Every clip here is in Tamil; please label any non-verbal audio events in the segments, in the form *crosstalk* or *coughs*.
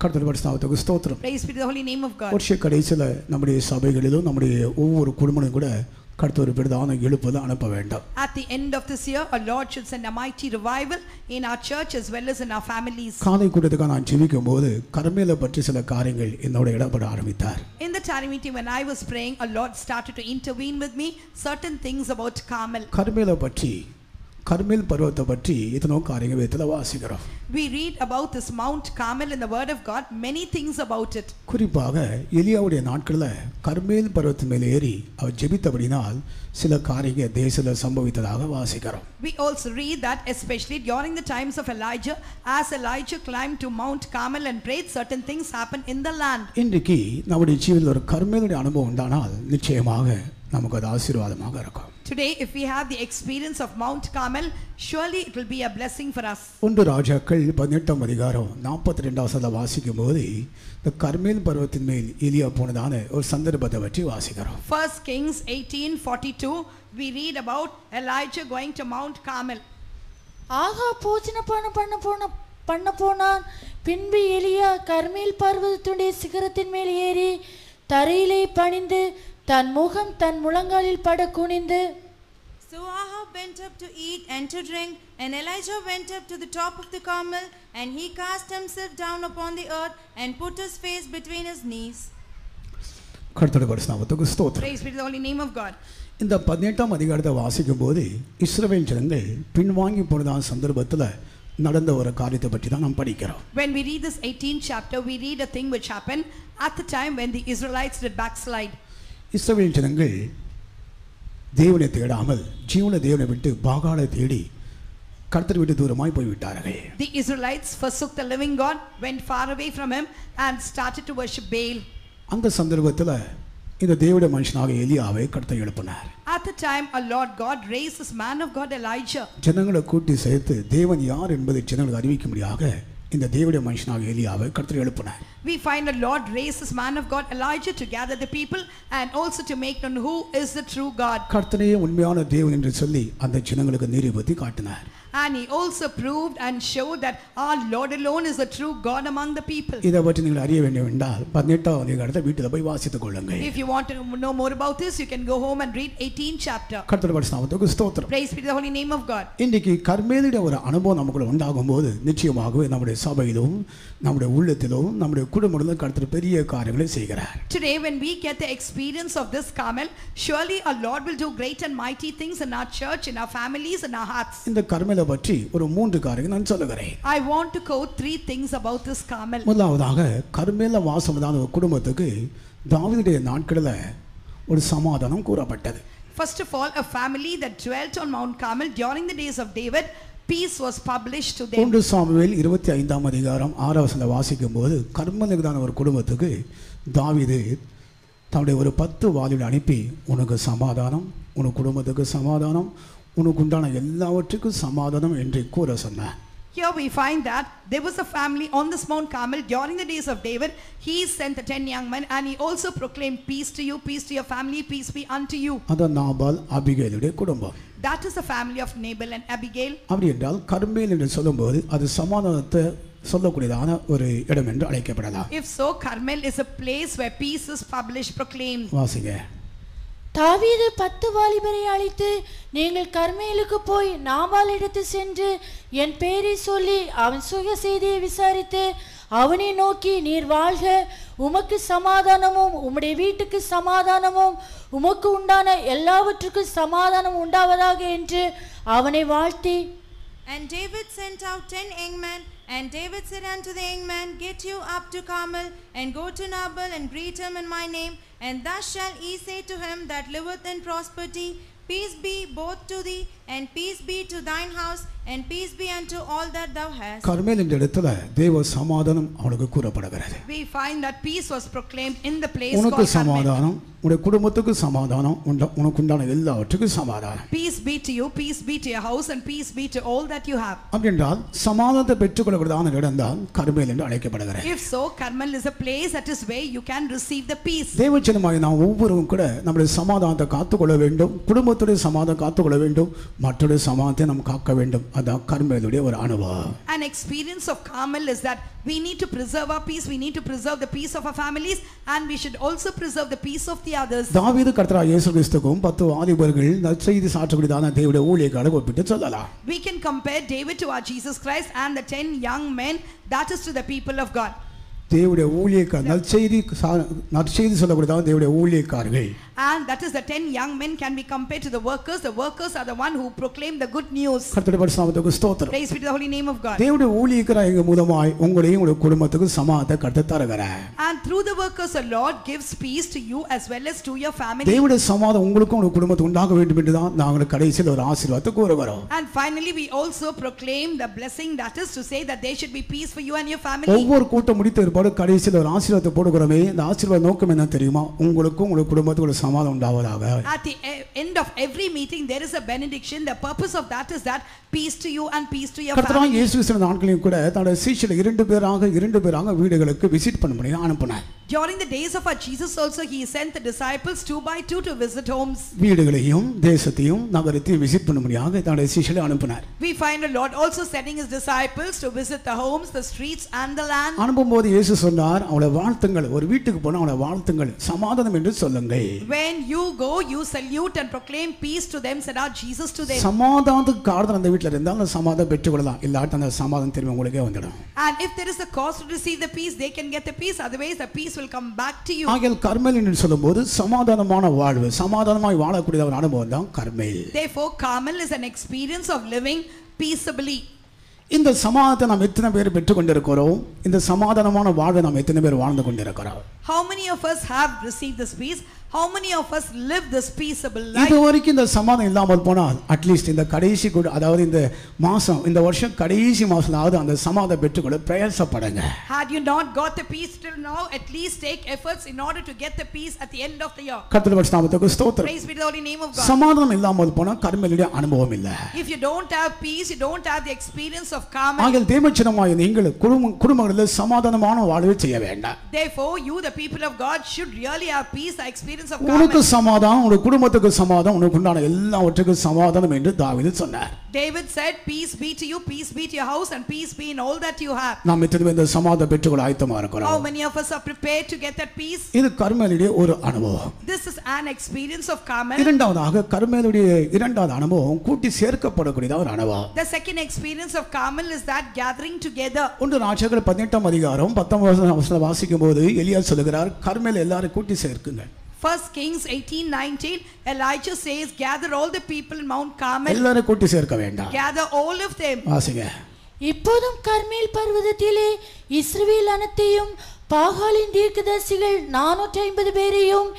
கர்த்தர் பரிசுத்தாவத்துக்கு ஸ்தோத்திரம் Praise be the holy name of God. வருஷ கடைசியில் நம்முடைய சபைகளிலும் நம்முடைய ஒவ்வொரு குடும்பமும் கூட கர்த்தர் ஒரு பிரதான எழுப்புதல் அனுப்ப வேண்டாம் At the end of this year, our Lord should send a mighty revival in our church as well as in our families. காலை கூட்டத்துக்காக நான் ஜெபிக்கும் போது கர்மேலை பற்றி சில காரியங்கள் என்னோட இடப்பட ஆரம்பித்தார் In the Tari meeting, when I was praying, our Lord started to intervene with me certain things about Carmel. கர்மேலை பற்றி கர்மேல் பருவத்தை பற்றி இத்தனோ காரியங்கள் வேதத்தில் வாசிக்கிறோம் We read about this Mount Carmel in the Word of God, many things about it. குறிப்பாக எலியாவுடைய நாட்களில் கர்மேல் பருவத்தின் மேல் ஏறி அவர் ஜெபித்தபடினால் சில காரியங்கள் தேசத்தில் சம்பவித்ததாக வாசிக்கிறோம் We also read that, especially during the times of Elijah, as Elijah climbed to Mount Carmel and prayed, certain things happened in the land. இன்றைக்கு நம்முடைய ஜீவனில் ஒரு கர்மேலுடைய அனுபவம் உண்டானால் நிச்சயமாக நமக்கு அது ஆசீர்வாதமாக இருக்கும் Today, if we have the experience of Mount Carmel, surely it will be a blessing for us. ஒன்று ராஜாக்கள் பதினெட்டாம் அதிகாரம் நாற்பத்தி ரெண்டாம் வசனத்தை வாசிக்கும் போது இந்த கர்மேல் பருவத்தின் மேல் எலியா போனதான ஒரு சந்தர்ப்பத்தை பற்றி வாசிக்கிறோம் First Kings 18:42, we read about Elijah going to Mount Carmel. ஆகா போஜன பண்ண பண்ண போன பண்ண போனான் பின்பு எலியா கர்மேல் பர்வதத்துடைய சிகரத்தின் மேல் ஏறி தரையிலே பணிந்து தன் முகம் தன் முழங்காலில் பட குனிந்து So Ahab went up to eat and to drink, and Elijah went up to the top of the Carmel, and he cast himself down upon the earth and put his face between his knees. கர்த்தருடைய பரிசுநாமத்துக்கு ஸ்தோத்திரம் Praise be to the holy name of God. இந்த பதினெட்டாம் அதிகாரத்தை வாசிக்கும் போது இஸ்ரவேல் ஜனங்கள் பின்வாங்கி போனதான சந்தர்ப்பத்தில் நடந்த ஒரு காரியத்தை பற்றி தான் நாம் படிக்கிறோம் When we read this 18th chapter, we read a thing which happened at the time when the Israelites did backslide. இஸ்ரவேல் ஜனங்கள் தேவனை தேடாமல் ஜீவன தேவனை விட்டு பாகாலை தேடி கர்த்தர் விட்டு தூரமாய் போய்விட்டார்கள் The Israelites forsook the living God, went far away from him, and started to worship Baal. அந்த சந்தர்ப்பத்தில் இந்த தேவடைய மனுஷனாக எலியாவை கர்த்தர் எழுப்பினார் At the time, our Lord God raised this man of God, Elijah. ஜனங்களை கூட்டி சேர்த்து தேவன் யார் என்பதை ஜனங்களுக்கு அறிவிக்கும்படியாக இந்த தேவடைய மனுஷனாக எலியாவை கர்த்தர் எழுப்பினார் We find the Lord raised this man of God, Elijah, to gather the people and also to make known who is the true God. கர்த்தனையே உண்மையான தேவன் என்று சொல்லி அந்த ஜனங்களுக்கு நிரூபித்து காட்டினார் And he also proved and showed that our Lord alone is the true God among the people. இதை பற்றி நீங்கள் அறிய வேண்டும் என்றால் பதினெட்டாம் அதிகாரத்தை வீட்டில் போய் வாசித்துக் கொள்ளுங்கள் If you want to know more about this, you can go home and read 18th chapter. கர்த்தர் பரிசுநாமத்துக்கு ஸ்தோத்திரம் Praise be to the holy name of God. இன்றைக்கு கர்மேலுடைய ஒரு அனுபவம் நமக்குள்ள உண்டாகும் போது நிச்சயமாகவே நம்முடைய சபையிலும் நம்முடைய உள்ளத்திலும் நம்முடைய குடும்பத்திலும் கர்த்தர் பெரிய காரியங்களை செய்கிறார் Today, when we get the experience of this Carmel, surely our Lord will do great and mighty things in our church, in our families, in our hearts. இந்த கர்மேலை பற்றி ஒரு மூன்று காரியங்கள் நான் சொல்லுகிறேன் I want to quote three things about this Carmel. முதலாவதாக கர்மேல வாசமதான ஒரு குடும்பத்துக்கு தாவீதுடைய நாட்களில் ஒரு சமாதானம் கூறப்பட்டது First of all, a family that dwelt on Mount Carmel during the days of David, peace was published to them. ஒன்று சாமுவேல் இருபத்தி ஐந்தாம் அதிகாரம் ஆறாவசனை வாசிக்கும் போது கர்மலுக்குதான ஒரு குடும்பத்துக்கு தாவீது தன்னுடைய ஒரு பத்து வாலில் அனுப்பி உனக்கு சமாதானம் உனக்கு குடும்பத்துக்கு சமாதானம் உனக்கு உண்டான எல்லாவற்றுக்கும் சமாதானம் என்று கூற சொன்னார் Here we find that there was a family on this Mount Carmel during the days of David. He sent the ten young men and he also proclaimed peace to you, peace to your family, peace be unto you. அதான் நாபால் அபிகேலுடைய குடும்பம் That is the family of Nabal and Abigail. அப்படி என்றால் கர்மேல் என்று சொல்லும்போது அது சமாதானத்தை சொல்லக்கூடியதான ஒரு இடம் என்று அழைக்கப்படலாம் If so, Carmel is a place where peace is published, proclaimed. வாசிங்க தாவீது பத்து வாலிபரை அழைத்து நீங்கள் கர்மேலுக்கு போய் நாபால் எடுத்து சென்று என் பெயரை சொல்லி அவன் சுக செய்தியை விசாரித்து அவனை நோக்கி நீர் வாழ்க. உமக்கு சமாதானமும் உம்முடைய வீட்டுக்கு சமாதானமும் உமக்கு உண்டான எல்லாவற்றுக்கும் சமாதானம் உண்டாவதாக என்று அவனை வாழ்த்தி. And David sent out ten young men, and David said unto the young man, Get you up to Carmel, and go to Nabal, and greet him in my name, and thus shall ye say to him that liveth in prosperity, Peace be both to thee, and peace be to thine house, and peace be unto all that thou hast. கர்மேல் என்ற இடத்துல தேவ சமாதானம் அவனுக்கு கூறப்படுகிறது We find that peace was proclaimed in the place உனக்கு called Carmel. சமாதானம் உன்னுடைய குடும்பத்துக்கு சமாதானம் உண்ட உனக்கு உண்டான எல்லாவற்றுக்கும் சமாதானம் Peace be to you, peace be to your house, and peace be to all that you have. அப்படி என்றால் சமாதானத்தை பெற்றுக்கொள்ளக்கூடியதான இடம் தான் கர்மேல் என்று அழைக்கப்படுகிறது If so, Carmel is a place that is where you can receive the peace. தேவச்சனமாக நாம் ஒவ்வொருவரும் கூட நம்முடைய சமாதானத்தை காத்துக்கொள்ள வேண்டும் குடும்பத்துடைய சமாதானம் காத்துக்கொள்ள வேண்டும் மற்றொரு சமாதத்தை நாம் காக்க வேண்டும் அதான் கர்மேலுடைய ஒரு அனுபவம் An experience of Carmel is that we need to preserve our peace, we need to preserve the peace of our families, and we should also preserve the peace of the others. தாவீது கர்த்தரா இயேசு கிறிஸ்துக்கும் பத்து வாலிபர்கள் நற்செய்தி சாற்றக்கூடியதான தேவடைய ஊழியக்காரர் ஒப்பிட்டு சொல்லலாம் We can compare David to our Jesus Christ and the ten young men, that is to the people of God. தேவடைய ஊழியக்கார நற்செய்தி நற்செய்தி சொல்லக்கூடியதான தேவடைய ஊழியக்காரர்கள் And that is the ten young men can be compared to the workers. The workers are the one who proclaim the good news. கர்த்தருடைய பரிசுநாமத்துக்கு ஸ்தோத்திரம் Praise be to the holy name of God. தேவடைய ஊழியக்கார எங்க மூலமாய் உங்களையும் உங்களுடைய குடும்பத்துக்கு சமாதத்தை கர்த்தர் தருகிறார் And through the workers, the Lord gives peace to you as well as to your family. தேவடைய சமாதம் உங்களுக்கும் உங்களுடைய குடும்பத்துக்கு உண்டாக வேண்டும் என்று தான் நாங்கள் கடைசியில் ஒரு ஆசீர்வாதத்தை கூறுகிறோம் And finally, we also proclaim the blessing that is to say that there should be peace for you and your family. ஒவ்வொரு கூட்டம் முடித்த ஏற்பாடு கடைசியில் ஒரு ஆசீர்வாதத்தை போடுகிறோமே இந்த ஆசீர்வாத நோக்கம் என்ன தெரியுமா உங்களுக்கும் உங்களுடைய குடும்பத்துக்கு ஒரு சமாதம் உண்டாவதாக At the e- end of every meeting, there is a benediction. The purpose of that is that peace to you and peace to your கர்த்தராக family. இயேசு கிறிஸ்து நாட்களையும் கூட தன்னுடைய சீஷில் இரண்டு பேராக இரண்டு பேராக வீடுகளுக்கு விசிட் பண்ண முடியும் அனுப்பினார் During the days of our Jesus also, he sent the disciples two by two to visit homes. வீடுகளையும் தேசத்தையும் நகரத்தையும் விசிட் பண்ண முடியாத தன்னுடைய சீஷலை அனுப்பினார் We find the Lord also sending his disciples to visit the homes, the streets and the land. அனுப்பும்போது இயேசு சொன்னார் அவளை வாழ்த்துங்கள் ஒரு வீட்டுக்கு போனால் அவளை வாழ்த்துங்கள் சமாதானம் என்று சொல்லுங்கள் When you go, you salute and proclaim peace to them, said our Jesus to them. சமாதானத்துக்கு காரணம் அந்த வீட்டில் இருந்தால் அந்த சமாதானம் பெற்றுக்கொள்ளலாம் இல்லாட்டி அந்த சமாதானம் திரும்பி உங்களுக்கே வந்துடும் And if there is a cause to receive the peace, they can get the peace. Otherwise, the peace will come back to you. ஆகியால் கர்மேல் என்று சொல்லும்போது சமாதானமான வாழ்வு சமாதானமாய் வாழக்கூடிய ஒரு அனுபவம் தான் கர்மேல் Therefore, Carmel is an experience of living peaceably. இந்த சமாதானத்தை நாம் எத்தனை பேர் பெற்றுக்கொண்டிருக்கிறோம் இந்த சமாதானமான வாழ்வை நாம் எத்தனை பேர் வாழ்ந்து கொண்டிருக்கிறோம் How many of us have received this peace? How many of us live this peaceable இது life? வரைக்கும் இந்த சமாதானம் இல்லாமல் போனால் அட்லீஸ்ட் இந்த கடைசி கூட அதாவது இந்த மாசம் இந்த வருஷம் கடைசி மாசம்லாவது அந்த சமாதானம் பெற்றுக்கொள்ள பிரயாசப்படுங்க Had you not got the peace till now, at least take efforts in order to get the peace at the end of the year. கர்த்தர் நாமத்துக்கு ஸ்தோத்திரம் Praise be to the holy name of God. சமாதானம் இல்லாமல் போனால் கர்மேலுடைய அனுபவம் இல்லை If you don't have peace, you don't have the experience of Carmel. ஆகிய தேவச்சனமாய் நீங்கள் குடும்ப குடும்பங்களில் சமாதானமான வாழ்வை செய்ய வேண்டாம் Therefore, you, the people of God, should really have peace, the experience of உனக்கு. சமாதானம் உனக்கு குடும்பத்துக்கு சமாதானம் உனக்கு உண்டான எல்லாவற்றுக்கும் சமாதானம் என்று தாவீது சொன்னார் David said, Peace be to you, peace be to your house, and peace be in all that you have. நாம் எத்தனை இந்த சமாதானம் பெற்றுக்கொள்ள ஆயத்தமா How இருக்கிறோம் many of us are prepared to get that peace? இது கர்மேலுடைய ஒரு அனுபவம் This is an experience of Carmel. இரண்டாவதாக கர்மேலுடைய இரண்டாவது அனுபவம் கூட்டி சேர்க்கப்படக்கூடியதாக ஒரு அனுபவம் The second experience of Carmel is that gathering together. ஒன்று ராஜாக்கள் பதினெட்டாம் அதிகாரம் பத்தொன்பதாம் வசனம் வாசிக்கும் போது எலியா சொல்லுகிறார் கர்மேல் எல்லாரும் கூட்டி சேர்க்குங்க First Kings 18:19, Elijah says, Gather all the people in Mount Carmel, எல்லாரும் கூட்டி சேர்க்க வேண்டாம். Gather all of them. வாசிங்க. இப்போதும் கர்மேல் பர்வதத்திலே இஸ்ரவேல் அனைத்தையும் பாகாலின் தீர்க்கதரிசிகள் நானூற்றி ஐம்பது பேரையும்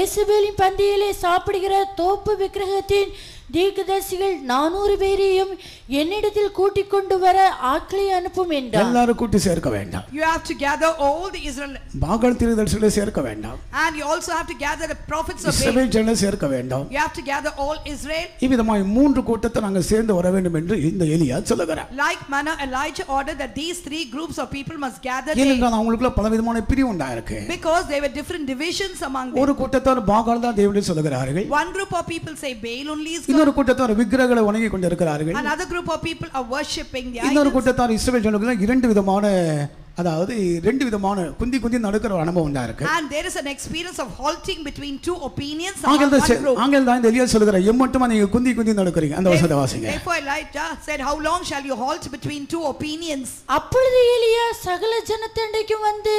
ஏசுபேலின் பந்தியிலே சாப்பிடுகிற தோப்பு விக்கிரகத்தின் தீர்க்கதரிசிகள் நானூறு பேரையும் என்னிடத்தில் கூட்டிக் கொண்டு வர ஆட்களை அனுப்பும் என்றார் எல்லாரும் கூட்டி சேர்க்க வேண்டாம் You have to gather all the Israel, பாகால் தீர்க்கதரிசிகளை சேர்க்க வேண்டாம் and you also have to gather the prophets of Baal. இஸ்ரவேல் ஜனங்களை சேர்க்க வேண்டாம் You have to gather all Israel. இவ்விதமாய் மூன்று கூட்டத்தை நாங்கள் சேர்ந்து வர வேண்டும் என்று இந்த எலியா சொல்லுகிறார் Like manner, Elijah ordered that these three groups of people must gather ஏனென்றால் அவங்களுக்குள்ள பலவிதமான பிரிவு உண்டாயிருக்கு because there were different divisions among them. ஒரு கூட்டத்தார் பாகால் தான் தேவனை சொல்லுகிறார்கள் One group of people say Baal only is. இன்னொரு கூட்டத்தார் விக்கிரகளை வணங்கி கொண்டிருக்கிறார்கள் Another group of people are worshipping the இன்னொரு. கூட்டத்தார் இஸ்ரவேல் ஜனங்களுக்கு இரண்டு விதமான அதாவது ரெண்டு விதமான குந்தி குந்தி நடக்கிற ஒரு அனுபவம் உண்டா இருக்கு And there is an experience of halting between two opinions ஆங்கில one group. ஆங்கில தான் இந்த எலியா சொல்லுகிறார் எம்மட்டுமா நீங்க குந்தி குந்தி நடக்கிறீங்க அந்த வசனத்தை வாசிங்க Therefore Elijah said, How long shall you halt between two opinions? அப்பொழுது எலியா சகல ஜனத்தண்டைக்கும் வந்து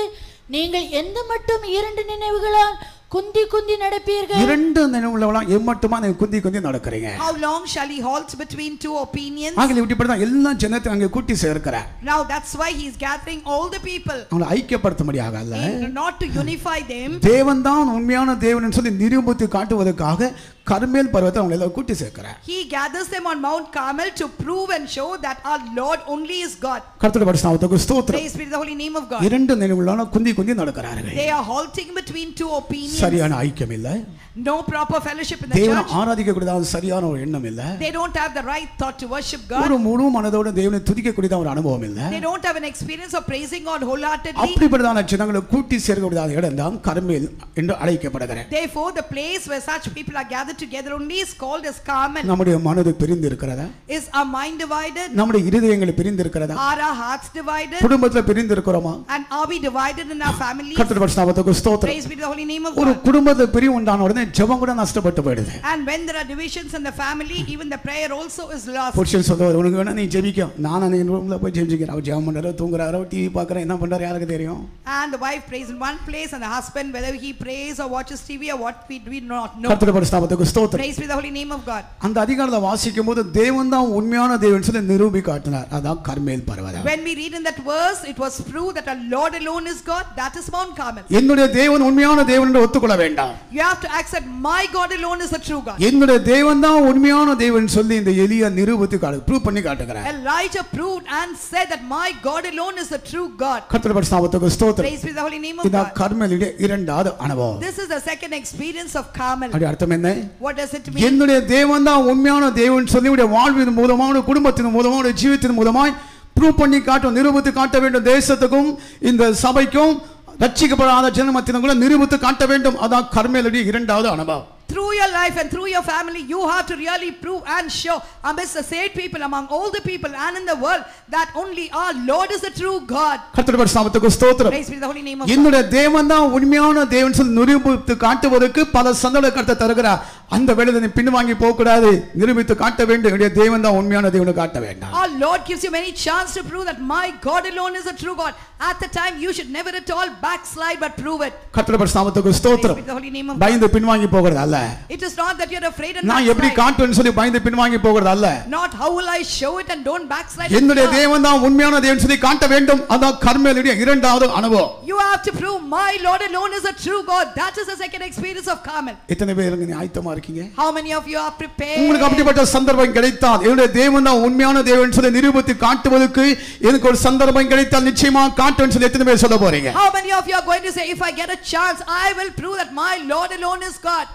நீங்கள் எந்த மட்டும் இரண்டு நினைவுகளால் குந்தி குந்தி நடப்பீர்கள் இரண்டு நினைவுள்ளவளாம் எம்மட்டுமா நீங்க குந்தி குந்தி நடக்கிறீங்க How long shall he halt between two opinions? ஆங்கில இப்படி தான் எல்லா ஜனத்தையும் அங்கே கூட்டி சேர்க்கிறார் Now that's why he is gathering all the people. அவங்களை ஐக்கியப்படுத்த முடியாக அல்ல Not to unify them, தேவன் தான் உண்மையான தேவன் சொல்லி நிரூபித்து காட்டுவதற்காக கர்மேல் பருவத்தை அவங்களை எல்லாம் கூட்டி சேர்க்கிறார் he gathers them on Mount Carmel to prove and show that our Lord only is God. கர்த்தருடைய பரிசுத்தத்துக்கு ஸ்தோத்திரம் Praise be the holy name of God. இரண்டு நினைவுள்ளான குந்தி குந்தி நடக்கிறார்கள் They are halting between two opinions. சரியான ஐக்கியம் இல்லை no proper fellowship in the தேவனை church. ஆராதிக்க கூடாது சரியான ஒரு எண்ணம் இல்ல They don't have the right thought to worship God. ஒரு முழு மனதோட தேவனை துதிக்க கூடிய ஒரு அனுபவம் இல்ல They don't have an experience of praising God wholeheartedly. அப்படிப்பட்டதான ஜனங்களை கூட்டி சேர்க்கக்கூடியதான இடம் தான் கர்மேல் என்று அழைக்கப்படுகிறேன் Therefore, the place where such people are gathered together only is called as Carmel. நம்முடைய மனது பிரிந்து இருக்கிறதா Is our mind divided? நம்முடைய இருதயங்கள் பிரிந்து இருக்கிறதா Are our hearts divided? குடும்பத்துல பிரிந்து இருக்கிறோமா And are we divided in our families? கர்த்தர் பரிசுத்தத்துக்கு ஸ்தோத்திரம் Praise be the holy name of ஒரு God. குடும்பத்தை பிரிவு உண்டான உடனே ஜெபம் கூட நஷ்டப்பட்டு போயிடுது And when there are divisions in the family, even the prayer also is lost. புருஷன் சொல்லுவார் உனக்கு வேணா நீ ஜெபிக்கும் நானும் நீ ரூம்ல போய் ஜெபிக்கிறேன் அவர் ஜெபம் பண்றாரோ தூங்குறாரோ டிவி பார்க்கறேன் என்ன பண்றாரு யாருக்கு தெரியும் And the wife prays in one place, and the husband, whether he prays or watches TV or what, we do not know. கர்த்தர் பரிசுத்தத்துக்கு ஸ்தோத்திரம் Praise be the holy name of God. அந்த அதிகாரத்தை வாசிக்கும் போது தேவன் தான் உண்மையான தேவன் சொல்லி நிரூபி காட்டினார் அதான் கர்மேல் பர்வதம் When we read in that verse, it was proved that our Lord alone is God. That is Mount Carmel. என்னுடைய தேவன் உண்மையான தேவன் என்று ஒத்துக்கொள்ள வேண்டாம் You have to accept my God alone is the true God. என்னுடைய தேவன் தான் உண்மையான தேவன் சொல்லி இந்த எலியா நிரூபித்து காட்டு ப்ரூவ் பண்ணி காட்டுகிறார் Elijah proved and said that my God alone is the true God. கர்த்தர் பரிசுத்தத்துக்கு ஸ்தோத்திரம் Praise be the holy name of God. கர்மேலுடைய இரண்டாவது அனுபவம் This is the second experience of Carmel. அப்படி அர்த்தம் என்ன What does it mean? என்னுடைய தேவன் தான் உண்மையான தேவன் சொல்லி உடைய வாழ்வின் உடைய குடும்பத்தின் உடைய ஜீவித்தின் மூலமாய் ப்ரூவ் பண்ணி காட்டும் நிரூபித்து காட்ட வேண்டும் தேசத்துக்கும் இந்த சபைக்கும் ரட்சிக்கப்படாத ஜனமத்தினங்களை நிரூபித்து காட்ட வேண்டும். அதான் கர்மேலுடைய இரண்டாவது அனுபவம். Through your life and through your family, you have to really prove and show amidst the saved people, among all the people and in the world, that only our Lord is the true God. கர்த்தர் பரிசுத்தத்துக்கு ஸ்தோத்திரம் Praise be the holy name of God. என்னுடைய தேவன் தான் உண்மையான தேவன் சொல்லி நிரூபித்து காட்டுவதற்கு பல சந்தோட கருத்தை தருகிறார் அந்த வேலையை நீ பின்வாங்கி போக கூடாது நிரூபித்து காட்ட வேண்டும் என்னுடைய தேவன் தான் உண்மையான தேவனை காட்ட வேண்டாம் Our Lord gives you many chance to prove that my God alone is the true God. At the time, you should never at all backslide, but prove it. கர்த்தர் பரிசுத்தத்துக்கு Praise ஸ்தோத்திரம் be the holy name of God. பயந்து பின்வாங்கி போகிறது அல்ல It is not that you're afraid and நான் எப்படி. காட்டுவேன்னு சொல்லி பயந்து பின்வாங்கி போகிறது அல்ல Not how will I show it and don't backslide. என்னுடைய. தேவன் தான் உண்மையான தேவன் சொல்லி காட்ட வேண்டும் அதான் கர்மேலுடைய இரண்டாவது அனுபவம் You have to prove my Lord alone is a true God. That is the second experience of Carmel. எத்தனை பேர் நீ ஆயத்தமா இருக்கீங்க How many of you are prepared? உங்களுக்கு அப்படிப்பட்ட சந்தர்ப்பம் கிடைத்தால் என்னுடைய தேவன் தான் உண்மையான தேவன் சொல்லி நிரூபித்து காட்டுவதற்கு எனக்கு ஒரு சந்தர்ப்பம் கிடைத்தால் நிச்சயமா காட்டுவேன் சொல்லி எத்தனை பேர் சொல்ல போறீங்க How many of you are going to say, if I get a chance, I will prove that my Lord alone is God?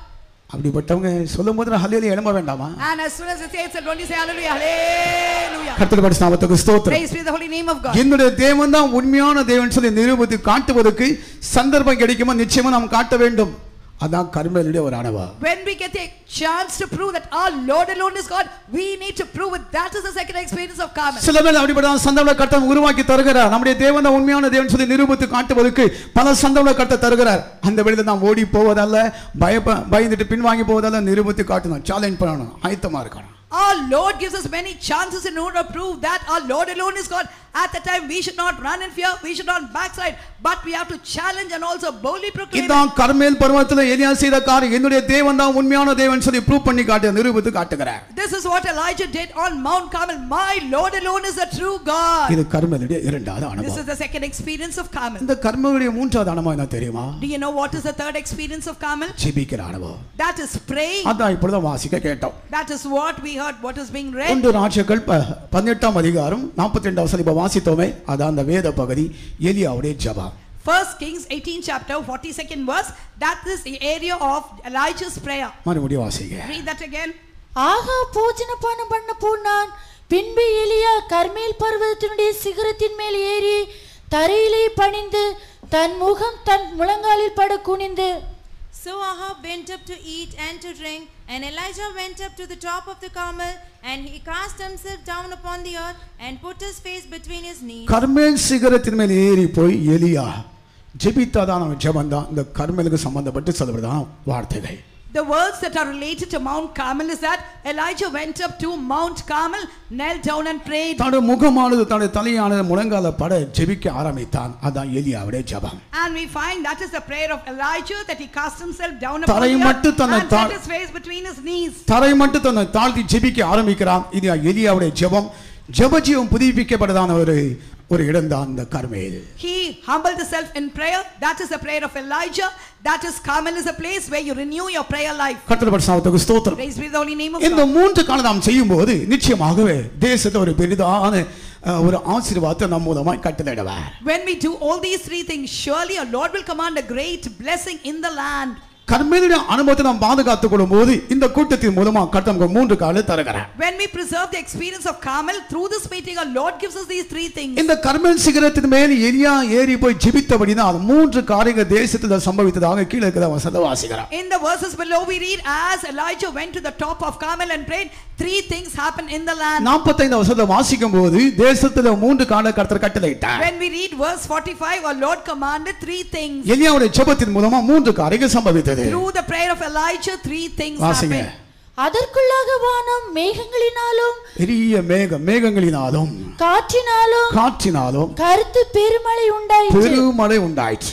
அப்படிப்பட்டவங்க சொல்லும் போது ஹல்லேலூயா எழும்ப வேண்டாமா And as soon as it says it, only say hallelujah, hallelujah. கர்த்தர் பரிசு நாமத்துக்கு ஸ்தோத்திரம் Praise be the holy name of God. என்னுடைய தேவன் தான் உண்மையான தேவன் சொல்லி நிரூபித்து காட்டுவதற்கு சந்தர்ப்பம் கிடைக்குமா நிச்சயமா நாம் காட்ட வேண்டும் அதான் கர்மேலுடைய ஒரு அனுபவம் When we get a chance to prove that our Lord alone is God, we need to prove it. That is the second experience of Carmel. சில பேர் அப்படிப்பட்ட சந்தர்ப்ப கர்த்தன் உருவாக்கி தருகிறார் நம்முடைய தேவன் தான் உண்மையான தேவன் சொல்லி நிரூபித்து காட்டுவதற்கு பல சந்தர்ப்ப கர்த்த தருகிறார் அந்த வெளியில நாம் ஓடி போவதல்ல பயப்ப பயந்துட்டு பின்வாங்கி போவதல்ல நிரூபித்து காட்டணும் சேலஞ்ச் பண்ணணும் ஆயத்தமா இருக்கணும் Our Lord gives us many chances in order to prove that our Lord alone is God. At the time, we should not run in fear, we should not backslide, but we have to challenge and also boldly proclaim. it. இதான் கர்மேல் பருவத்தில் எலியா செய்த காரியம் என்னுடைய தேவன் தான் உண்மையான தேவன் சொல்லி ப்ரூவ் பண்ணி காட்டு நிரூபித்து காட்டுகிறார் This is what Elijah did on Mount Carmel. My Lord alone is the true God. இது கர்மேலுடைய இரண்டாவது This அனுபவம் is the second experience of Carmel. இந்த கர்மனுடைய மூன்றாவது அனுபவம் என்ன தெரியுமா Do you know what is the third experience of Carmel? ஜெபிக்கிற அனுபவம் That is praying. அதான் இப்பொழுது வாசிக்க கேட்டோம் That is what we heard, what is being read. ஒன்று ராஜ்யங்கள் பதினெட்டாம் அதிகாரம் நாற்பத்தி ரெண்டாம் வசனம் இப்ப வாசித்தோமே அதான் அந்த வேத பகுதி எலியாவுடைய ஜெபம் First Kings 18 chapter 42nd verse. That is the area of Elijah's prayer. மறுபடியும் வாசிங்க Read that again. ஆகா போஜனபானம் பண்ண போனான் பின்பு எலியா கர்மேல் பர்வதத்தினுடைய சிகரத்தின் மேல் ஏறி தரையிலே பணிந்து தன் முகம் தன் முழங்காலில் பட குனிந்து So Ahab went up to eat and to drink, and Elijah went up to the top of the Carmel, and he cast himself down upon the earth and put his face between his knees. கர்மேல் சிகரத்தின் மேல் ஏறி போய் எலியா ஜெபித்தாதான் அவன் ஜெபம் இந்த கர்மேலுக்கு சம்பந்தப்பட்டு சொல்லப்படுதான் வார்த்தைகள் The words that are related to Mount Carmel is that Elijah went up to Mount Carmel, knelt down and prayed. தன்னுடைய முகமானது தன்னுடைய தலையானது முழங்கால பட ஜெபிக்க ஆரம்பித்தான் அதான் எலியாவுடைய ஜெபம் And we find that is the prayer of Elijah that he cast himself down upon தரை மட்டும் தன்னை and தா- set his face between his knees. தரை மட்டும் தன்னை தாழ்த்தி ஜெபிக்க ஆரம்பிக்கிறான் இது எலியாவுடைய ஜெபம் ஜெபஜீவம் புதுப்பிக்கப்பட்டதான ஒரு ஒரு இடம்தான் இந்த கர்மேல் He humbled himself in prayer. That is the prayer of Elijah. That is Carmel is a place where you renew your prayer life. கர்த்தர் பரிசுத்தத்துக்கு ஸ்தோத்திரம் Praise be the holy name of இந்த God. மூன்று காலம் நாம் செய்யும்போது நிச்சயமாகவே தேசத்தை ஒரு பெரிதான அஹ், ஒரு ஆசீர்வாதத்தை நம் மூலமாய் கட்டளையிடுவார் When we do all these three things, surely our Lord will command a great blessing in the land. கர்மேலுடைய அனுபவத்தை நாம் பாதுகாத்துக் கொள்ளும் போது இந்த கூட்டத்தின் மூலமா கர்த்தர் நமக்கு மூன்று காலை தருகிறார் When we preserve the experience of Carmel, through this meeting, our Lord gives us these three things. இந்த கர்மேல் சிகரத்தின் மேல் எலியா ஏறி போய் ஜெபித்தபடினால் மூன்று காரியங்கள் தேசத்தில் சம்பவித்ததாக கீழே இருக்கிற வசந்த வாசிக்கிறார் In the verses below, we read, as Elijah went to the top of Carmel and prayed, three things happened in the land. நாற்பத்தைந்து வசனத்தை வாசிக்கும் போது தேசத்துல மூன்று கால கர்த்தர் கட்டளையிட்டார் When we read verse 45, our Lord commanded three things. எலியாவுடைய ஜெபத்தின் மூலமா மூன்று காரியங்கள் சம்பவித்தது Through the prayer of Elijah, three things வாசிங்க. happened. அதற்குள்ளாக வானம் மேகங்களினாலும் பெரிய மேகம் மேகங்களினாலும் காற்றினாலும் காற்றினாலும் கருத்து பெருமழை உண்டாயிற்று. பெருமழை உண்டாயிற்று.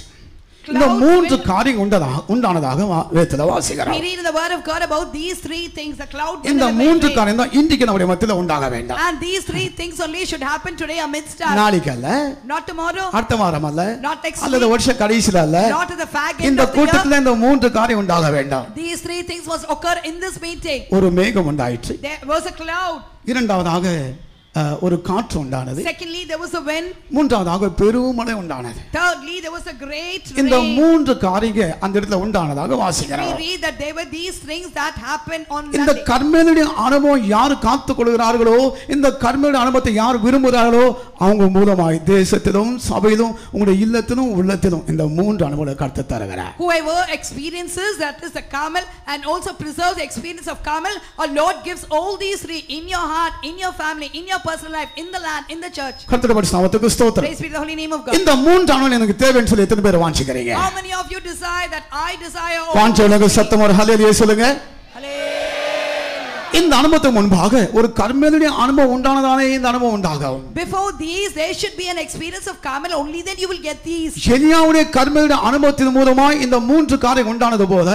இந்த மூன்று காரியம் உண்டதாக உண்டானதாக வேதத்துல We வாசிக்கிறோம் read in the word of God about these three things, the cloud, wind, இந்த மூன்று. காரியம் தான் இன்றைக்கு நம்முடைய மத்தியில உண்டாக வேண்டாம் And these three things only should happen today amidst us. நாளைக்கு அல்ல Not tomorrow, அடுத்த வாரம் அல்ல Not next அல்லது. வருஷ கடைசியில அல்ல not the fag end இந்த. கூட்டத்துல இந்த மூன்று காரியம் உண்டாக வேண்டாம் These three things must occur in this meeting. ஒரு மேகம் உண்டாயிற்று There was a cloud. இரண்டாவதாக ஒரு காற்று உண்டானது Secondly, there was a wind. மூன்றாவதாக பெருமழை உண்டானது Thirdly, there was a great இந்த rain. மூன்று காரியங்கள் அந்த இடத்துல உண்டானதாக We வாசிக்கிறோம் read that there were these things that happened on இந்த. கர்மேலுடைய அனுபவம் யார் காத்துக் கொள்கிறார்களோ இந்த கர்மேலுடைய அனுபவத்தை யார் விரும்புகிறார்களோ அவங்க மூலமாய் தேசத்திலும் சபையிலும் உங்களுடைய இல்லத்திலும் உள்ளத்திலும் இந்த மூன்று அனுபவங்களை கருத்து தருகிறார் Whoever experiences that is the Carmel and also preserves the experience of Carmel, our Lord gives all these three in your heart, in your family, in your personal life, in the land, in the church. கர்த்தருடைய நாமத்துக்கு ஸ்தோத்திரம் Praise be the holy name of God. இந்த மூன்று அனுபவம் எனக்கு தேவைன்னு சொல்லி எத்தனை பேர் வாஞ்சிக்கிறீங்க How many of you desire that I desire all? வாஞ்ச உலக சத்தம் ஒரு ஹலையிலேயே சொல்லுங்க இந்த அனுபவத்துக்கு முன்பாக ஒரு கர்மேலுடைய அனுபவம் உண்டானதானே இந்த அனுபவம் உண்டாகும் Before these, there should be an experience of Carmel. Only then you will get these. எலியாவுடைய கர்மேலுடைய அனுபவத்தின் மூலமாய் இந்த மூன்று காரியம் உண்டானது போல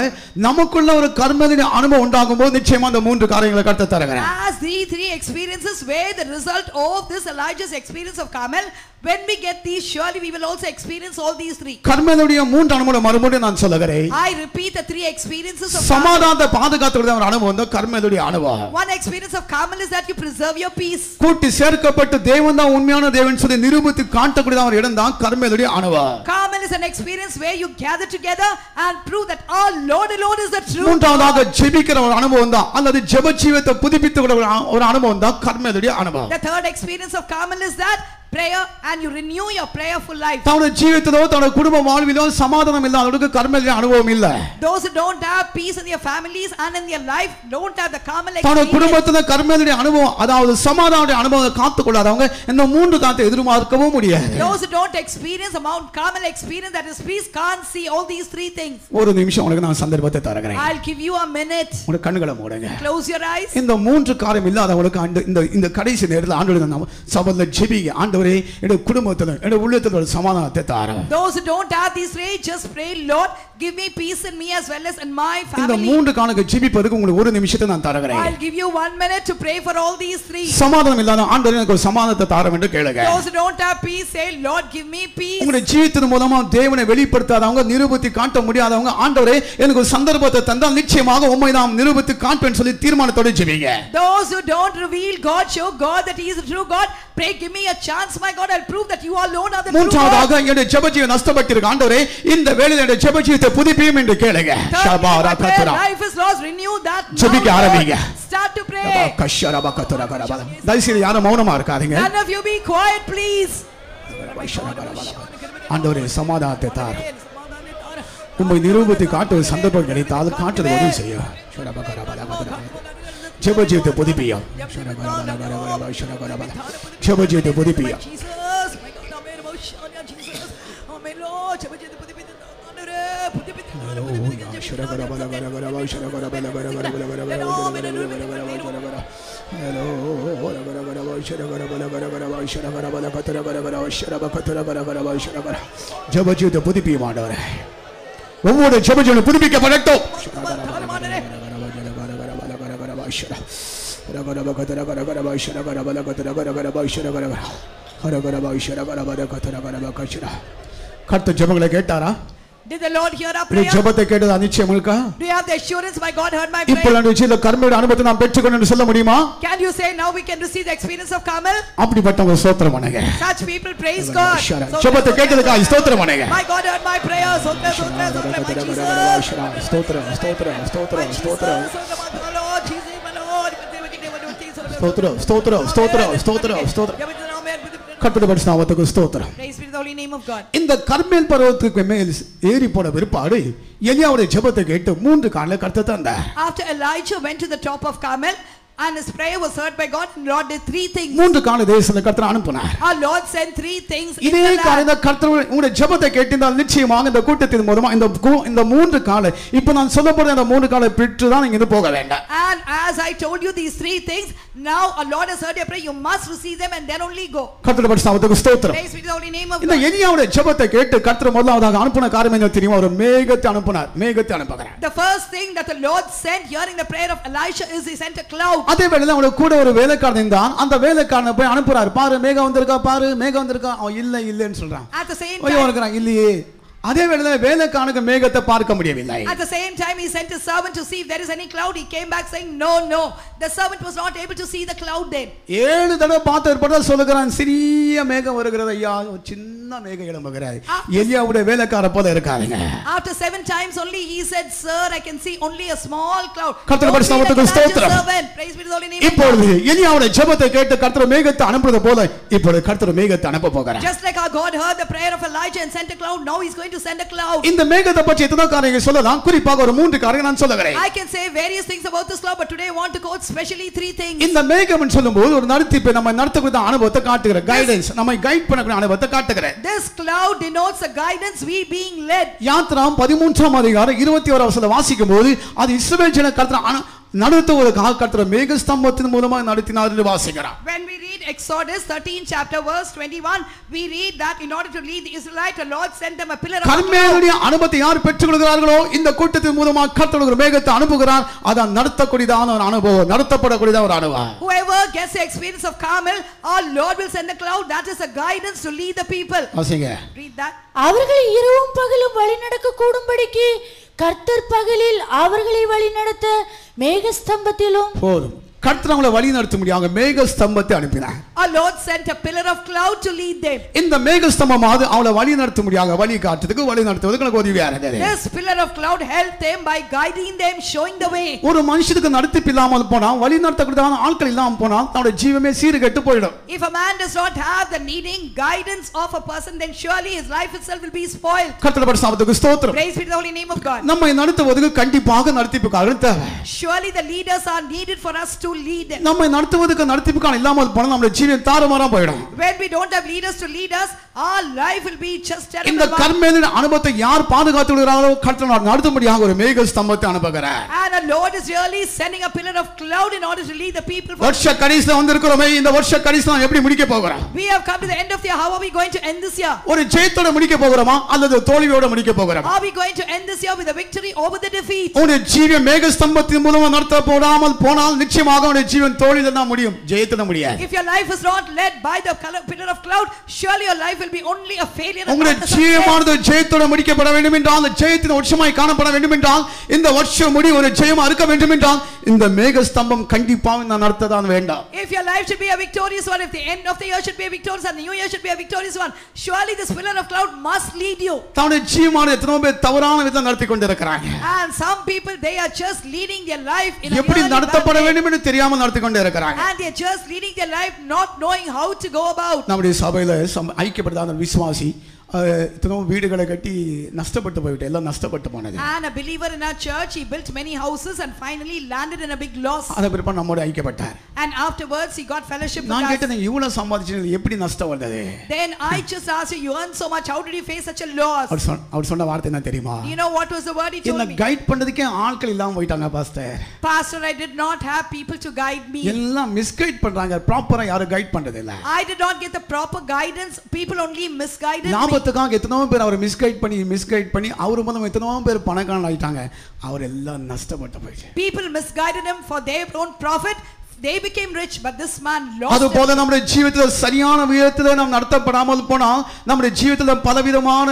நமக்குள்ள ஒரு கர்மேலுடைய அனுபவம் உண்டாகும் போது நிச்சயமா இந்த மூன்று காரியங்களை கருத்து தருகிறேன் As these three experiences were the result of this Elijah's experience of Carmel, when we get these, surely we will also experience all these three. கர்மேலுடைய மூன்று அனுபவம் மறுபடியும் நான் சொல்லுகிறேன் I repeat the three experiences of. சமாதானத்தை பாதுகாத்துக்கிற ஒரு அனுபவம் தான் கர்மேலுடைய அனுபவம் One experience of Carmel is that you preserve your peace. கூட்டி சேர்க்கப்பட்டு தேவன் தான் உண்மையான தேவன் சொல்லி நிரூபித்து காட்டக்கூடிய ஒரு இடம் தான் கர்மேலுடைய அனுபவம் Carmel is an experience where you gather together and prove that our Lord alone is the true மூன்றாவதாக. ஜெபிக்கிற ஒரு அனுபவம் தான் அல்லது ஜெப ஜீவத்தை புதுப்பித்து ஒரு அனுபவம் தான் கர்மேலுடைய அனுபவம் The third experience of Carmel is that prayer and you renew your prayerful life. தன்னுடைய ஜீவித்ததோ தன்னுடைய குடும்ப வாழ்விலோ சமாதானம் இல்லாதவர்களுக்கு கர்மேலுடைய அனுபவம் இல்ல Those who don't have peace in their families and in their life don't have the Carmel தன்னுடைய experience. குடும்பத்துல கர்மேலுடைய அனுபவம் அதாவது சமாதானுடைய அனுபவத்தை காத்துக் கொள்ளாதவங்க இந்த மூன்று காத்தை எதிர்பார்க்கவும் முடியாது Those who don't experience a Mount Carmel experience that is peace can't see all these three things. ஒரு நிமிஷம் உனக்கு நான் சந்தர்ப்பத்தை தருகிறேன் I'll give you a minute. உங்க கண்களை மூடுங்க Close your eyes. இந்த மூன்று காரியம் இல்லாதவங்களுக்கு ஆண்டு இந்த இந்த கடைசி நேரத்தில் ஆண்டு நம்ம சபையில் ஜெபிங்க ஆண்டவரே என்னுடைய குடும்பத்தில் என்னுடைய உள்ளத்தில் ஒரு சமாதானத்தை தாரம் Those who don't have these three, just pray, Lord, give me peace in me as well as in my இந்த family. மூன்று காணுக்கு ஜெபிப்பதற்கு உங்களுக்கு ஒரு நிமிஷத்தை நான் தருகிறேன் I'll give you one minute to pray for all these three. சமாதானம் இல்லாத ஆண்டவரே எனக்கு ஒரு சமாதானத்தை தாரம் என்று கேளுங்க Those who don't have peace, say, Lord, give me peace. உங்களுடைய ஜீவித்தின் மூலமா தேவனை வெளிப்படுத்தாதவங்க நிரூபித்து காட்ட முடியாதவங்க ஆண்டவரே எனக்கு ஒரு சந்தர்ப்பத்தை தந்தால் நிச்சயமாக உண்மை நாம் நிரூபித்து காண்பேன் சொல்லி தீர்மானத்தோடு ஜெபிங்க Those who don't reveal God, show God that He is true God. Pray, give me a chance, my God. I'll prove that you alone are the. மூன்றாவதாக என்னுடைய ஜெபஜீவன் நஷ்டப்பட்டிருக்கு ஆண்டவரே இந்த வேளையில் என்னுடைய ஜெபஜீவத்தை புதுப்பியும் என்று கேளுங்க ஷபாரா கத்துரா life is lost. Renew that. ஜெபிக்க. ஆரம்பிங்க. Start to pray. கஷரபா கத்துரா கரபா தயவுசெய்து யாரும் மௌனமா இருக்காதீங்க None of you be quiet, please. ஆண்டவரே சமாதானத்தை தார் உம்மை நிரூபித்து காட்டு ஒரு சந்தர்ப்பம் கிடைத்தால் காட்டுறது உதவி செய்யும் ஜெபஜீவத்தை புதுப்பியும் ஜெபஜீவத்தை புதுப்பியும் Jesus, my God, Amen. Emotion, yeah, Jesus. கர்த்த ஜபங்களை கேட்டாரா Did the Lord hear our இப்படி prayer? ஜெபத்தை கேட்டது நிச்சயம் இருக்கா Do you have the assurance my God heard my இப்போ prayer? நான் இந்த கர்மையோட அனுபவத்தை நான் பெற்றுக்கொண்டு சொல்ல முடியுமா Can you say now we can receive the experience of Carmel? அப்படிப்பட்டவங்க ஸ்தோத்திரம் பண்ணுங்க Such people praise God. Shara. So- ஜெபத்தை கேட்டதுக்காக ஸ்தோத்திரம் பண்ணுங்க My God heard my prayer. Sotra, sotra, sotra, my Jesus. ஸ்தோத்திரம் ஸ்தோத்திரம் My ஸ்தோத்திரம் Jesus. ஸ்தோத்திரம் ஸ்தோத்திரம் ஸ்தோத்திரம் ஸ்தோத்திரம் ஸ்தோத்திரம் ஸ்தோத்திரம் கர்த்தருடைய நாமத்துக்கு ஸ்தோத்திரம். இந்த கர்மேல் பருவத்துக்கு மேல் ஏறி போன பிற்பாடு எலியாவுடைய ஜெபத்தை கேட்டு மூன்று காலில் கர்த்தர் தந்தார் After Elijah went to the top of Carmel and his prayer was heard by God, and Lord did three things. மூன்று கால தேசத்துல கர்த்தர் அனுப்பினார் Our Lord sent three things in இதே. காலையில கர்த்தர் உங்களுடைய ஜெபத்தை கேட்டிருந்தால் நிச்சயமாக இந்த கூட்டத்தின் மூலமா இந்த இந்த மூன்று காலை இப்ப நான் சொல்ல போற இந்த மூன்று காலை பெற்று தான் நீங்க போக வேண்டாம் And as I told you these three things, now our Lord has heard your prayer. You must receive them and then only go. கர்த்தருடைய பரிசு நாமத்துக்கு ஸ்தோத்திரம். Praise be to the holy name of இந்த. எலியாவுடைய ஜெபத்தை கேட்டு கர்த்தர் முதலாவதாக அனுப்பின காரியம் என்ன தெரியுமா? ஒரு மேகத்தை அனுப்பினார். மேகத்தை அனுப்புகிறார். The first thing that the Lord sent hearing the prayer of Elisha is he sent a cloud. அதே வேளையில அவனுக்கு கூட ஒரு வேலைக்காரன் தான் அந்த வேலைக்காரனை போய் அனுப்புறாரு. பாரு மேகம் வந்திருக்கா பாரு மேகம் வந்திருக்கா. அவன் இல்ல இல்லன்னு சொல்றான். At the same time, இல்லையே. அதே வேளையில வேலைக்காரனுக்கு மேகத்தை பார்க்க முடியவில்லை at the same time, he sent his servant to see if there is any cloud. He came back saying, No, no. The servant was not able to see the cloud then. ஏழு தடவை பார்த்து ஏற்பட்டா சொல்லுகிறான் சிறிய மேகம் வருகிறது ஐயா ஒரு சின்ன மேகம் எழும்புகிறாரு ஆ. எலியாவுடைய வேலைக்கார போல இருக்காருங்க After seven times only, he said, Sir, I can see only a small cloud. கர்த்தர் Don't see பரிசுத்தத்துக்கு like an larger ஸ்தோத்திரம். servant. Praise be to the holy name of God. இப்பொழுது எலியாவுடைய ஜெபத்தை கேட்டு கர்த்தர் மேகத்தை அனுப்புறது போல இப்பொழுது கர்த்தர் மேகத்தை அனுப்ப போகிறார் Just like our God heard the prayer of Elijah and sent a cloud, now he's going to send a cloud. இந்த மேகத்தை பற்றி எத்தனை காரியங்கள் சொல்லலாம் குறிப்பாக ஒரு மூன்று காரியங்கள் நான் சொல்லுகிறேன் I can say various things about this cloud, but today I want to quote specially three things. இந்த மேகம் சொல்லும்போது ஒரு நடத்திப்பை நம்ம நடத்தக்கூடிய அனுபவத்தை காட்டுகிற கைடன்ஸ் நம்மை கைட் பண்ணக்கூடிய அனுபவத்தை காட்டுகிற This cloud denotes a guidance, we being led. யாத்ராம் பதிமூன்றாம் அதிகாரம் இருபத்தி ஓராம் வசனத்தை வாசிக்கும் போது அது இஸ்ரவேல் ஜன கர்த்தர் அனு- நடத்துவதற்காக கர்த்தர் மேக ஸ்தம்பத்தின் மூலமாக நடத்தினார் என்று வாசிக்கிறார் When we read Exodus 13 chapter verse 21, we read that in order to lead the Israelites, the Lord sent them a pillar of cloud. கர்மேலுடைய அனுபவத்தை யார் பெற்றுக் கொள்கிறார்களோ இந்த கூட்டத்தின் மூலமாக கர்த்தர் ஒரு மேகத்தை அனுப்புகிறார் அதான் நடத்தக்கூடியதான ஒரு அனுபவம் நடத்தப்படக்கூடியதான ஒரு அனுபவம் Whoever gets the experience of Carmel, our Lord will send a cloud. That is a guidance to lead the people. வாசிங்க Read that. அவர்களை இரவும் பகலும் வழிநடக்க கூடும்படிக்கு கர்த்தர் பகலில் அவர்களை வழிநடத்த மேகஸ்தம்பத்திலும் போதும். கர்த்தர் அவங்களை வழி நடத்த முடியும் அவங்க மேக ஸ்தம்பத்தை அனுப்பினார் Our Lord sent a pillar of cloud to lead them. இந்த மேக ஸ்தம்பமாவது அவளை வழி நடத்த முடியாங்க வழி காட்டுறதுக்கு வழி நடத்துவதற்கு எனக்கு உதவியா இருந்தது This pillar of cloud helped them by guiding them, showing the way. ஒரு மனுஷனுக்கு நடத்திப்பு இல்லாமல் போனால் வழி நடத்தக்கூடியதான ஆட்கள் இல்லாமல் போனால் தன்னுடைய ஜீவமே சீர்கெட்டு போயிடும் If a man does not have the needing guidance of a person, then surely his life itself will be spoiled. கர்த்தர் பரிசுத்தத்துக்கு ஸ்தோத்திரம் Praise be the holy name of God. நம்மை நடத்துவதற்கு கண்டிப்பாக நடத்திப்புக்காக தேவை Surely the leaders are needed for us to lead them. நம்மை நடத்துவதற்கு நடத்திப்புக்காக இல்லாமல் போனால் நம்முடைய ஜீவன் தாறுமாறா போயிடும் When we don't have leaders to lead us, our life will be just இந்த terrible. கர்மேலின் அனுபவத்தை யார் பாதுகாத்து விடுகிறாரோ கர்த்தர் நடத்தும்படியாக ஒரு மேக ஸ்தம்பத்தை அனுப்புகிறார் And the Lord is really sending a pillar of cloud in order to lead the people. வருஷ கடைசியில் வந்திருக்கிறோமே இந்த வருஷ கடைசியில் நாம் எப்படி முடிக்க போகிறோம் we have come to the end of the year. How are we going to end this year? ஒரு ஜெயத்தோட முடிக்க போகிறோமா அல்லது தோல்வியோட முடிக்க போகிறோமா Are we going to end this year with a victory or with a defeat? உன்னுடைய ஜீவன் மேக ஸ்தம்பத்தின் மூலமா நடத்த போடாமல் போனால் நிச்சயமாக உன்னுடைய ஜீவன் தோல்வியில தான் முடியும் ஜெயத்தில முடியாது If your life is not led by the pillar of cloud, surely your life will be only a failure. உங்களுடைய. ஜீவமானது ஜெயத்தோட முடிக்கப்பட வேண்டும் என்றால் அந்த ஜெயத்தின் வருஷமாய் காணப்பட வேண்டும் என்றால் இந்த வருஷம் முடி ஒரு ஜெயமா இருக்க வேண்டும் என்றால் இந்த மேக ஸ்தம்பம் கண்டிப்பாக நான் நடத்ததான் வேண்டாம் If your life should be a victorious one, if the end of the year should be a victorious and the new year should be a victorious one, surely this pillar of cloud must lead you. தன்னுடைய ஜீவமான எத்தனை பேர் தவறான விதம் நடத்தி கொண்டிருக்கிறாங்க And some people, they are just leading their life in எப்படி நடத்தப்பட. வேண்டும் என்று தெரியாமல் நடத்தி கொண்டே இருக்கிறாங்க And they're just leading their life not knowing how to go about. நம்முடைய சபையில சம்- ஐக்கியப்படுத்தாத விசுவாசி அஹ், எத்தனையோ வீடுகளை கட்டி நஷ்டப்பட்டு போய்விட்டு எல்லாம் நஷ்டப்பட்டு போனது And a believer in our church, he built many houses and finally landed in a big loss. அதை பிற்பாடு நம்மோட ஐக்கியப்பட்டார் And afterwards, he got fellowship நான் with us. கேட்டேன் இவ்வளவு சம்பாதிச்சு எப்படி நஷ்டம் வந்தது Then I just asked you, you earned so much, how did you face such a loss? அவர் சொன்ன அவர் சொன்ன வார்த்தை என்ன தெரியுமா You know what was the word he என்ன told me? கைட் பண்றதுக்கே ஆட்கள் இல்லாம போயிட்டாங்க pastor Pastor, I did not have people to guide me. எல்லாம் மிஸ்கைட் பண்றாங்க ப்ராப்பரா யாரும் கைட் பண்றது இல்ல I did not get the proper guidance. People only misguided me. லாபத்துக்காக எத்தனையோ பேர் அவர் மிஸ்கைட் பண்ணி மிஸ்கைட் பண்ணி அவர் மூலம் எத்தனையோ பேர் பணக்காரன் ஆயிட்டாங்க அவர் எல்லாம் நஷ்டப்பட்டு போயிடுச்சு People misguided him for their own profit. They became rich, but this man lost. அது. போல நம்முடைய ஜீவிதத்தில் சரியான விதத்தில் நாம் நடத்தப்படாமல் போனால் நம்முடைய ஜீவிதத்தில் பலவிதமான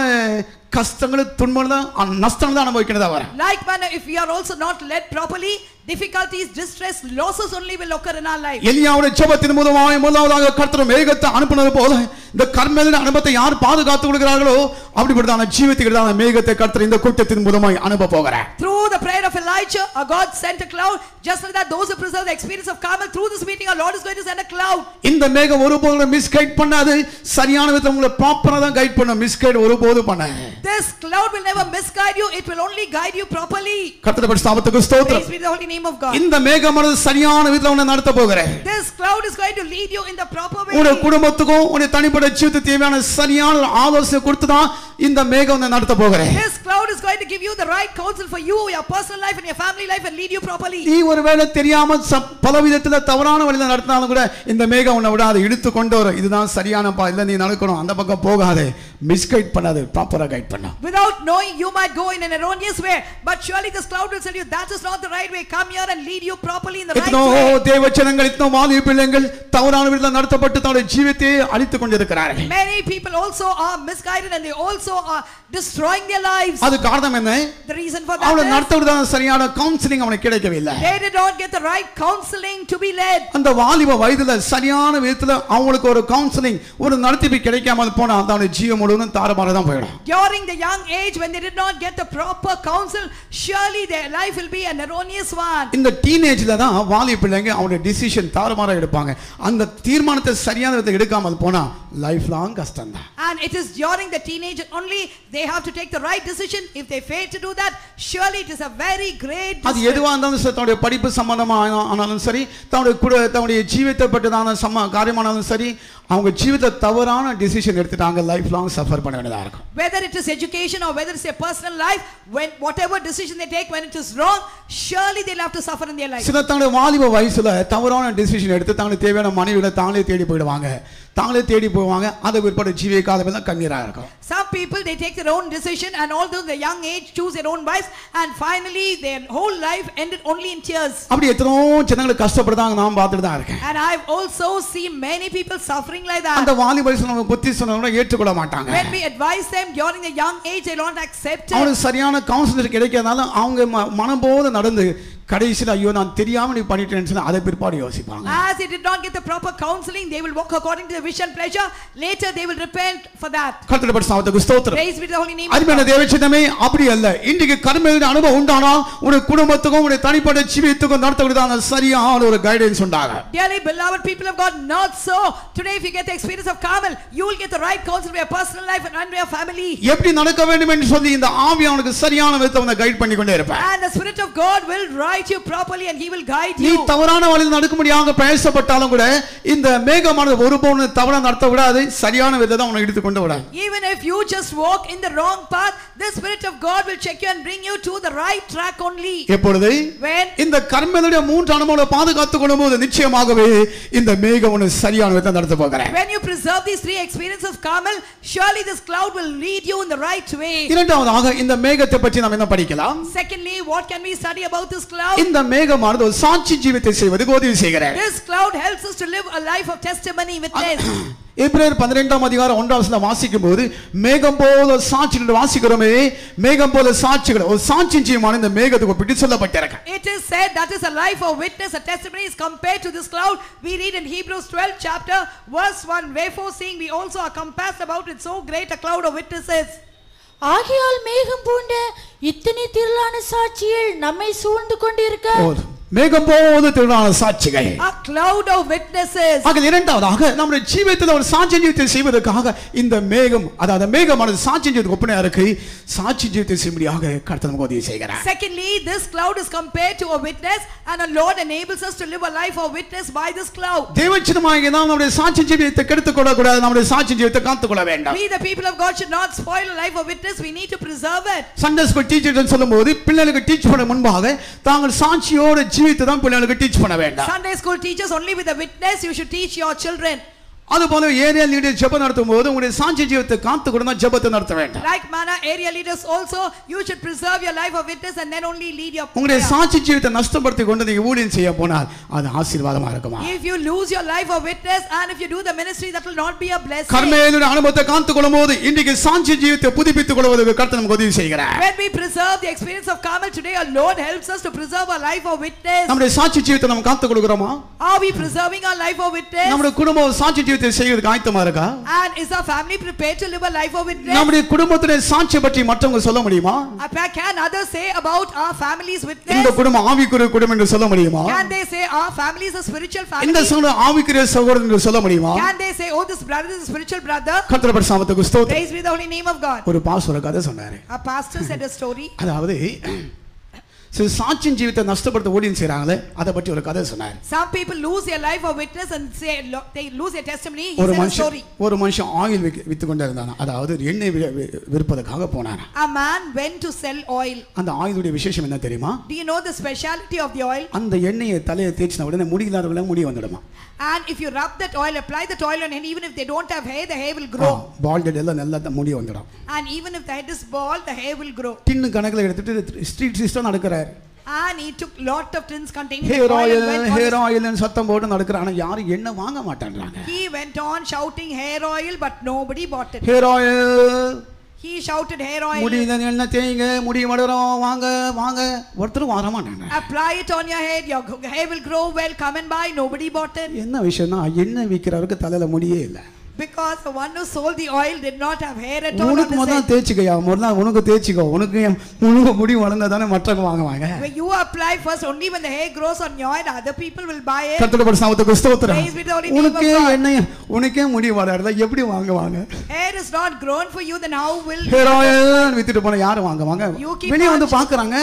கஷ்டங்களும் துன்பங்களும் தான் நஷ்டம் தான் அனுபவிக்கிறதா வர Like manner, if we are also not led properly, difficulties, distress, losses only will occur in our life. எலியாவுடைய ஜெபத்தின் மூலமாக முதலாவதாக கர்த்தர் மேகத்தை அனுப்புனது போல இந்த கர்மேலின் அனுபவத்தை யார் பாதுகாத்து கொடுக்கிறார்களோ அப்படிப்பட்டதான ஜீவித்துக்கிறதான மேகத்தை கர்த்தர் இந்த கூட்டத்தின் மூலமாய் அனுப்ப போகிறார் Through the prayer of Elijah, our God sent a cloud. Just like that, those who preserve the experience of Carmel, through this meeting, our Lord is going to send a cloud. இந்த மேகம் ஒருபோதும் மிஸ்கைட் பண்ணாது சரியான விதத்தில் உங்களை ப்ராப்பரா தான் கைட் பண்ணும் மிஸ்கைட் ஒருபோதும் பண்ண This cloud will never misguide you, it will only guide you properly. கர்த்தர் பரிசுத்தத்துக்கு ஸ்தோத்திரம் Praise be the holy name of God. இந்த மேகமானது சரியான விதத்தில் உன்னை நடத்த போகிறேன் This cloud is going to lead you in the proper way. குடும்பத்துக்கும் உன்னுடைய தனிப்பட்ட ஜீவித்து தேவையான சரியான ஆலோசனை கொடுத்து தான் இந்த மேகம் உன்னை நடத்த போகிறேன் This cloud is going to give you the right counsel for you, your personal life and your family life and lead you properly. நீ ஒருவேளை தெரியாம பல விதத்துல தவறான வழியில நடத்தினாலும் கூட இந்த மேகம் உன்னை விடாது இழுத்து கொண்டு வரும் இதுதான் சரியான பா இல்ல நீ நடக்கணும் அந்த பக்கம் போகாதே மிஸ்கைட் பண்ணாது ப்ராப்பரா கைட் பண்ண Without knowing, you might go in an erroneous way, but surely this cloud will tell you that is not the right way. Come here and lead you properly in the right இத்தனோ way. தேவச்சனங்கள் இத்தனோ வாலிப பிள்ளைங்கள் தவறான விதத்தில் நடத்தப்பட்டு தன்னுடைய ஜீவித்தையே அழித்துக் கொண்டிருக்கிறார்கள் Many people also are misguided and they also are destroying their lives. அது காரணம் என்ன The reason for that is நடத்துவதான சரியான கவுன்சிலிங் அவனுக்கு கிடைக்கவில்லை they did not get the right counseling to be led. அந்த வாலிப வயதுல சரியான விதத்துல அவங்களுக்கு ஒரு கவுன்சிலிங் ஒரு நடத்திப்பு கிடைக்காமல் போனா அவனுடைய ஜீவன் முழுவதும் தாறுமாறு தான் போயிடும் During the young age, when they did not get the proper counsel, surely their life will be an erroneous one. இந்த டீனேஜ்ல தான் வாலிப பிள்ளைங்க அவனுடைய டிசிஷன் தாறுமாறா எடுப்பாங்க அந்த தீர்மானத்தை சரியான விதத்தை எடுக்காமல் போனா லைஃப் லாங் கஷ்டம் தான் And it is during the teenage only they have to take the right decision. If they fail to do that, surely it is a very great அது. எதுவா இருந்தாலும் சரி தன்னுடைய படிப்பு சம்பந்தமா ஆனா- ஆனாலும் சரி தன்னுடைய கூட தன்னுடைய ஜீவித்தை பட்டதான சம காரியமானாலும் சரி அவங்க ஜீவித தவறான டிசிஷன் எடுத்துட்டாங்க லைஃப் லாங் சஃபர் பண்ண வேண்டியதா இருக்கும் Whether it is education or whether it's a personal life, when whatever decision they take when it is wrong, surely they'll have to suffer in their life. சில தன்னுடைய வாலிப வயசுல தவறான டிசிஷன் எடுத்து தங்களுக்கு தேவையான மனைவிகளை தாங்களே தேடி போயிடுவாங்க தாங்களே தேடி போவாங்க அதை பிற்பாடு ஜீவிய காலம் தான் கண்ணீரா இருக்கும் Some people they take their own decision and although the young age choose their own wives and finally their whole life ended only in tears. அப்படி எத்தனோ ஜனங்களை கஷ்டப்படுதாங்க நான் பார்த்துட்டு தான் இருக்கேன் And I've also seen many people suffering like அந்த that. வாலிப வயசுல நம்ம புத்தி சொன்னவங்க ஏற்றுக்கொள்ள மாட்டாங்க When we advise them during the young age, they don't accept it. அவனுக்கு சரியான கவுன்சிலர் கிடைக்காதனால அவங்க ம- மனம் போது நடந்து கடைசியில் ஐயோ நான் தெரியாம நீ பண்ணிட்டேன்னு சொன்னா அதை பிற்பாடு யோசிப்பாங்க As they did not get the proper counseling, they will walk according to their wish and pleasure. Later, they will repent for that. கர்த்தர் சாவத்துக்கு ஸ்தோத்திரம் Praise be the holy name. அருமையான. தேவச்சிதமே அப்படி அல்ல இன்றைக்கு கர்மையின் அனுபவம் உண்டானால் உடைய குடும்பத்துக்கும் உடைய தனிப்பட்ட ஜீவியத்துக்கும் நடத்தக்கூடியதான சரியான ஒரு கைடன்ஸ் உண்டாக Dearly beloved people of God, not so. Today, if you get the experience of Carmel, you will get the right counsel for your personal life and for your family. எப்படி நடக்க வேண்டும் என்று சொல்லி இந்த ஆவி அவனுக்கு சரியான விதத்தை உன்னை கைட் பண்ணி கொண்டே இருப்பேன் And the Spirit of God will guide you properly and He will guide நீ you. தவறான வழியில் நடக்கும்படியாக பிரயாசப்பட்டாலும் கூட இந்த மேகமானது ஒருபோது தவறா நடத்த விடாது சரியான விதத்தை தான் உன்னை எடுத்து கொண்டு விடாது Even if you just walk in the wrong path, the Spirit of God will check you and bring you to the right track only. எப்பொழுது When இந்த கர்மனுடைய மூன்று அனுபவங்களை பாதுகாத்துக் கொள்ளும் போது நிச்சயமாகவே இந்த மேகம் உன்னை சரியான விதத்தை நடத்த போகிறேன் when you preserve these three experiences of Carmel, surely this cloud will lead you in the right way. இரண்டாவதாக இந்த மேகத்தை பற்றி நாம் என்ன படிக்கலாம் Secondly, what can we study about this cloud? இந்த மேகமானது ஒரு சாட்சி ஜீவித்தை செய்வதுக்கு உதவி செய்கிறேன் This cloud helps us to live a life of testimony witness. எபிரேயர் பன்னிரெண்டாம் அதிகாரம் ஒன்றாம் வசனம் வாசிக்கும் போது மேகம் போல சாட்சிகள் வாசிக்கிறோமே மேகம் போல சாட்சிகள் ஒரு சாட்சி ஜீவமான இந்த மேகத்துக்கு ஒப்பிட்டு சொல்லப்பட்டிருக்க It is said that is a life of witness, a testimony is compared to this cloud. We read in Hebrews 12 chapter verse 1. Wherefore seeing we also are compassed about with so great a cloud of witnesses. ஆகையால் மேகம் பூண்ட இத்தனை திரளான சாட்சிகள் நம்மை சூழ்ந்து கொண்டிருக்க oh, மேகம் போல திருநாள சாட்சிகள் A cloud of witnesses. ஆக இரண்டாவதாக நம்முடைய ஜீவியத்தில் ஒரு சாட்சி ஜீவித்தை செய்வதற்காக இந்த மேகம் அதாவது மேகமானது சாட்சி ஜீவித்துக்கு ஒப்பனையா இருக்கு சாட்சி ஜீவித்தை செய்யும்படியாக கர்த்தர் நமக்கு உதவி செய்கிறார் Secondly, this cloud is compared to a witness and our Lord enables us to live a life of witness by this cloud. தேவச்சிதமாக தான் நம்முடைய சாட்சி ஜீவியத்தை கெடுத்துக் கொள்ளக்கூடாது நம்முடைய சாட்சி ஜீவியத்தை காத்துக்கொள்ள வேண்டாம் We, the people of God, should not spoil a life of witness. We need to preserve it. Sunday school teacher சொல்லும்போது பிள்ளைகளுக்கு டீச் பண்ண முன்பாக தாங்கள் சாட்சியோட ஜீவித்து தான் பிள்ளைகளுக்கு டீச் பண்ண வேண்டாம் Sunday school teachers only with a witness you should teach your children. அது போல ஏரியா லீடர் ஜெபம் நடத்தும் போது உங்களுடைய சாட்சி ஜீவத்தை காத்து கூட தான் ஜெபத்தை நடத்த வேண்டும் Like manna area leaders also, you should preserve your life of witness and then only lead your உங்களுடைய. சாட்சி ஜீவத்தை நஷ்டப்படுத்தி கொண்டு நீங்க ஊழியம் செய்ய போனால் அது ஆசீர்வாதமா இருக்குமா If you lose your life of witness and if you do the ministry, that will not be a blessing. கர்மேலுடைய அனுபவத்தை காத்துக் கொள்ளும் போது இன்றைக்கு சாட்சி ஜீவத்தை புதுப்பித்துக் கொள்வதற்கு கர்த்தர் நமக்கு உதவி செய்கிறார் When we preserve the experience of Carmel today, our Lord helps us to preserve our life of witness. நம்முடைய சாட்சி ஜீவத்தை நம்ம காத்துக் கொடுக்கிறோமா Are we preserving our life of witness? நம்முடைய குடும்பம் சாட்சி ஜீவத்தை செய்வதற்கு ஆயத்தமா இருக்கா And is our family prepared to live a life of witness? நம்முடைய குடும்பத்துடைய சாட்சி பற்றி மற்றவங்க சொல்ல முடியுமா Uh, Can others say about our family's இந்த witness? குடும்பம் ஆவிக்குரிய குடும்பம் என்று சொல்ல முடியுமா Can they say our family is a spiritual இந்த family? சகோதரன் ஆவிக்குரிய சகோதரன் என்று சொல்ல முடியுமா Can they say, oh, this brother is a spiritual brother? கர்த்தர் பரிசாமத்துக்கு ஸ்தோத்திரம் Praise be the holy name of God. ஒரு பாஸ் ஒரு கதை சொன்னாரு A pastor said a story. அதாவது சில சாட்சியின் ஜீவித்தை நஷ்டப்படுத்த ஊழியம் செய்றாங்களே அதை பற்றி ஒரு கதை சொன்னார் Some people lose their life of witness and say they lose their testimony. ஒரு மனுஷன். ஒரு மனுஷன் ஆயில் வித்து கொண்டே இருந்தானா அதாவது எண்ணெய் விற்பதற்காக போனானா A man went to sell oil. அந்த ஆயிலுடைய விசேஷம் என்ன தெரியுமா Do you know the speciality of the oil? அந்த எண்ணெயை தலையை தேய்ச்சின உடனே முடி இல்லாதவங்கள முடி வந்துடுமா And if you rub that oil, apply that oil on and even if they don't have hair, the hair will grow. பால்டெட் எல்லாம் நல்லா முடி வந்துடும் And even if the head is bald, the hair will grow. Tin கணக்கில் எடுத்துட்டு ஸ்ட்ரீட் சிஸ்டம் நடக்கிறாரு And he took lot of tins containing hair oil and hair his- oil சத்தம் போட்டு நடக்கிறான் யாரும் எண்ணெய் வாங்க மாட்டேன்றாங்க He went on shouting hair oil, but nobody bought it. Hair oil He shouted hair oil. இந்த எண்ணெய் தேய்ங்க முடி மடுறோம் வாங்க வாங்க ஒருத்தரும் வர மாட்டாங்க Apply it on your head, your hair will grow well, come and buy. Nobody bought it. என்ன விஷயம்னா எண்ணெய் விற்கிறவருக்கு தலையில முடியே இல்லை Because the one who sold the oil did not have hair at all உனக்கு head. தேய்ச்சிக்கையா முதல்ல உனக்கு தேய்ச்சிக்கோ உனக்கு உனக்கு முடி வளர்ந்தா தானே மற்றவங்க வாங்குவாங்க When you apply first, only when the hair grows on your head, other people will buy it. கர்த்தருடைய பரிசுத்தத்துக்கு ஸ்தோத்திரம் உனக்கே. எண்ணெய் உனக்கே முடி வளரல எப்படி வாங்குவாங்க Hair is not grown for you, then how will hair oil வித்துட்டு போனா யாரு வாங்குவாங்க வெளியே வந்து. பாக்குறாங்க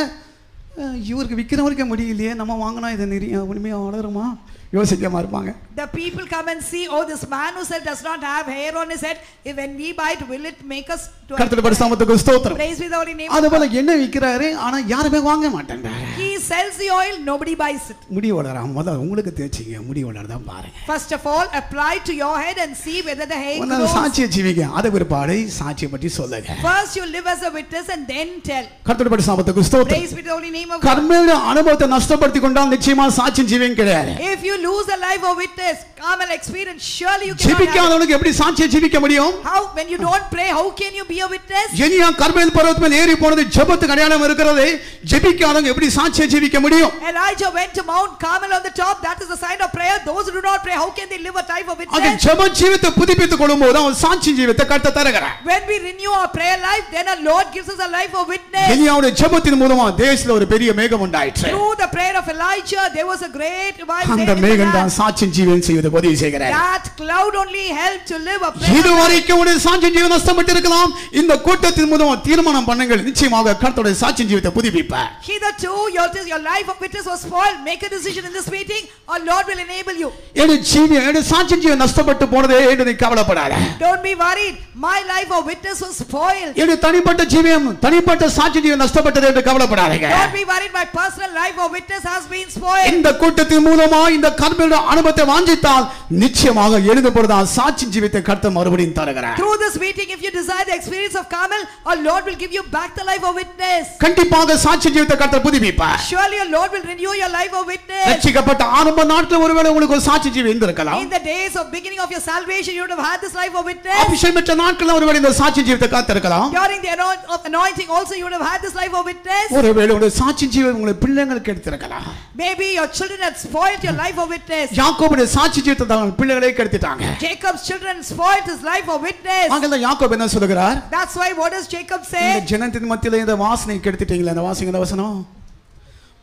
இவருக்கு விற்கிறவருக்கே முடியலையே நம்ம வாங்கினா இது உண்மையா வளருமா யோசிக்காம இருப்பாங்க the people come and see, oh, this man who said does not have hair on his head, if when we buy it, will it make us to கர்த்தருடைய பரிசுத்தத்துக்கு ஸ்தோத்திரம் Praise be the holy name. அது போல எண்ணெய் விற்கிறாரு ஆனா யாருமே வாங்க மாட்டாங்க He sells the oil, nobody buys it. முடி வளராம முதல்ல உங்களுக்கு தேய்ச்சிங்க முடி வளரதான் பாருங்க First of all, apply to your head and see whether the hair முதல்ல grows. சாட்சியை ஜீவிங்க அதை பிற்பாடு சாட்சியை பற்றி சொல்லுங்க First, you live as a witness and then tell. கர்த்தருடைய பரிசுத்தத்துக்கு ஸ்தோத்திரம் Praise be the holy name of God. கர்மேல அனுபவத்தை நஷ்டப்படுத்தி கொண்டால் நிச்சயமா சாட்சியம் ஜீவியம் கிடையாது If you lose a life of witness, Carmel experience, surely you cannot. ஜெபிக்காதவனுக்கு எப்படி சாட்சியை ஜீவிக்க முடியும் How, when you don't pray, how can you be a witness? எனியா கர்மேல் பர்வத் மேல் ஏறி போனது ஜெபத்துக்கு அடையாளம் இருக்கிறது ஜெபிக்காதவங்க எப்படி சாட்சியை ஜீவிக்க முடியும் Elijah went to Mount Carmel on the top. That is a sign of prayer. Those who do not pray, how can they live a life of அங்க witness? ஜெப ஜீவித்தை புதுப்பித்துக் கொள்ளும் போது அவன் சாட்சி ஜீவித்தை கட்ட தருகிறான் When we renew our prayer life, then our Lord gives us a life of witness. எலியாவுடைய ஜெபத்தின் மூலமா தேசத்துல ஒரு பெரிய மேகம் உண்டாயிற்று Through the prayer of Elijah, there was a great revival. அந்த the மேகம் தான் land. சாட்சி ஜீவன் செய்வதற்கு உதவி செய்கிறார் That cloud only helped to live a prayer. இது. வரைக்கும் உடைய சாட்சி ஜீவன் நஷ்டப்பட்டு இருக்கலாம் இந்த கூட்டத்தின் மூலமா தீர்மானம் பண்ணுங்கள் நிச்சயமாக கர்த்தருடைய சாட்சி ஜீவித்தை புதுப்பிப்பார் Hitherto, your, your life of witness was spoiled. Make a decision in this meeting, our Lord will enable you. என்னுடைய ஜீவியம் என்னுடைய சாட்சி ஜீவன் நஷ்டப்பட்டு போனதே என்று நீ கவலைப்படாத Don't be worried. My life of witness was spoiled. என்னுடைய தனிப்பட்ட ஜீவியம் தனிப்பட்ட சாட்சி ஜீவன் நஷ்டப்பட்டது என்று கவலைப்படாதீங்க Don't be worried. My personal life of witness has been spoiled. இந்த கூட்டத்தின் மூலமா இந்த கர்மையுடைய அனுபவத்தை வாஞ்சித்தால் நிச்சயமாக எழுந்து போறதா சாட்சி ஜீவித்தை கர்த்தர் மறுபடியும் தருகிறார் Through this meeting, if you desire the experience of Carmel, our Lord will give you back the life of witness. கண்டிப்பாக சாட்சி ஜீவித்தை கர்த்தர் புதுப்பிப்பார் Surely your Lord will renew your life of witness. ரட்சிக்கப்பட்ட ஆரம்ப நாட்கள் ஒருவேளை உங்களுக்கு ஒரு சாட்சி ஜீவி இருந்திருக்கலாம் In the days of beginning of your salvation, you would have had this life of witness. அபிஷேகம் பெற்ற நாட்கள் ஒருவேளை இந்த சாட்சி ஜீவித்தை காத்திருக்கலாம் During the of anointing, also you would have had this life of witness. ஒருவேளை உங்களுடைய சாட்சி ஜீவன் உங்களை பிள்ளைங்களுக்கு எடுத்திருக்கலாம் Maybe your children had spoiled your life of witness. யாக்கோபுடைய சாட்சி ஜீவித்தை தங்கள் பிள்ளைகளே கெடுத்துட்டாங்க Jacob's children spoiled his life of witness. ஆகல யாக்கோப் என்ன சொல்லுகிறார் That's why what does Jacob இந்த say? ஜனத்தின் மத்தியில இந்த வாசனை கெடுத்துட்டீங்களே அந்த வாசிங்க இந்த வசனம்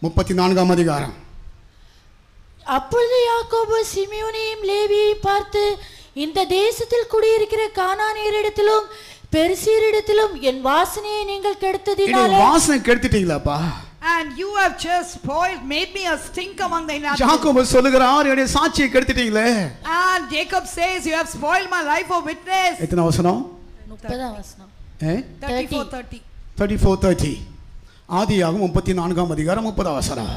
முப்பத்தி நான்காம் அதிகாரம் அப்பொழுது யாக்கோபு சிமியோனையும் லேவியையும் பார்த்து இந்த தேசத்தில் குடியிருக்கிற கானானியரிடத்திலும் பெருசீரிடத்திலும் என் வாசனையை நீங்கள் கெடுத்ததினால வாசனை கெடுத்துட்டீங்களாப்பா And you have just spoiled, made me a stink among the inhabitants. யாக்கோபு சொல்லுகிறார் என்னுடைய சாட்சியை கெடுத்துட்டீங்களே And Jacob says, You have spoiled my life of witness. எத்தனை வசனம் முப்பதாம் வசனம் 34 30. தேர்ட்டி ஃபோர் தேர்ட்டி ஆதியாகும் முப்பத்தி நான்காம் அதிகாரம் முப்பதாம் வசனம்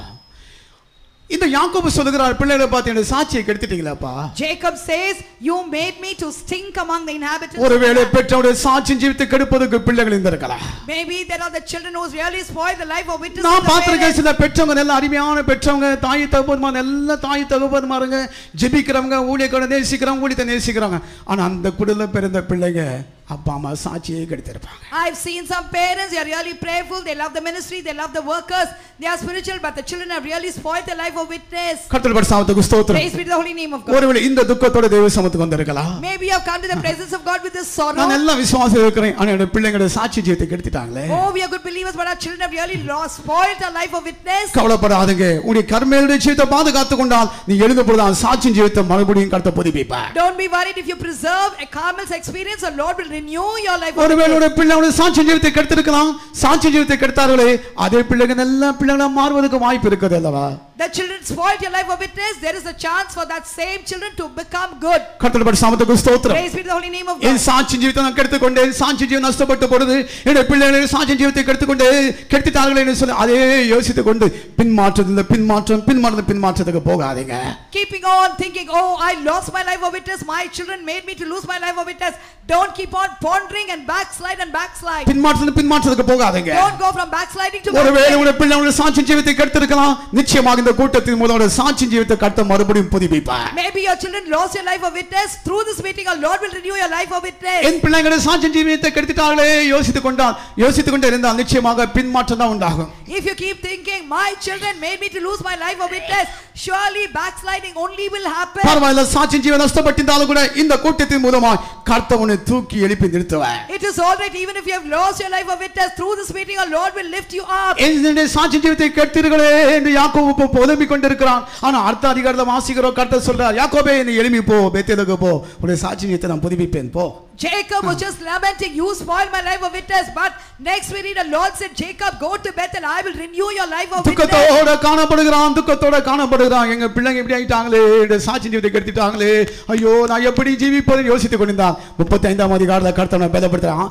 இந்த யாக்கோபு சொல்லுகிறார் பிள்ளைகளை பார்த்து என்னுடைய சாட்சியை கெடுத்துட்டீங்களாப்பா Jacob says, You made me to stink among the inhabitants. of ஒருவேளை the land." பெற்றவுடைய சாட்சி ஜீவித்து கெடுப்பதற்கு பிள்ளைகள் இருந்திருக்கலாம் Maybe there are the children who really spoil the life of witnesses. நான் of the பார்த்திருக்கேன் parents. சில பெற்றவங்க நல்ல அருமையான பெற்றவங்க தாய் தகப்பன்மா நல்ல தாய் தகப்பன்மாருங்க ஜெபிக்கிறவங்க ஊழியக்கார நேசிக்கிறவங்க ஊழியத்தை நேசிக்கிறாங்க ஆனா அந்த குடும்ப பிறந்த பிள்ளைங்க அப்பா அம்மா சாட்சியே கெடுத்திருப்பாங்க I've seen some parents, they are really prayerful, they love the ministry, they love the workers, they are spiritual, but the children have really spoiled the life of witness. கர்த்தர் பரிசாமத்துக்கு ஸ்தோத்திரம் Praise be the holy name of God. ஒருவேளை இந்த துக்கத்தோட சமத்துக்கு வந்திருக்கலாம் Maybe you have come to the presence of God with this sorrow. நான் எல்லாம் விசுவாசம் இருக்கிறேன் ஆனா என்னோட பிள்ளைங்களோட சாட்சி ஜீவித்தை கெடுத்துட்டாங்களே Oh, we are good believers, but our children have really lost, spoiled our life of witness. கவலைப்படாதுங்க உன்னுடைய கர்மையுடைய ஜீவித்தை பாதுகாத்து கொண்டால் நீ எழுத பொழுது சாட்சி ஜீவித்தை மறுபடியும் கருத்தை புதுப்பிப்பார் Don't be worried if you preserve a Carmel's experience, the Lord will renew your life. of ஒருவேளை witness. ஒரு பிள்ளைகளுடைய சாட்சி ஜீவித்தை கெடுத்திருக்கலாம் சாட்சி ஜீவித்தை கெடுத்தார்களே அதே பிள்ளைங்க நல்ல பிள்ளைகளா மாறுவதற்கு வாய்ப்பு இருக்குது அல்லவா The children spoiled your life of witness, there is a chance for that same children to become good. கர்த்தர் பரிசாமத்துக்கு ஸ்தோத்திரம் Praise be to the holy name of N God. சாட்சி ஜீவித்தை நான் கெடுத்துக்கொண்டேன் சாட்சி ஜீவன் நஷ்டப்பட்ட பொழுது என்னுடைய பிள்ளைகளை சாட்சி ஜீவித்தை கெடுத்துக்கொண்டு கெடுத்துட்டார்களே என்று சொல்லி அதே யோசித்துக் கொண்டு பின்மாற்றத்தில் பின்மாற்றம் பின்மாற்றம் பின்மாற்றத்துக்கு போகாதீங்க Keeping on thinking, oh, I lost my life of witness, my children made me to lose my life of witness. Don't keep on pondering and backslide and backslide. பின்மாற்றத்தில் பின்மாற்றத்துக்கு போகாதீங்க Don't go from backsliding to ஒருவேளை backsliding. உங்களுடைய பிள்ளைகளுடைய சாட்சி ஜீவித்தை கெடுத்திருக்கலாம் நிச்சயமாக இந்த கூட்டத்தின் மூலம் அவருடைய சாட்சி ஜீவித்தை கட்ட மறுபடியும் புதுப்பிப்பார் Maybe your children lost your life of witness. Through this meeting, our Lord will renew your life of witness. என் பிள்ளைங்களுடைய சாட்சி ஜீவியத்தை கெடுத்துட்டார்களே யோசித்துக் கொண்டால் யோசித்துக் கொண்டே இருந்தால் நிச்சயமாக பின்மாற்றம் தான் உண்டாகும் If you keep thinking, my children made me to lose my life of witness, surely backsliding only will happen. பரவாயில்ல சாட்சி ஜீவன் நஷ்டப்பட்டிருந்தாலும் கூட இந்த கூட்டத்தின் மூலமாய் கர்த்தவனை தூக்கி எழுப்பி நிறுத்துவார் It is all right even if you have lost your life of witness. Through this meeting, our Lord will lift you up. என்னுடைய சாட்சி ஜீவித்தை கெடுத்தீர்களே என்று யாக்கோபு இப்போ புலம்பிக் கொண்டிருக்கிறான் ஆனா அடுத்த அதிகாரத்தை வாசிக்கிறோம் கர்த்தர் சொல்றார் யாக்கோபே நீ எழுப்பி போ பெத்தேலுக்கு போ. உடைய சாட்சி ஜீவித்தை நான் புதுப்பிப்பேன் போ. Jacob was just lamenting, You spoiled my life of witness. But next we read, the Lord said, Jacob, go to Bethel. I will renew your life of witness. துக்கத்தோட காணப்படுகிறான் துக்கத்தோட காணப்படுகிறான். எங்க பிள்ளைங்க இப்படி ஆயிட்டாங்களே சாட்சி ஜீவித்தை கெடுத்துட்டாங்களே ஐயோ நான் எப்படி ஜீவிப்பதை யோசித்துக் கொண்டிருந்தான். முப்பத்தி ஐந்தாம் அதிகாரத்தில் கர்த்தவனை பேதப்படுத்துறான்.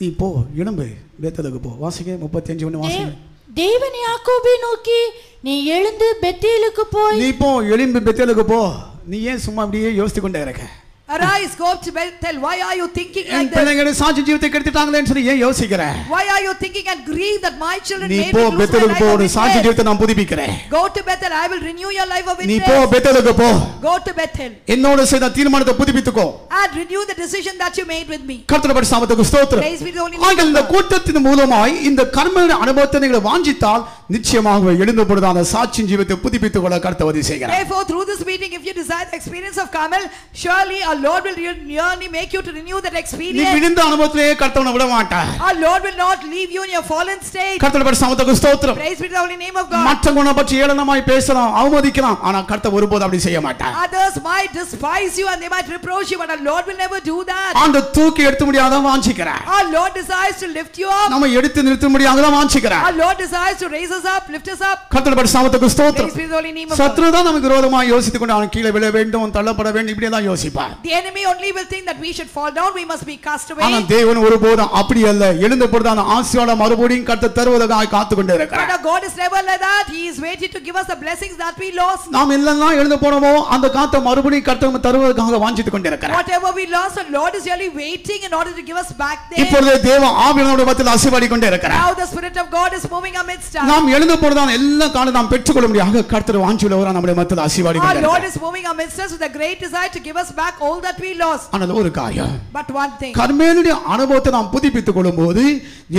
நீ போ இளம்பு பேத்தலுக்கு போ. வாசிக்க முப்பத்தி அஞ்சு ஒன்று வாசிக்க தேவன் யாக்கோபை நோக்கி நீ எழுந்து பெத்தேலுக்கு போய் நீ போ எலும்பு பெத்தலுக்கு போ. நீ ஏன் சும்மா அப்படியே யோசித்து கொண்டே இருக்க? Arise, go up to Bethel. Why are you thinking like this? பிள்ளைங்க சாட்சி ஜீவித்தை கெடுத்துட்டாங்களேன்னு சொல்லி ஏன் யோசிக்கிற Why are you thinking and grieve that my children நீ made போ me lose my பெத்தலுக்கு life போ of ஒரு சாட்சி witness? ஜீவித்தை நான் புதுப்பிக்கிறேன் Go to Bethel. I will renew your life of நீ போ. பெத்தலுக்கு போ Go to Bethel என்னோட செய்த தீர்மானத்தை புதுப்பித்துக்கோ and renew the decision that you made with me. கர்த்தர் சாமத்துக்கு ஸ்தோத்திரம் Praise be the holy name ஆகிய இந்த. கூட்டத்தின் மூலமாய் இந்த கர்ம அனுபவத்தை நீங்கள் வாஞ்சித்தால் நிச்சயமாக எழுந்த பொழுது அந்த சாட்சியின் ஜீவத்தை புதுப்பித்துக் கொள்ள கர்த்தர் உதவி செய்கிறார் Therefore, through this meeting, if you desire the experience of Carmel, surely our Lord will nearly make you to renew that நீ experience. விழுந்த அனுபவத்திலேயே கர்த்தவனை விட மாட்டார் Our Lord will not leave you in your fallen state. கர்த்தர் சாமத்துக்கு ஸ்தோத்திரம் Praise be to the holy name of God. மற்ற குணம் பற்றி ஏளனமாய் பேசலாம் அவமதிக்கலாம் ஆனா கர்த்தர் ஒருபோது அப்படி செய்ய மாட்டார் Others might despise you and they might reproach you, but our Lord will never do that. ஆண்டு தூக்கி எடுத்து முடியாதான் வாஞ்சிக்கிறார் Our Lord desires to lift you up. நம்ம எடுத்து நிறுத்த முடியாதான் வாஞ்சிக்கிறார் Our Lord desires to raise us up, lift us up. கர்த்தர் சாமத்துக்கு ஸ்தோத்திரம் Praise be to the holy name of God. சத்ரு தான் நமக்கு விரோதமாக யோசித்துக் கொண்டு அவன் கீழே விழ வேண்டும் தள்ளப்பட வேண்டும் இப்படி தான் யோசிப்பார் The enemy only will think that we should fall down, we must be cast ஆனா away. தேவன் ஒருபோதும் அப்படி அல்ல எழுந்த பொழுது அந்த ஆசையோட மறுபடியும் கர்த்தர் தருவதற்காக காத்து கொண்டு But இருக்கிறார் our God is never like that. He is waiting to give us the blessings that we lost. நாம் எல்லாம் எழுந்து போனோமோ அந்த காத்தை மறுபடியும் கர்த்தர் தருவதற்காக வாஞ்சித்துக் கொண்டு இருக்கிறார் Whatever we lost, the Lord is really waiting in order to give us back there. இப்பொழுது தேவ ஆவியானவருடைய மத்தியில் அசைவாடி கொண்டே இருக்கிறார் Now the Spirit of God is moving amidst us. நாம் எழுந்த பொழுதுதான் எல்லா காலம் நாம் பெற்றுக்கொள்ள முடியாக கர்த்தர் வாஞ்சியுள்ளவரா நம்முடைய மத்தியில் அசைவாடி Our கொண்டே Lord இருக்கிறார் is moving amidst us with a great desire to give us back all that we lost. ஆனால் ஒரு காரியம் But one thing, கர்மேலுடைய அனுபவத்தை நாம் புதுப்பித்துக் கொள்ளும் போது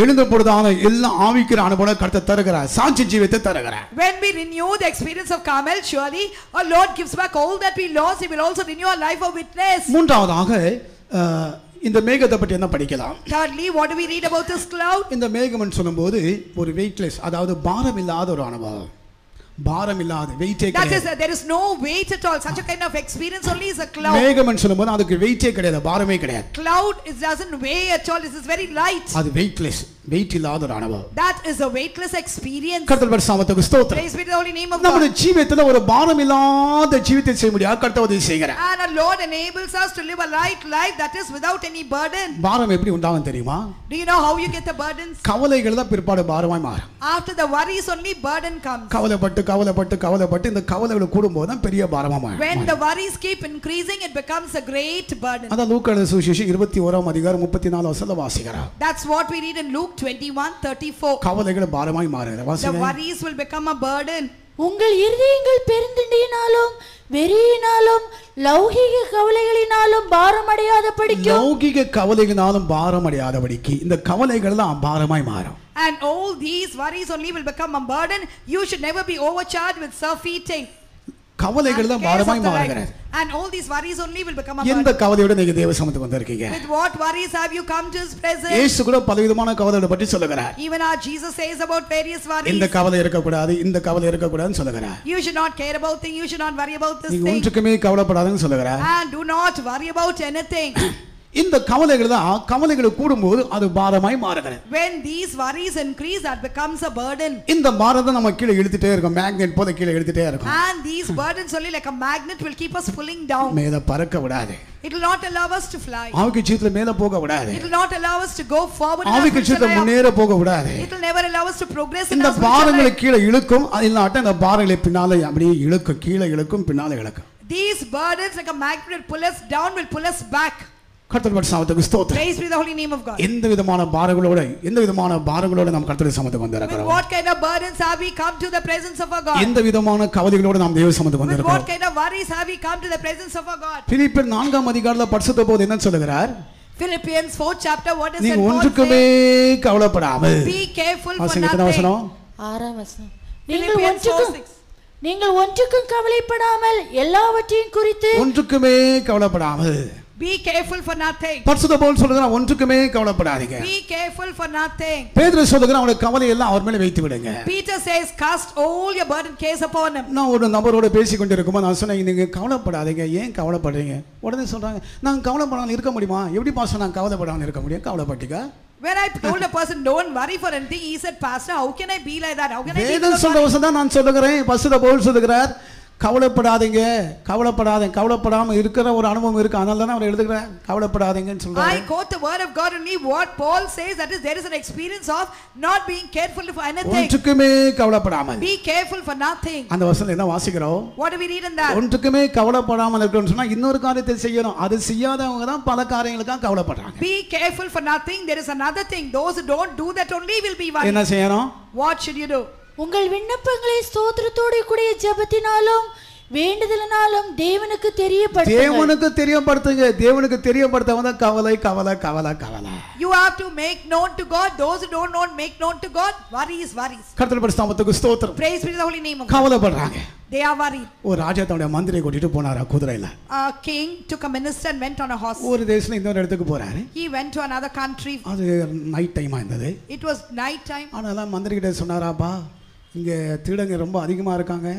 எழுந்த பொழுதான எல்லா ஆவிக்கிற அனுபவம் கர்த்தர் தருகிறார் சாட்சி ஜீவித்தை தருகிறார் when we renew the experience of Carmel, surely our Lord gives back all that we lost. He will also renew our life of witness. மூன்றாவதாக இந்த மேகத்தை பற்றி என்ன படிக்கலாம் Thirdly, what do we read about this cloud? இந்த மேகம்னு சொல்லும்போது ஒரு வெயிட்லெஸ் அதாவது பாரம் இல்லாத ஒரு அனுபவம் பாரம் இல்லாத வெயிட்டே That is, கிடையாது uh, there is no weight at all. Such a kind of experience only is a cloud. மேகம்னு சொல்லும்போது அதுக்கு வெயிட்டே கிடையாது பாரமே கிடையாது Cloud it doesn't weigh at all. It is very light. அது வெயிட்லெஸ் வெயிட் இல்லாத ஒரு அனுபவம் That is a weightless experience. கர்த்தர் பரிசுத்தத்துக்கு ஸ்தோத்திரம் Praise be to the holy name of நம்முடைய God. ஜீவியத்துல ஒரு பாரம் இல்லாத ஜீவித்தை செய்ய முடியாது கர்த்தர் உதவி செய்கிறார் And our Lord enables us to live a light life that is without any burden. பாரம் எப்படி உண்டாகும் தெரியுமா Do you know how you get the burdens? கவலைகள் தான் பிற்பாடு பாரமாய் மாறும் After the worries, only burden comes. கவலைப்பட்டு கவலைப்பட்டு கவலைப்பட்டு இந்த கவலைகள் கூடும்போது தான் பெரிய பாரமா When the worries keep increasing, it becomes a great burden. அதான் லூக்கான சுவிசேஷம் இருபத்தி ஓராம் அதிகாரம் முப்பத்தி நாலு வசல்ல வாசிக்கிறார் That's what we read in Luke 21 34. கவலைகள் பாரமாய் மாறுகிற The வாசிங்க worries will become a burden. உங்கள் இருதயங்கள் பெருந்திண்டியினாலும் வெறியினாலும் லௌகிக கவலைகளினாலும் பாரமடையாத படிக்கும் லௌகிக கவலைகளாலும் பாரம் அடையாதபடிக்கு இந்த கவலைகள் தான் பாரமாய் மாறும் And all these worries only will become a burden. You should never be overcharged with self-eating. கவலைகள் தான் and cares பாரமாய் of the life. மாறுகிறது And all these worries only will become a எந்த burden. கவலையோட நீங்க தேவ சமத்துக்கு வந்திருக்கீங்க With what worries have you come to His presence? இயேசு கூட பலவிதமான கவலைகளை பற்றி சொல்லுகிறார் Even our Jesus says about various worries. இந்த கவலை இருக்கக்கூடாது இந்த கவலை இருக்கக்கூடாதுன்னு சொல்லுகிறார் You should not care about things. You should not worry about this நீங்க thing. ஒன்றுக்குமே கவலைப்படாதுன்னு சொல்லுகிறார் And do not worry about anything. *coughs* இந்த கவலைகள் தான் கவலைகள் கூடும்போது அது பாரமாய் மாறுகிறது When these worries increase, that becomes a burden. இந்த பாரத்தை நம்ம கீழே இழுத்துட்டே இருக்கும் மேக்னெட் போல கீழே இழுத்துட்டே இருக்கும் And these burdens only like a magnet will keep us pulling down. மேல பறக்க விடாது It will not allow us to fly. ஆவிக்கு சீத்துல மேல போக விடாது It will not allow us to go forward. ஆவிக்கு life. முன்னேற போக விடாது It will never allow us to progress இந்த பாரங்களை. கீழே இழுக்கும் இல்லாட்ட இந்த பாரங்களை பின்னால அப்படியே இழுக்கும் கீழே இழுக்கும் பின்னால இழுக்கும் These burdens like a magnet will pull us down, will pull us back. கர்த்தர் சாமத்துக்கு ஸ்தோத்திரம் Praise be the holy name of God. எந்த விதமான பாரங்களோட எந்த விதமான பாரங்களோட நாம் கர்த்தர் சமத்துக்கு With வந்திருக்கிறோம் what kind of burdens have we come to the presence of our God? எந்த விதமான கவலைகளோட நாம் தேவ சமத்துக்கு With what வந்திருக்கிறோம் kind of worries have we come to the presence of our God? பிலிப்பியர் நான்காம் அதிகாரத்துல பரிசுத்த போது என்ன சொல்லுகிறார் Philippians 4th chapter, what is நீங்க ஒன்றுக்குமே? கவலைப்படாமல் Be careful for nothing. ஆறாம் வசனம் நீங்கள் Philippians 4 ஒன்றுக்கும் 6. நீங்கள் ஒன்றுக்கும் கவலைப்படாமல் எல்லாவற்றையும் குறித்து ஒன்றுக்குமே கவலைப்படாமல் Be careful for nothing. பரிசுத்த போல் சொல்லுகிறான் ஒன்றுக்குமே கவலைப்படாதீங்க Be careful for nothing. பேதுரு சொல்லுகிறான் அவனுடைய கவலை எல்லாம் அவர் மேல வைத்து விடுங்க Peter says, Cast all your burden cares upon him. நான் ஒரு நபரோட பேசி கொண்டு இருக்கும்போது நான் சொன்னேன் நீங்க கவலைப்படாதீங்க ஏன் கவலைப்படுறீங்க உடனே சொல்றாங்க நான் கவலைப்படாமல் இருக்க முடியுமா எப்படி பாசம் நான் கவலைப்படாமல் இருக்க முடியும் கவலைப்பட்டீங்க When I told a person, Don't worry for anything, he said, Pastor, how can I be like that? How can I be வேதம் சொல்ற worry?" வசனம் தான் நான் சொல்லுகிறேன் பசுத போல் சொல்லுகிறார் கவலைப்படாதீங்க கவலைப்படாதீங்க கவலைப்படாம இருக்கிற ஒரு அனுபவம் இருக்கு அதனால தான் அவர் எழுதுகிறேன் கவலைப்படாதீங்கன்னு I சொல்றாரு quote the word of God only what Paul says that is there is an experience of not being careful for anything. ஒன்றுக்குமே கவலைப்படாமல் Be careful for nothing. அந்த வசனம் என்ன வாசிக்கிறோம் What do we read in that? ஒன்றுக்குமே கவலைப்படாமல் இருக்கணும்னு சொன்னா இன்னொரு காரியத்தை செய்யணும் அது செய்யாதவங்க தான் பல காரியங்களுக்காக கவலைப்படுறாங்க Be careful for nothing. There is another thing. Those who don't do that only will be worried. என்ன செய்யணும் What should you do? உங்கள் விண்ணப்பங்களை ஸ்தோத்திரத்தோடு கூடிய ஜெபத்தினாலும் வேண்டுதலினாலும் தேவனுக்கு தெரியப்படுத்துங்கள் தேவனுக்கு தெரியப்படுத்துங்க தேவனுக்கு தெரியப்படுத்தவங்க தான் கவலை கவலை கவலை கவலை You have to make known to God. Those who don't know, make known to God. Worries, worries. கர்த்தர் பரிசுத்தத்துக்கு ஸ்தோத்திரம் Praise be the holy name of. கவலைப்படுறாங்க They are worried. ஒரு ராஜா தன்னுடைய மந்திரியை கூட்டிட்டு போனாரா குதிரையில A king took a minister and went on a horse. ஒரு தேசத்துல இன்னொரு இடத்துக்கு போறாரு He went to another country. அது நைட் டைமா இருந்தது It was night time. ஆனாலும் மந்திரி கிட்ட சொன்னாராப்பா இங்க திருடங்க ரொம்ப அதிகமா இருக்காங்க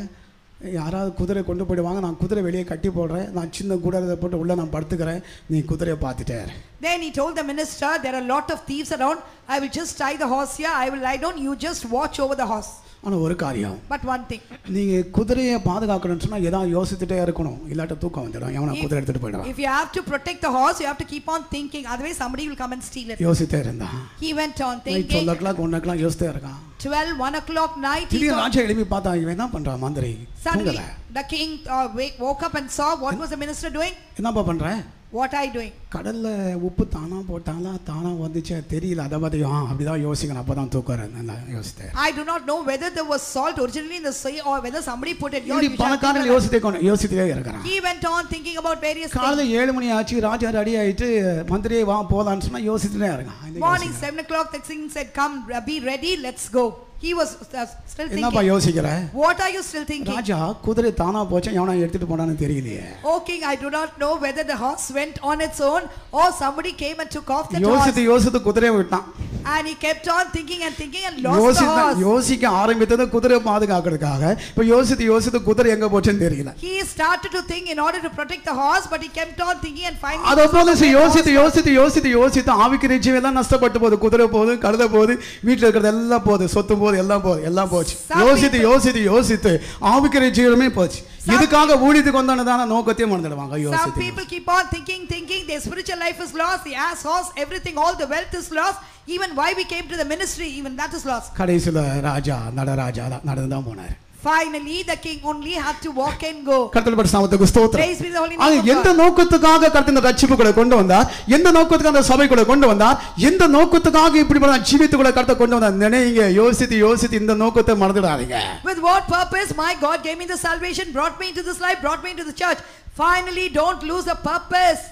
யாராவது குதிரை கொண்டு போயிடுவாங்க நான் குதிரை வெளியே கட்டி போடுறேன் நான் சின்ன கூடாரத்தை போட்டு உள்ள நான் படுத்துக்கிறேன் நீ குதிரையை பார்த்துட்டே இரு." Then he told the minister, There are a lot of thieves around. I will just tie the horse here. I will lie down. You just watch over the horse. ஆனா ஒரு காரியம் But one thing. நீங்க குதிரையை பாதுகாக்கணும்னு சொன்னா ஏதாவது யோசிச்சுட்டே இருக்கணும் இல்லாட்ட தூக்கம் வந்துடும் எவனா குதிரை எடுத்துட்டு If you have to protect the horse, you have to keep on thinking. Otherwise, somebody will come and steal it. யோசித்தே இருந்தான் He went on night thinking. Twelve o'clock one o'clock யோசித்தே இருக்கான் 12, 1 o'clock night. He திடீர்னு thought, ராஜா எழுப்பி பார்த்தா இவன் என்ன பண்றான் மந்திரி suddenly, தூங்கல the king uh, wake, woke up and saw what was the minister doing? என்னப்பா பண்றேன் What are you doing? கடல்ல உப்பு தானா போட்டாங்களா தானா வந்துச்சே தெரியல அதை பத்தியும் ஆ, அப்படிதான் யோசிக்கணும் அப்பதான் தூக்கம் வரும். நல்லா யோசித்தேன் I do not know whether there was salt originally in the sea or whether somebody put it here. இப்படி You shall பல think காரணங்கள் like யோசித்தே கொண்டு யோசித்தே இருக்கிறான் that. He went on thinking about various things. காலையில ஏழு மணி ஆச்சு ராஜா ரெடி ஆயிட்டு மந்திரியே வா போலான்னு சொன்னா யோசிச்சுட்டே இருக்கான் இந்த Morning, யோசிக்கிறேன். 7 o'clock, the king said, Come, uh, be ready, let's go. so He was uh, still என்னப்பா thinking. யோசிக்கிற What are you still thinking? ராஜா குதிரை தானா போச்சா எவனா எடுத்துட்டு போனான்னு தெரியலையே Oh, king, I do not know whether the horse went on its own or somebody came and took off the horse. யோசித்து யோசித்து குதிரையை விட்டான் And he kept on thinking and thinking and lost the Yoshitha horse. யோசிக்க ஆரம்பித்தது குதிரையை பாதுகாக்கிறதுக்காக இப்ப யோசித்து யோசித்து குதிரை எங்க போச்சுன்னு தெரியல He started to think in order to protect the horse, but he kept on thinking and finally. அதை he போல saw the சி- dead யோசித்து horse. யோசித்து யோசித்து யோசித்து ஆவிக்குரிய ஜீவெல்லாம் நஷ்டப்பட்டு போகுது குதிரை போகுது கழுத போகுது வீட்டுல இருக்கிறது எல்லாம் போகுது சொத்து போகுது எல்லாம் போகுது எல்லாம் போச்சு Some யோசித்து யோசித்து யோசித்து ஆவிக்குரிய ஜீவனமே போச்சு இதுக்காக ஊழியத்துக்கு வந்தானதான நோக்கத்தையும் மறந்துடுவாங்க Some யோசித்து people keep on thinking, thinking their spiritual life is lost, the ass, horse, everything, all the wealth is lost. Even why we came to the ministry, even that is lost. கடைசியில ராஜா நடராஜா நடந்து தான் போனாரு Finally, the king only had to walk and go. கர்த்தர் சாமத்துக்கு ஸ்தோத்திரம் Praise be the holy அது name of எந்த. நோக்கத்துக்காக கர்த்தர் ரட்சிப்புகளை கொண்டு வந்தார் எந்த நோக்கத்துக்காக அந்த சபைக்குள்ள கொண்டு வந்தார் எந்த நோக்கத்துக்காக இப்படி ஜீவித்துக்குள்ள கர்த்தர் கொண்டு வந்தார் நினைங்க யோசித்து யோசித்து இந்த நோக்கத்தை மறந்துடாதீங்க With what purpose my God gave me the salvation, brought me into this life, brought me into the church. Finally, don't lose the purpose.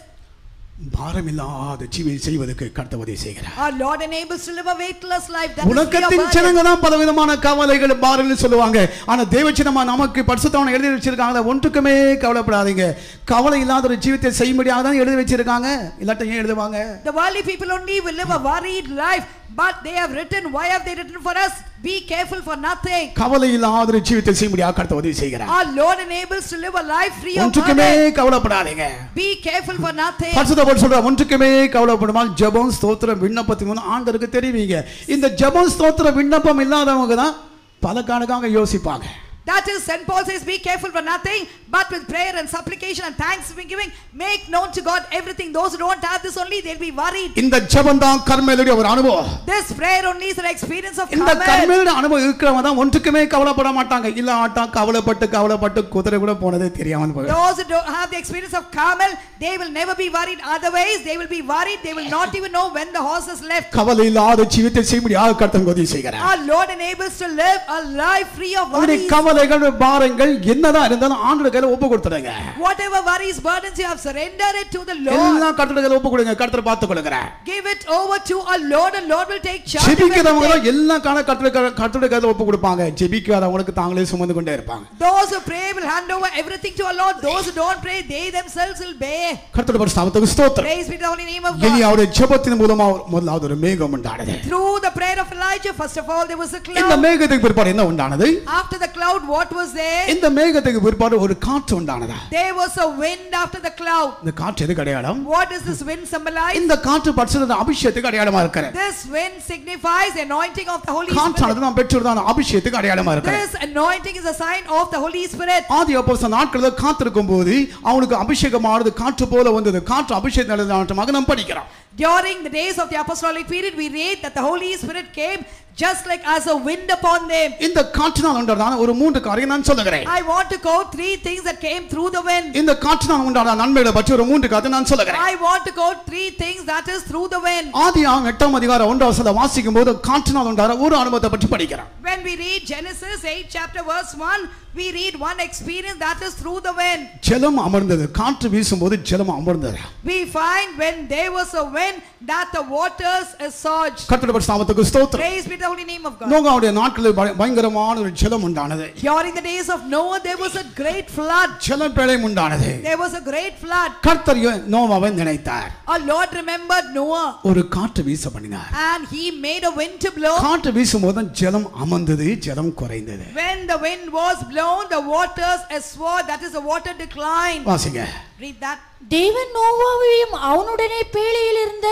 பாரமில்லாத ஜீவியை செய்வதற்கு கர்த்தர் உதவி செய்கிறார். Our Lord enables to live a weightless life. That உலகத்தின். ஜனங்க தான் பலவிதமான கவலைகள் பாரல்னு சொல்லுவாங்க. ஆனா தேவச்சனமா நமக்கு பரிசுத்தவனை எழுதி வச்சிருக்காங்க ஒன்றுக்குமே கவலைப்படாதீங்க. கவலை இல்லாத ஒரு ஜீவித்தை செய்யும்படியாக தான் எழுதி வச்சிருக்காங்க. இல்லாட்ட ஏன் எழுதுவாங்க? The worldly people only will live a worried life, but they have written, why have they written for us? Be careful for nothing. கவலை இல்லாத ஒரு ஜீவித்தை செய்யும்படியாக கர்த்தர் உதவி செய்கிறார் Our Lord enables to live a life free of ஒன்றுக்குமே. கவலைப்படாதீங்க Be careful for nothing. பரிசுத்தவர் சொல்ற ஒன்றுக்குமே கவலைப்படுமா ஜெபம் ஸ்தோத்திரம் விண்ணப்பத்தின் மூலம் ஆண்டருக்கு தெரிவிங்க இந்த ஜெபம் ஸ்தோத்திரம் விண்ணப்பம் இல்லாதவங்க தான் பல கணக்காக யோசிப்பாங்க That is, St. Paul says, be careful for nothing, but with prayer and supplication and thanksgiving giving, make known to God everything. Those who don't have this only, they'll be worried. இந்த ஜெபம் தான் கர்மேலுடைய ஒரு அனுபவம் This prayer only is an experience of இந்த Carmel. கர்மேலுடைய அனுபவம் இருக்கிறவங்க தான் ஒன்றுக்குமே கவலைப்பட மாட்டாங்க இல்ல ஆட்டா கவலைப்பட்டு கவலைப்பட்டு குதிரை கூட போனதே தெரியாம போயிடும் Those who don't have the experience of Carmel, they will never be worried. Otherwise, they will be worried. They will not even know when the horse has left. கவலை இல்லாத ஜீவித்தை செய்யும்படியாக கர்த்தன் உதவி செய்கிறார் Our Lord enables to live a life free of அவருடைய worries. கவலைகள் பாரங்கள் என்னதான் இருந்தாலும் ஆண்டோட கையில ஒப்பு கொடுத்துடுங்க Whatever worries, burdens you have, surrender it to the Lord. எல்லாம் கர்த்தருடைய கையில ஒப்பு கொடுங்க கர்த்தர் பார்த்து கொடுக்கிறார் Give it over to our Lord, and Lord will take charge ஜெபிக்கிறவங்க. தான் எல்லாம் காண கர்த்தருடைய கர்த்தருடைய கையில ஒப்பு கொடுப்பாங்க ஜெபிக்காதவங்களுக்கு தாங்களே சுமந்து கொண்டே இருப்பாங்க Those who pray will hand over everything to our Lord. Those who don't pray, they themselves will bear. கர்த்தருடைய பரிசுத்தத்துக்கு ஸ்தோத்திரம் Praise be the holy name of God. எலியாவுடைய ஜெபத்தின் மூலமா முதலாவது ஒரு மேகம் உண்டானது Through the prayer of Elijah, first of all, there was a இந்த cloud. மேகத்துக்கு பிற்பாடு என்ன உண்டானது After the cloud, what was there? இந்த மேகத்துக்கு பிற்பாடு ஒரு காற்று உண்டானதா There was a wind after the cloud. இந்த காற்று எதுக்கு அடையாளம் What does this wind symbolize? இந்த காற்று பரிசுத்த அபிஷேகத்துக்கு அடையாளமா இருக்கிற This wind signifies anointing of the Holy Spirit. காற்றானது நாம் பெற்றுதான் அபிஷேகத்துக்கு அடையாளமா இருக்கிற This anointing is a sign of the Holy Spirit. ஆதி அப்போஸ்தலர் நாட்களில் காத்திருக்கும் போது அவனுக்கு அபிஷேகமானது காற்று போல வந்தது காற்று அபிஷேகம் நடந்ததாக நாம் படிக்கிறோம் During the days of the apostolic period, we read that the Holy Spirit came just like as a wind upon them. இந்த காற்றினால் உண்டான ஒரு மூன்று காரியம் நான் சொல்லுகிறேன் I want to quote three things that came through the wind. இந்த காற்றினால் உண்டான நன்மைகளை பற்றி ஒரு மூன்று காரியத்தை நான் சொல்லுகிறேன் I want to quote three things that is through the wind. ஆதி ஆம் எட்டாம் அதிகாரம் ஒன்றாம் வசனத்தை வாசிக்கும் போது காற்றினால் உண்டான ஒரு அனுபவத்தை பற்றி படிக்கிறோம் When we read Genesis 8 chapter verse 1, we read one experience that is through the wind. ஜலம் அமர்ந்தது காற்று வீசும்போது ஜலம் அமர்ந்தது We find when there was a wind that the waters surged. கர்த்தருடைய நாமத்துக்கு ஸ்தோத்திரம் Praise be the holy name of God. நோகாவுடைய நாட்களில் பய- பயங்கரமான ஒரு ஜலம் உண்டானது During the days of Noah, there was a great flood. ஜல பிரளயம் உண்டானது There was a great flood. கர்த்தர் யோ- நோவாவை நினைத்தார் Our Lord remembered Noah ஒரு காற்று வீச பண்ணினார் and he made a wind to blow. காற்று வீசும்போது ஜலம் அமர்ந்தது ஜலம் குறைந்தது When the wind was blown, the waters swore, that is, the water declined. வாசிங்க Read that. தேவன் நோவாவையும் அவனுடனே பேழையில் இருந்த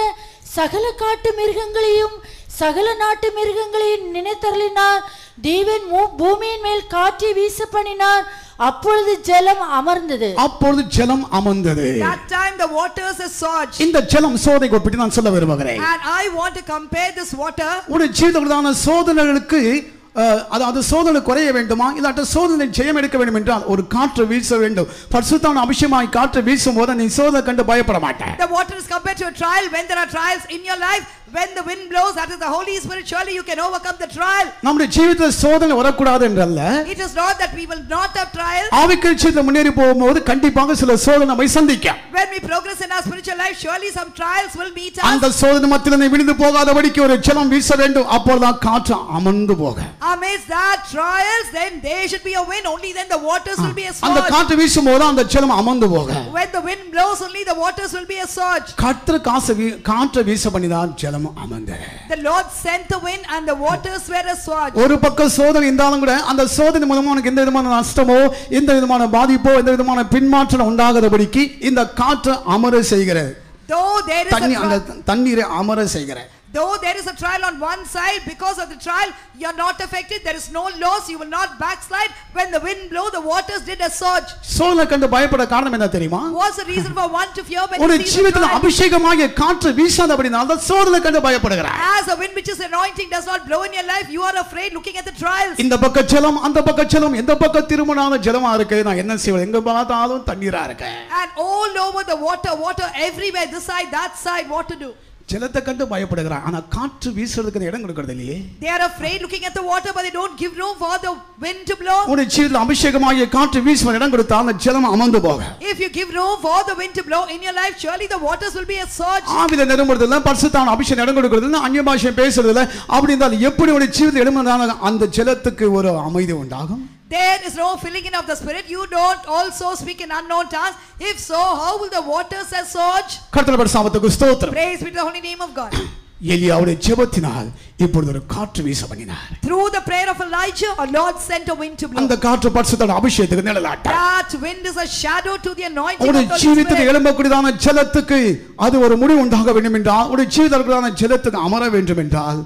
சகல காட்டு மிருகங்களையும் சகல நாட்டு மிருகங்களையும் நினைத்தருளினார் தேவன் பூமியின் மேல் காற்றை வீச பண்ணினார் அப்பொழுது ஜலம் அமர்ந்தது அப்பொழுது ஜலம் அமர்ந்தது That time the waters surged. இந்த ஜலம் சோதனை ஒப்பிட்டு நான் சொல்ல விரும்புகிறேன் And I want to compare this water உடைய ஜீவிதமான சோதனைகளுக்கு அதாவது சோதனை குறைய வேண்டுமா? இல்லாட்ட சோதனை ஜெயம் எடுக்க வேண்டும் என்றால் ஒரு காற்று வீச வேண்டும். பரிசுத்தான அபிஷேகமாய் காற்று வீசும் போது நீ சோதனை கண்டு பயப்பட மாட்டேன் The water is compared to a trial. When there are trials in your life, when the wind blows, that is the Holy Spirit, surely you can overcome the trial. நம்முடைய ஜீவிதத்தில் சோதனை வரக்கூடாது என்றல்ல It is not that we will not have trials. ஆவிக்குள் ஜீவிதத்தில் முன்னேறி போகும்போது கண்டிப்பாக சில சோதனை நம்மை சந்திக்கும் When we progress in our spiritual life, surely some trials will meet us. அந்த சோதனை மத்தியில் விழுந்து போகாதபடிக்கு ஒரு ஜலம் வீச வேண்டும் அப்போதான் காற்று அமர்ந்து போக Amidst that trials, then there should be a wind. Only then the waters will be a அந்த surge. காற்று வீசும் போது அந்த ஜலம் அமர்ந்து போக When the wind blows, only the waters will be a surge. கற்று காசு வீ- காற்றை வீச பண்ணிதான் ஜலம் ஜலம் அமர்ந்தது The Lord sent the wind and the waters were assuaged. ஒரு பக்கம் சோதனை இருந்தாலும் கூட அந்த சோதனை மூலமா உனக்கு எந்த விதமான நஷ்டமோ எந்த விதமான பாதிப்போ எந்த விதமான பின்மாற்றம் உண்டாகாதபடிக்கு இந்த காற்று அமர செய்கிறது. A தண்ணீரை அமர செய்கிறது. though there is a trial on one side, because of the trial, you are not affected. There is no loss. You will not backslide. When the wind blow, the waters did assuage. சோதனை கண்டு பயப்பட காரணம் என்ன தெரியுமா What's the reason for one to fear when உன்னுடைய he sees the ஜீவிதத்தில் trial? அபிஷேகமாகிய காற்று வீசாதபடினால் தான் சோதனை கண்டு பயப்படுகிறாய் As a wind which is anointing does not blow in your life, you are afraid looking at the trials. இந்த பக்க ஜலம் அந்த பக்க ஜலம் எந்த பக்கம் திருமணான ஜலமா இருக்கு நான் என்ன செய்வது எங்க பார்த்தாலும் தண்ணீரா இருக்கு And all over the water, water everywhere, this side, that side, what to do? ஜலத்தை கண்டு பயப்படுகிறான் ஆனா காற்று வீசுறதுக்கு இடம் கொடுக்கறது இல்லையே? They are afraid looking at the water, but they don't give room for the wind to blow. உன்னுடைய ஜீவிதத்தில் அபிஷேகமாகிய காற்று வீசுவ இடம் கொடுத்தா அந்த ஜலம் அமர்ந்து போக. If you give room for the wind to blow in your life, surely the waters will be a surge. ஆவித நிரம்புறது இல்ல பரிசுத்தான அபிஷேகம் இடம் கொடுக்கறது இல்ல அந்நிய பாஷை பேசுறது இல்ல அப்படி இருந்தால் எப்படி உடைய ஜீவிதத்தில் இடம் அந்த ஜலத்துக்கு ஒரு அமைதி உண்டாகும். There is no filling in of the spirit. You don't also speak in unknown tongues. If so, how will the waters as surge? கர்த்தர் பரிசாமத்துக்கு ஸ்தோத்திரம் Praise be to the holy name of God. *clears throat* எலியாவுடைய ஜெபத்தினால் இப்பொழுது ஒரு காற்று வீச பண்ணினார் Through the prayer of Elijah, our Lord sent a wind to blow. அந்த காற்று பரிசுத்தான அபிஷேகத்துக்கு நிழலாட்டார் That wind is a shadow to the anointing உடைய of the Holy ஜீவிதத்தில் Spirit. எழும்பக்கூடியதான ஜலத்துக்கு அது ஒரு முடிவு உண்டாக வேண்டும் என்றால் உடைய ஜீவிதத்திற்கான ஜலத்துக்கு அமர வேண்டும் என்றால்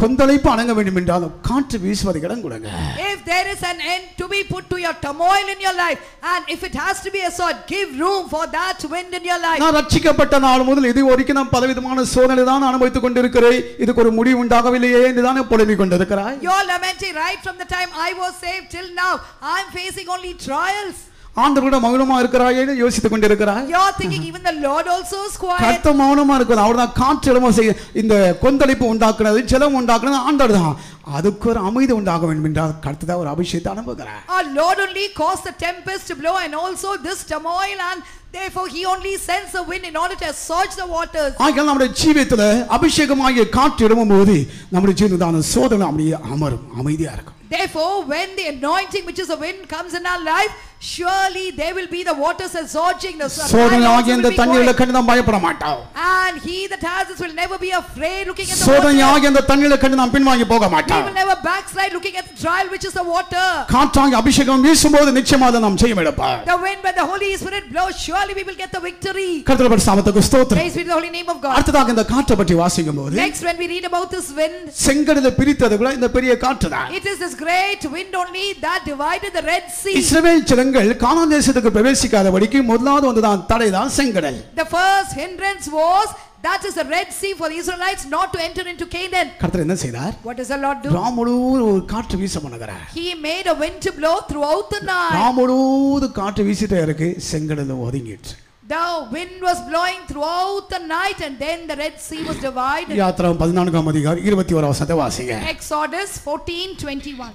கொந்தளிப்பு அடங்க வேண்டும் என்றால் காற்று வீசுவதை இடம் கொடுங்க If there is an end to be put to your turmoil in your life, and if it has to be a sword, give room for that wind in your life. நான் ரட்சிக்கப்பட்ட நாள் முதல் இது வரைக்கும் நான் பலவிதமான சோதனை தான் அனுபவித்துக் கொண்டிருக்கிறேன் இதுக்கு ஒரு முடிவு உண்டாகவில்லையே என்றுதான் புலம்பிக் கொண்டிருக்கிறாய் You're lamenting right from the time I was saved till now. I'm facing only trials. ஆண்டவரோட மௌனமா இருக்கிறாயேன்னு யோசித்துக் கொண்டிருக்கிறாய் You're thinking even the Lord also is quiet. கர்த்த மௌனமா இருக்கிறது அவர் தான் காற்று இடமா செய்ய இந்த கொந்தளிப்பு உண்டாக்குனது ஜலம் உண்டாக்குனது ஆண்டவர் தான். அதுக்கு ஒரு அமைதி உண்டாக வேண்டும் என்றால் கர்த்ததா ஒரு அபிஷேகத்தை அனுப்புகிறார். Our Lord only caused the tempest to blow and also this turmoil and therefore he only sends the wind in order to assuage the waters. ஆகிய நம்முடைய ஜீவியத்துல அபிஷேகமாகிய காற்று இடமும் போது நம்முடைய ஜீவிதத்தான சோதனை அப்படியே அமரும் அமைதியா இருக்கும் Therefore, when the anointing which is a wind comes in our life, surely there will be the waters assuaging the sun. சோதனை also ஆகிய will இந்த be தண்ணீரில் quiet. கண்டு நாம் பயப்பட மாட்டோம் And he that has this will never be afraid looking at the சோதனை water. ஆகிய இந்த தண்ணீரில் கண்டு நாம் பின்வாங்கி போக He மாட்டோம் will never backslide looking at the trial which is the water. காற்றாகி அபிஷேகம் வீசும்போது நிச்சயமாக அதை நாம் செய்ய எடுப்பார் The wind when the Holy Spirit blows, surely we will get the victory. கர்த்தர் சாமத்துக்கு ஸ்தோத்திரம் Praise be the holy name of God. அடுத்ததாக இந்த காற்றை பற்றி வாசிக்கும் போது Next, when we read about this wind, செங்கடலை பிரித்தது கூட இந்த பெரிய காற்று தான் it is this great wind only that divided the Red Sea. இஸ்ரவேல் ஜனங்கள் கானான் தேசத்துக்கு பிரவேசிக்காதபடிக்கு முதலாவது வந்ததான் தடைதான் செங்கடல் The first hindrance was that is the Red Sea for the Israelites not to enter into Canaan. கர்த்தர் என்ன செய்தார் What does the Lord do? Ram முழுவதும் ஒரு காற்று வீச பண்ணுகிறார் He made a wind to blow throughout the night. Ram முழுவதும் காற்று வீசிட்டே இருக்கு செங்கடல் ஒதுங்கிட்டு The wind was blowing throughout the night and then the Red Sea was divided. யாத்திரம் பதினான்காம் அதிகாரம் இருபத்தி ஒரு வசனத்தை வாசிங்க Exodus 14:21.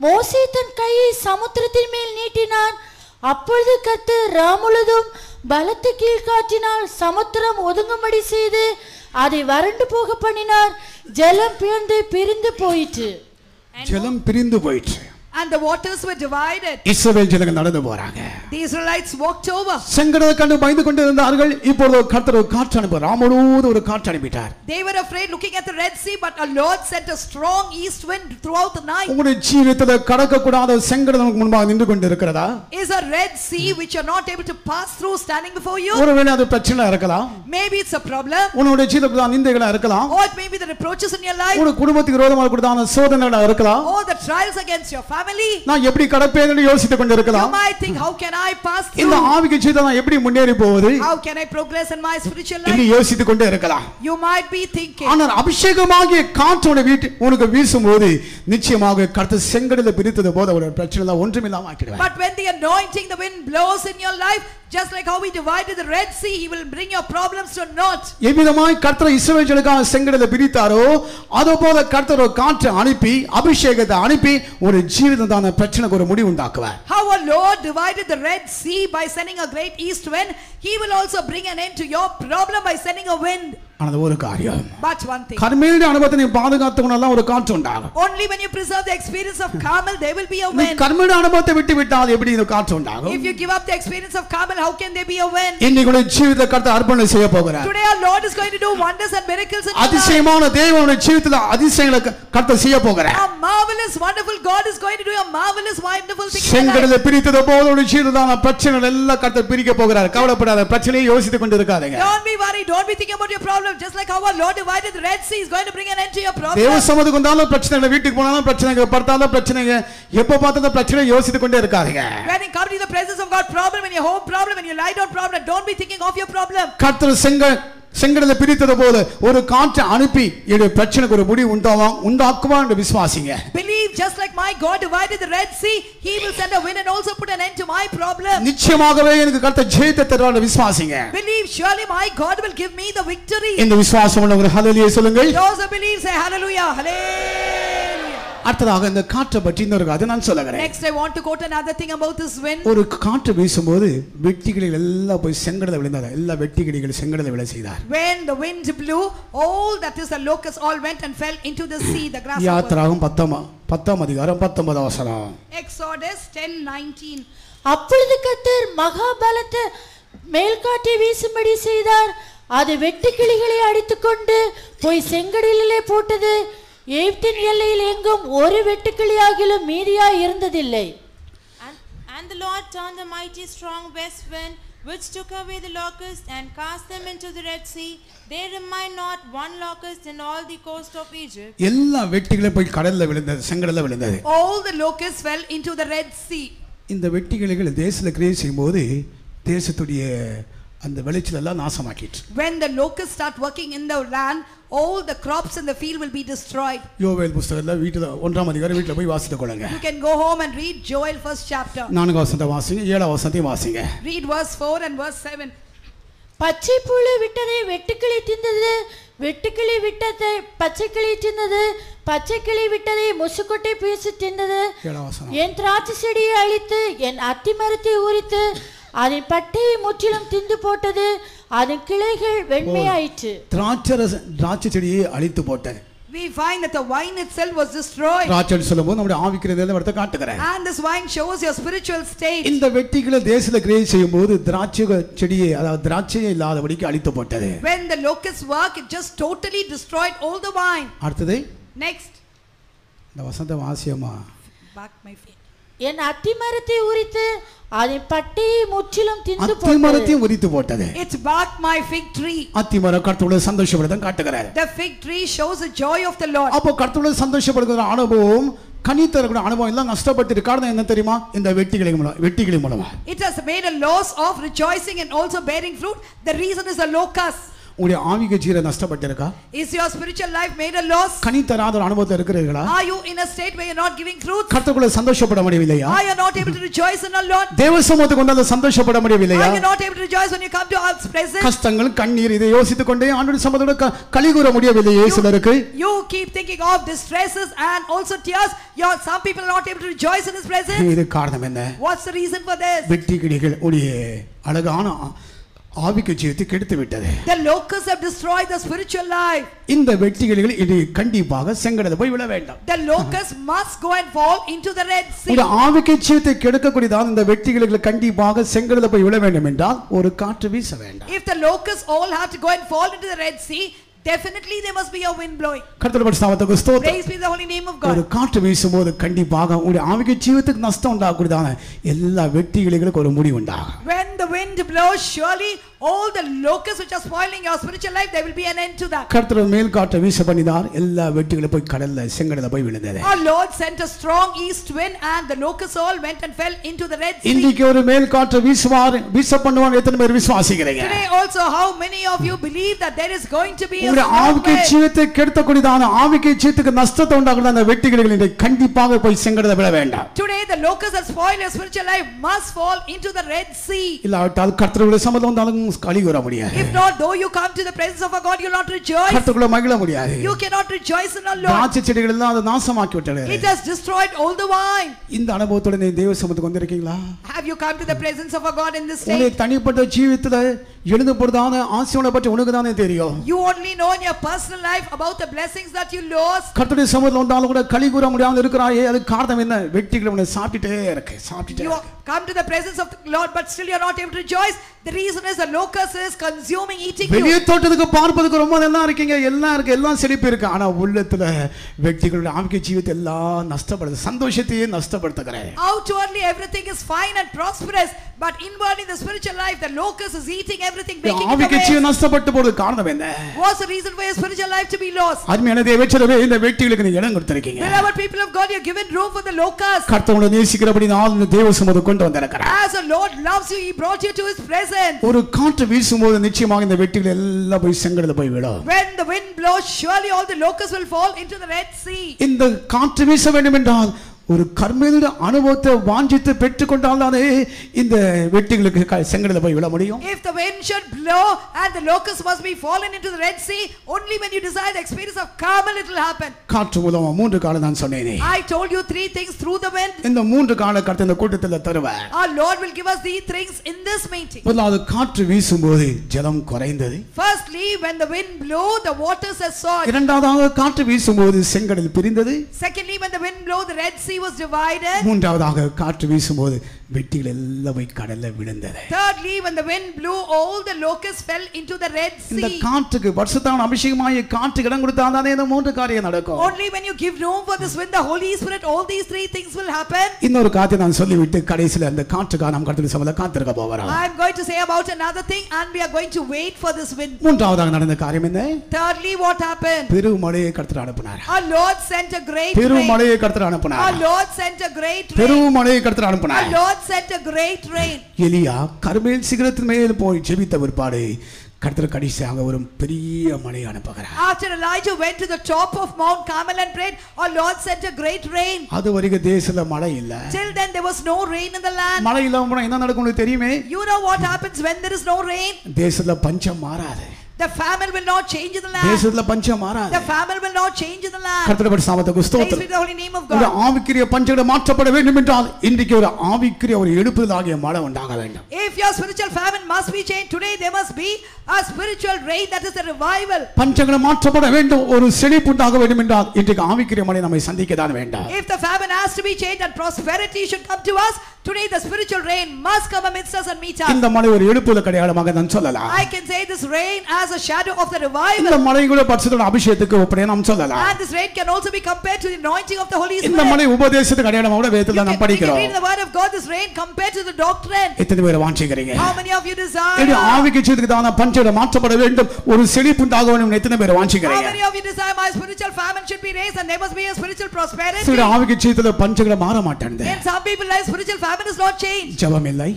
மோசே தன் கையை சமுத்திரத்தின் மேல் நீட்டினான் அப்பொழுது கத்து ராமுழுதும் பலத்து கீழ்காற்றினால் சமுத்திரம் ஒதுங்கும்படி செய்து அதை வறண்டு போக பண்ணினார். ஜலம் பிளந்து பிரிந்து போயிற்று. ஜலம் பிரிந்து போயிற்று. And the waters were divided. இஸ்ரவேல் ஜனங்கள் நடந்து போறாங்க The Israelites walked over. செங்கடலை கண்டு பயந்து கொண்டு இருந்தார்கள் இப்பொழுது ஒரு கர்த்தர் ஒரு காற்று அனுப்ப ராம் முழுவதும் ஒரு காற்று அனுப்பிட்டார் They were afraid looking at the Red Sea, but our Lord sent a strong east wind throughout the night. உங்களுடைய ஜீவியத்துல கடக்க கூடாத செங்கடல் நமக்கு முன்பாக நின்று கொண்டு இருக்கிறதா Is a Red Sea which you're not able to pass through standing before you? ஒருவேளை அது பிரச்சனை இருக்கலாம் Maybe it's a problem. உன்னுடைய ஜீவிதத்துல நிந்தைகளா இருக்கலாம் Or it may be the reproaches in your life. உங்களுடைய குடும்பத்துக்கு விரோதமாக கூடாத சோதனைகளா இருக்கலாம் Or the trials against your family. நான் எப்படி கடப்பேன் என்று யோசித்துக் கொண்டு You might think, how can I pass இந்த through? ஆவிக்கு ஜீவிதம் நான் எப்படி முன்னேறி போவது How can I progress in my spiritual என்று life? யோசித்துக் கொண்டே இருக்கலாம் You might be thinking. ஆனால் அபிஷேகமாகிய காற்று வீட்டு உனக்கு வீசும்போது நிச்சயமாக கர்த்தர் செங்கடலை பிரித்தது போது அவருடைய பிரச்சனை எல்லாம் ஒன்றுமில்லாம ஆக்கிடுவார் But when the anointing, the wind blows in your life, just like how we divided the Red Sea, He will bring your problems to naught. எவ்விதமாய் கர்த்தர் இஸ்ரவேலுக்காக செங்கடலை பிரித்தாரோ அதே போல கர்த்தர் ஒரு காற்றை அனுப்பி அபிஷேகத்தை அனுப்பி ஒரு ஜீவிதத்தான பிரச்சனைக்கு ஒரு முடிவு உண்டாக்குவார் How our Lord divided the Red Sea by sending a great east wind, He will also bring an end to your problem by sending a wind. ஆனது ஒரு காரியம் But one thing. கர்மேலுடைய அனுபவத்தை நீ பாதுகாத்துக்கணும் ஒரு காற்று உண்டாகும் Only when you preserve the experience of Carmel, there will be a நீ wind. கர்மேலுடைய அனுபவத்தை விட்டு விட்டால் எப்படி இந்த காற்று உண்டாகும் If you give up the experience of Carmel, how can there be a wind? இன்னைக்கு ஜீவித கருத்தை அர்ப்பணம் செய்ய போகிறார் Today our Lord is going to do wonders and miracles in your life. அதிசயமான தேவனுடைய ஜீவிதத்துல அதிசயங்களை கருத்தை செய்ய போகிறார் A marvelous, wonderful God is going to do a marvelous, wonderful thing in your life. செங்கடலை பிரித்தது போது உடைய ஜீவிதான பிரச்சனைகள் எல்லாம் கருத்தை பிரிக்க போகிறார் கவலைப்படாத பிரச்சனையை யோசித்துக் கொண்டு இருக்காதீங்க Don't be worried. Don't be thinking about your problem. Just like how our Lord divided the Red Sea is going to bring an end to your தேவ problem. சமதுக்கு வந்தாலும் பிரச்சனைகள் வீட்டுக்கு போனாலும் பிரச்சனைகள் படுத்தாலும் பிரச்சனைங்க எப்ப பார்த்தாலும் பிரச்சனை யோசித்துக் கொண்டே இருக்காதீங்க When you come to the presence of God, problem in your home problem, when you lie down problem, don't be thinking of your problem. கர்த்தர் செங்க செங்கடலை பிரித்தது போல ஒரு காற்றை அனுப்பி என்னுடைய பிரச்சனைக்கு ஒரு முடிவு உண்டாவாம் உண்டாக்குவா என்று விசுவாசிங்க Believe just like my God divided the Red Sea, He will send a wind and also put an end to my problem. நிச்சயமாகவே எனக்கு கர்த்தர் ஜெயத்தை தருவார் விசுவாசிங்க Believe surely my God will give me the victory. இந்த விசுவாசம் உள்ளவங்க ஹalleluya சொல்லுங்கள் Those who believe say hallelujah, hallelujah. அடுத்ததாக இந்த காற்றை பற்றி இன்னொரு கதை நான் சொல்லுகிறேன் Next, I want to quote another thing about this wind. ஒரு காற்று வீசும்போது வெட்டிக்கிளிகள் எல்லாம் போய் செங்கடலை விழுந்தாங்க எல்லா வெட்டிக்கிளிகள் செங்கடலை விழ செய்தார் When the wind blew, all that is the locusts all went and fell into the sea, the grasshoppers. யாத்திராகும் பத்தாம் பத்தாம் அதிகாரம் பத்தொன்பதாம் வசனம் Exodus 10 19. அப்பொழுது கர்த்தர் மகா பலத்த மேல்காட்டை வீசும்படி செய்தார் அது வெட்டுக்கிளிகளை அடித்துக்கொண்டு போய் செங்கடலிலே போட்டது எகிப்தின் எல்லையில் எங்கும் ஒரு வெட்டுக்கிளியாகிலும் மீதியாய் இருந்ததில்லை And, and the Lord turned the mighty strong west wind, which took away the locusts and cast them into the Red Sea. There remained not one locust in all the coast of Egypt. எல்லா வெட்டிகளும் போய் கடல்ல விழுந்தது செங்கடல்ல விழுந்தது All the locusts fell into the Red Sea. இந்த வெட்டிக்கிளிகள் தேசத்தில் கிரியை செய்யும்போது தேசத்துடைய அந்த விளைச்சல் எல்லாம் நாசமாக்கிட்டு When the locusts start working in the land, all the crops in the field will be destroyed. யோவேல் புஸ்தகத்தில் வீட்டில் ஒன்றாம் அதிகாரம் வீட்டில் போய் வாசித்துக் கொள்ளுங்க You can go home and read Joel first chapter. நான்கு வசனத்தை வாசிங்க ஏழாம் வசனத்தையும் வாசிங்க Read verse 4 and verse 7. பச்சை புழு விட்டதை வெட்டுக்கிளி தின்றது வெட்டுக்கிளி விட்டதை பச்சைக்கிளி தின்னது பச்சைக்கிளி விட்டதை முசுக்கொட்டை பேசி தின்னது என் திராட்சை செடியை அழித்து என் அத்தி மரத்தை உரித்து அதன் பட்டையை முற்றிலும் தின்று போட்டது அதன் கிளைகள் வெண்மையாயிற்று திராட்சை ரச திராட்சை செடியை அழித்து போட்டது We find that the wine itself was destroyed. திராட்சை சொல்லும்போது நம்முடைய ஆவிக்கிறது இடத்தை காட்டுகிறேன் And this wine shows your spiritual state. இந்த வெட்டிகளை தேசத்தில் கிரியை செய்யும்போது திராட்சை செடியை அதாவது திராட்சையே இல்லாதபடிக்கு அழித்து போட்டது When the locusts work, it just totally destroyed all the wine. அடுத்தது Next. இந்த வசந்த வாசியமா Back my feet. என் அத்தி மரத்தை உரித்து அதன் பட்டையை முற்றிலும் தின்று அத்தி போட்டது மரத்தையும் உரித்து போட்டது It barked my fig tree. அத்தி மரம் கருத்துள்ள சந்தோஷப்படுதான் காட்டுகிறார் The fig tree shows the joy of the Lord. அப்போ கருத்துள்ள சந்தோஷப்படுகிற அனுபவம் கனி தரக்கூடிய அனுபவம் எல்லாம் நஷ்டப்பட்டு காரணம் என்ன தெரியுமா இந்த வெட்டிகளை மூலம் வெட்டிகளை மூலமா It has made a loss of rejoicing and also bearing fruit. The reason is the locust. உங்களுடைய ஆவிக ஜீர நஷ்டப்பட்டிருக்கா Is your spiritual life made a loss? கனி தராத ஒரு அனுபவத்தில் இருக்கிறீர்களா Are you in a state where you're not giving fruit? கருத்துக்குள்ள சந்தோஷப்பட முடியவில்லையா Are you not able to rejoice in the Lord? தேவ சமூகத்துக்கு கொண்டு சந்தோஷப்பட முடியவில்லையா Are you not able to rejoice when you come to God's presence? கஷ்டங்கள் கண்ணீர் இதை யோசித்துக் கொண்டே ஆண்டு சமத்தோட க- களி கூற முடியவில்லையே சிலருக்கு You keep thinking of distresses and also tears. Your, some people are not able to rejoice in His presence. இது காரணம் என்ன What's the reason for this? வெட்டி கிளிகள் உடைய அழகான ஆவிக்கு ஜீவத்தை கெடுத்து விட்டது The locusts have destroyed the spiritual life. இந்த வெட்டி கிளிகள் இது கண்டிப்பாக செங்கடல போய் விழ வேண்டாம் The locusts must go and fall into the Red Sea. இந்த ஆவிக்கு ஜீவத்தை கெடுக்கக்கூடியதான் இந்த வெட்டி கிளிகள் கண்டிப்பாக செங்கடல போய் விழ வேண்டும் என்றால் ஒரு காற்று வீச வேண்டாம் If the locusts all have to go and fall into the Red Sea, definitely there must be a wind blowing. கர்த்தர் பரிசுத்தத்துக்கு ஸ்தோத்திரம் Praise be the holy name of ஒரு God. காற்று வீசும்போது கண்டிப்பாக உங்களுடைய ஆவிக்கு ஜீவத்துக்கு நஷ்டம் உண்டாகக்கூடியதான எல்லா வெட்டி கிளிகளுக்கு ஒரு முடிவு உண்டாகும் When the wind blows, surely all the locusts which are spoiling your spiritual life, there will be an end to that. கர்த்தர் மேல் காற்றை வீச பண்ணினார் எல்லா வெட்டிகளும் போய் கடல்ல செங்கடல போய் விழுந்தது Our Lord sent a strong east wind, and the locusts all went and fell into the Red Sea. இன்னைக்கு ஒரு மேல் காற்றை வீசுவார் வீச பண்ணுவார் எத்தனை பேர் விசுவாசிக்கிறீங்க Today also, how many of you believe that there is going to be a உங்களுடைய strong ஆவிக்கு wind? ஜீவத்தை கெடுத்தக்கூடியதான ஆவிக்கு ஜீவத்துக்கு நஷ்டத்தை உண்டாக்குற அந்த வெட்டிகள் இன்றைக்கு கண்டிப்பாக போய் செங்கடல விழ வேண்டாம் Today, the locusts that spoil your spiritual life must fall into the Red Sea. இல்லாவிட்டால் கர்த்தருடைய சம்மதம் வந்தாலும் களி கூற முடியாது If not, though you come to the presence of our God, you'll not rejoice. கர்த்தருக்குள்ள மகிழ முடியாது You cannot rejoice in our Lord. திராட்சை செடிகள் எல்லாம் அதை நாசமாக்கி விட்டது It has destroyed all the wine. இந்த அனுபவத்தோட நீ தெய்வ சமத்துக்கு வந்திருக்கீங்களா Have you come to the presence of our God in this உன்னுடைய state? தனிப்பட்ட ஜீவித்துல எழுந்து போடுதான ஆசையோட பற்றி உனக்கு தானே தெரியும் You only know in your personal life about the blessings that you lost. கர்த்தருடைய சமூகத்தில் வந்தாலும் கூட களி கூற முடியாமல் இருக்கிறாயே அது காரணம் என்ன வெட்டிகள் உன்னை சாப்பிட்டுட்டே இருக்கு சாப்பிட்டுட்டே You இருக்கு. come to the presence of the Lord, but still you're not able to rejoice. The reason is the locust is consuming, eating வெளியே you. தோட்டத்துக்கு பார்ப்பதுக்கு ரொம்ப நல்லா இருக்கீங்க எல்லாம் இருக்கு எல்லாம் செழிப்பு இருக்கு ஆனா உள்ளத்துல வெற்றிகளுடைய ஆமிக்க ஜீவித்தை எல்லாம் நஷ்டப்படுது சந்தோஷத்தையே நஷ்டப்படுத்துகிறேன் Outwardly, everything is fine and prosperous, but inwardly, the spiritual life, the locust is eating everything, making it ஆவிக்க away. ஜீவன் நஷ்டப்பட்டு போறது காரணம் என்ன What's the reason for your spiritual life to be lost? அருமையான தேவச்சரவே இந்த வெற்றிகளுக்கு நீ இடம் கொடுத்திருக்கீங்க Beloved people of God, you're given room for the locust. கர்த்தவனை நேசிக்கிறபடி நான் இந்த தேவ சமூகத்தை கொண்டு வந்திருக்கிறேன் As the Lord loves you, He brought you to His presence. ஒரு காற்று வீசும்போது நிச்சயமாக இந்த வெற்றிகள் எல்லாம் போய் செங்கடல போய் விடும் When the wind blows, surely all the locusts will fall into the Red Sea. இந்த காற்று வீச வேண்டும் என்றால் ஒரு கர்மேலுடைய அனுபவத்தை வாஞ்சித்து பெற்றுக்கொண்டால் தானே இந்த வெற்றிகளுக்கு க- செங்கடல போய் விட முடியும் If the wind should blow and the locusts must be fallen into the Red Sea, only when you desire the experience of Carmel it will happen. காற்று மூலமா மூன்று காலம் நான் சொன்னேனே I told you three things through the wind. இந்த மூன்று கால கருத்து இந்த கூட்டத்தில் தருவார் Our Lord will give us these things in this meeting. முதலாவது காற்று வீசும்போது ஜலம் குறைந்தது Firstly, when the wind blew, the waters are sought. இரண்டாவதாக காற்று வீசும்போது செங்கடல் பிரிந்தது Secondly, when the wind blew, the Red Sea was divided. மூன்றாவதாக காற்று வீசும்போது வெட்டிகள் எல்லாம் போய் கடல்ல விழுந்தது Thirdly, when the wind blew, all the locusts fell into the Red இந்த Sea. காற்றுக்கு வருஷத்தான் அபிஷேகமாயி காற்று இடம் கொடுத்தாதானே இந்த மூன்று காரியம் நடக்கும் Only when you give room for this wind, the Holy Spirit, all these three things will happen. இன்னொரு காத்தை நான் சொல்லிவிட்டு கடைசியில் அந்த காற்றுக்காக நாம் கருத்து சமல காத்திருக்க போகிறோம் I am going to say about another thing, and we are going to wait for this wind. மூன்றாவதாக நடந்த காரியம் என்ன Thirdly, what happened? பெருமழையை கருத்து அனுப்பினார் Our Lord sent a great. பெருமழையை கருத்து Our அனுப்பினார் Lord sent a great rain. பெருமழையை கருத்து Our அனுப்பினார் Lord sent a great rain. எலியா கருமேல் சிகரத்தின் மேல் போய் ஜெபித்த பிற்பாடு கருத்தர் கடைசியாக ஒரு பெரிய மழையை அனுப்புகிறார் After Elijah went to the top of Mount Carmel and prayed, our Lord sent a great rain. அது வரைக்கும் தேசத்துல மழை இல்ல Till then, there was no rain in the land. மழை இல்லாம போனா என்ன நடக்கும் உங்களுக்கு தெரியுமே You know what happens when there is no rain? தேசத்துல பஞ்சம் மாறாது The famine will not change the land. தேசத்துல பஞ்சம் மாறாது The famine will not change the land. கர்த்தர் சாமத்துக்கு Praise be ஸ்தோத்திரம் the holy name of ஒரு God. ஆவிக்குரிய பஞ்சங்களை மாற்றப்பட வேண்டும் என்றால் இன்றைக்கு ஒரு ஆவிக்குரிய ஒரு எழுப்புதல் ஆகிய மழை உண்டாக வேண்டும் If your spiritual famine must be changed today, there must be a spiritual rain that is a revival. பஞ்சங்களை மாற்றப்பட வேண்டும் ஒரு செழிப்பு உண்டாக வேண்டும் என்றால் இன்றைக்கு ஆவிக்குரிய மழை நம்மை சந்திக்க தான் வேண்டாம் If the famine has to be changed and prosperity should come to us, today the spiritual rain must come amidst us and meet us. இந்த மழை ஒரு எழுப்புதல் அடையாளமாக நான் சொல்லலாம் I can say this rain as a shadow of the இந்த revival. மழை கூட பரிசுத்தோட அபிஷேகத்துக்கு ஒப்படைய நாம் சொல்லலாம் And this rain can also be compared to the anointing of the Holy இந்த Spirit. மழை உபதேசத்துக்கு அடையாளமாக கூட You வேதத்தில் can, நாம் we can படிக்கிறோம் read in the word of God this rain compared to the doctrine. எத்தனை பேர் வாஞ்சிக்கிறீங்க How many of you என்னுடைய desire? ஆவிக்கு செய்ததுக்கு தான பஞ்சம் மாற்றப்பட வேண்டும் ஒரு செழிப்பு உண்டாக வேண்டும் எத்தனை பேர் How வாஞ்சிக்கிறீங்க many of you desire my spiritual famine should be raised and there must be a spiritual prosperity? சில ஆவிக்கு செய்ததுல பஞ்சங்களை மாற மாட்டேன் In some people life spiritual famine is not changed. ஜெபம் இல்லை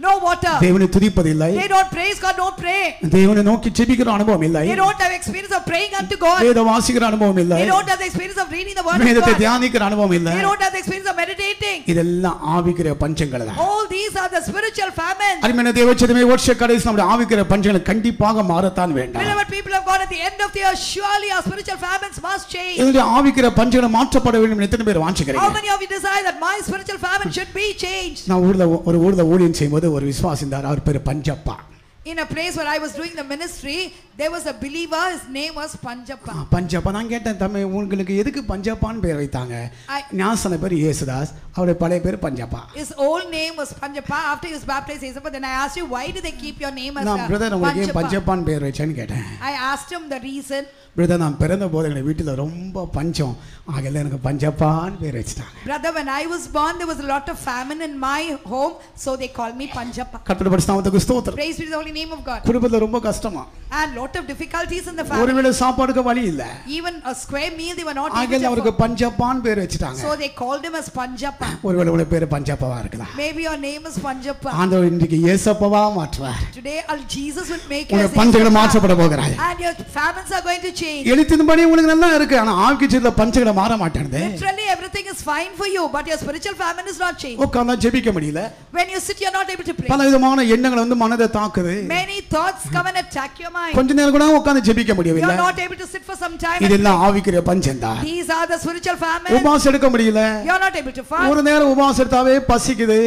No water. தேவனை துதிப்பதில்லை They don't praise God, don't pray. தேவனை நோக்கி ஜெபிக்கிற அனுபவம் இல்லை They don't have experience of praying unto God. வேத வாசிக்கிற அனுபவம் இல்லை They don't have the experience of reading the word of வேதத்தை God. தியானிக்கிற அனுபவம் இல்லை They don't have the experience of meditating. இதெல்லாம் ஆவிக்கிற பஞ்சங்கள் தான் All these are the spiritual famine. அருமையான தேவச்சதமே வருஷ கடைசி நம்முடைய ஆவிக்கிற பஞ்சங்கள் கண்டிப்பாக மாறத்தான் வேண்டாம் Beloved people of God, at the end of the year, surely our spiritual famines must change. இதனுடைய ஆவிக்கிற பஞ்சங்களை மாற்றப்பட வேண்டும் எத்தனை பேர் How வாஞ்சிக்கிறீங்க many of you desire that my spiritual famine should be changed? நான் ஊர்ல ஒரு ஊர்ல ஊழியம் செய்யும்போது ஒரு விசுவாசி இருந்தார் அவர் பேர் பஞ்சப்பா. In a place where I was doing the ministry, there was a believer, his name was Panjappa. ஆ, பஞ்சப்பா நான் கேட்டேன் தம்பி உங்களுக்கு எதுக்கு பஞ்சப்பான்னு பேர் வைத்தாங்க I- ஞாசன பேர் இயேசுதாஸ் அவருடைய பழைய பேர் Panjappa His old name was Panjappa. After he was baptized, he said, but then I asked you, why did they keep your name as நான் uh, பிரதர் உங்களுக்கு ஏன் Panjappa? பஞ்சப்பான்னு பேர் வச்சேன்னு கேட்டேன் I asked him the reason. Brother நான் பிறந்த போது எங்கள் வீட்டில் ரொம்ப பஞ்சம் ஆகல எனக்கு பஞ்சப்பான்னு பேர் வச்சுட்டாங்க Brother, when I was born, there was a lot of famine in my home, so they called me Panjappa. கட்டட படிச்சாமத்துக்கு ஸ்தோத்திரம் Praise be to the holy holy name of God. குடும்பத்துல ரொம்ப கஷ்டமா And lot of difficulties in the family. ஒருவேளை சாப்பாடுக்கு வழி இல்ல Even a square meal they were not able to அவருக்கு. பஞ்சப்பான்னு பேர் வச்சுட்டாங்க So they called him as Panjappa. ஒருவேளை உங்களுடைய பேரு பஞ்சப்பாவா இருக்கலாம் Maybe your name is Panjappa. ஆண்டவர் இன்றைக்கு ஏசப்பவா மாற்றுவார் Today our Jesus will make you as பஞ்சங்களை. மாற்றப்பட போகிறார் And your famines are going to change. எழுத்தின்படி உங்களுக்கு நல்லா இருக்கு ஆனா ஆவிக்குச்சில பஞ்சங்களை மாற மாட்டேங்குது Literally everything is fine for you, but your spiritual famine is not changed. உட்கார்ந்தா ஜெபிக்க முடியல When you sit, you're not able to pray. பல விதமான எண்ணங்கள் வந்து மனதை தாக்குது Many thoughts come and attack your mind. கொஞ்ச நேரம் கூட உட்கார்ந்து ஜெபிக்க முடியவில்லை You're not able to sit for some time. இதெல்லாம் ஆவிக்குரிய பஞ்சம் தான் These are the spiritual famine. உபாசம் எடுக்க முடியல You're not able to fast. ஒரு நேரம் உபாசம் எடுத்தாவே பசிக்குது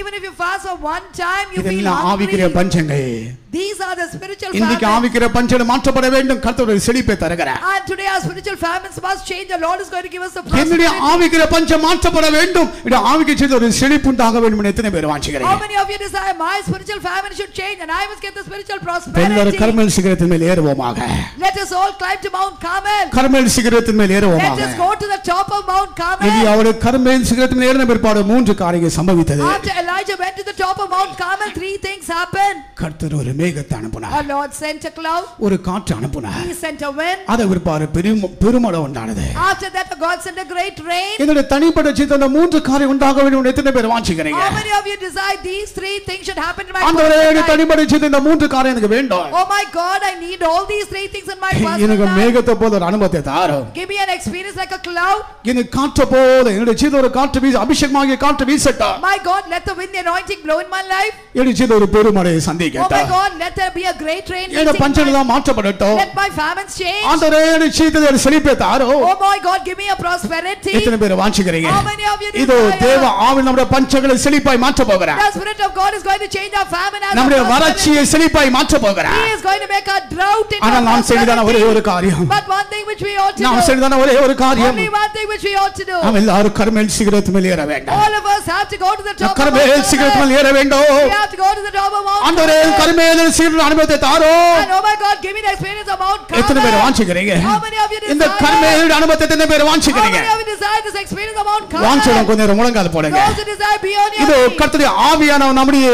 Even if you fast for one time, you feel இதெல்லாம் ஆவிக்குரிய hungry. பஞ்சங்கள் These are the spiritual இன்றைக்கு famine. ஆவிக்குரிய பஞ்சம் மாற்றப்பட வேண்டும் கர்த்தருடைய செழிப்பை தருகிறார் And today our spiritual famines must change. The Lord is going to give us the என்னுடைய prosperity. ஆவிக்குரிய பஞ்சம் மாற்றப்பட வேண்டும் இந்த ஆவிக்கு செய்த ஒரு செழிப்பு உண்டாக வேண்டும் என்று எத்தனை பேர் How வாஞ்சிக்கிறேன் many of you desire my spiritual famine should change and I must get the spiritual எல்லாரும் prosperity? கர்மேல் சிகரத்தின் மேல் ஏறுவோமாக Let us all climb to Mount Carmel. கர்மேல் சிகரத்தின் மேல் Let ஏறுவோமாக us go to the top of Mount இது Carmel. அவரு கர்மேல் சிகரத்தின் மேல் ஏறின பிற்பாடு மூன்று காரியங்கள் சம்பவித்தது After Elijah went to the top of Mount Carmel, three things happened. கர்த்தர் ஒரு மேகத்தை அனுப்புனார் Our Lord sent a cloud. ஒரு காற்று அனுப்புனார் He sent a wind. அதை பிற்பாடு பெரும் பெருமழை உண்டானது After that, God sent a great rain. என்னுடைய தனிப்பட்ட சித்த அந்த மூன்று காரியம் உண்டாக வேண்டும் என்று எத்தனை பேர் வாஞ்சிக்கிறீங்க How many of you desire these three things should happen in my ஆண்டவரே personal எனக்கு life? தனிப்பட்ட சித்த இந்த மூன்று காரியம் எனக்கு வேண்டும் Oh my God, I need all these three things in my personal எனக்கு life. மேகத்தை போல ஒரு அனுபவத்தை தாரும் Give me an experience like a cloud. எனக்கு காற்று போல என்னுடைய சித்த ஒரு காற்று வீச அபிஷேகமாகிய காற்று வீசட்டா My God, let the wind, the anointing blow in my life. என்னுடைய சித்த ஒரு பெருமழையை Oh சந்திக்கட்டா my God, let there be a great rain. என்னுடைய meeting in my- பஞ்சங்கள்லாம் மாற்றப்படட்டும் Let my famines change. ஆண்டவரே என்னுடைய சித்தத்தை ஒரு செழிப்பை தாரும் Oh my God, give me a prosperity. எத்தனை பேர் வாஞ்சிக்கிறீங்க How many of you இதோ desire? தேவ ஆவி நம்முடைய பஞ்சங்களை செழிப்பாய் மாற்ற போகிறார் The Spirit of God is going to change our famine as நம்முடைய a prosperity. வறட்சியை செழிப்பாய் மாற்ற போகிறார் He is going to make our drought into ஆனால் நாம் செய்ததான ஒரே ஒரு prosperity. காரியம் But one thing which we ought to நாம் do. செய்ததான ஒரே ஒரு காரியம் Only one thing which we ought to do. நாம் எல்லாரும் கர்மேல் சிகரத்து மேல் ஏற வேண்டும் All of us have to go to the top of Carmel Mount சிகரத்து Carmel. மேல் ஏற வேண்டும் We have to go to the top of Mount ஆண்டவரே Carmel. கர்மேல் சிகரத்து அனுபவத்தை தாரோ And oh my God, give me the experience of Mount எத்தனை பேர் Carmel. வாஞ்சிக்கிறீங்க How many of you இந்த? கர்மேல் அனுபவத்தை எத்தனை பேர் How வாஞ்சிக்கிறீங்க many of you desire this experience of Mount வாஞ்சடம் Carmel? கொஞ்சம் நேரம் முழங்கால் போடுங்க Those who desire be on your இதோ feet. கர்த்தருடைய ஆவியானவர் நம்முடைய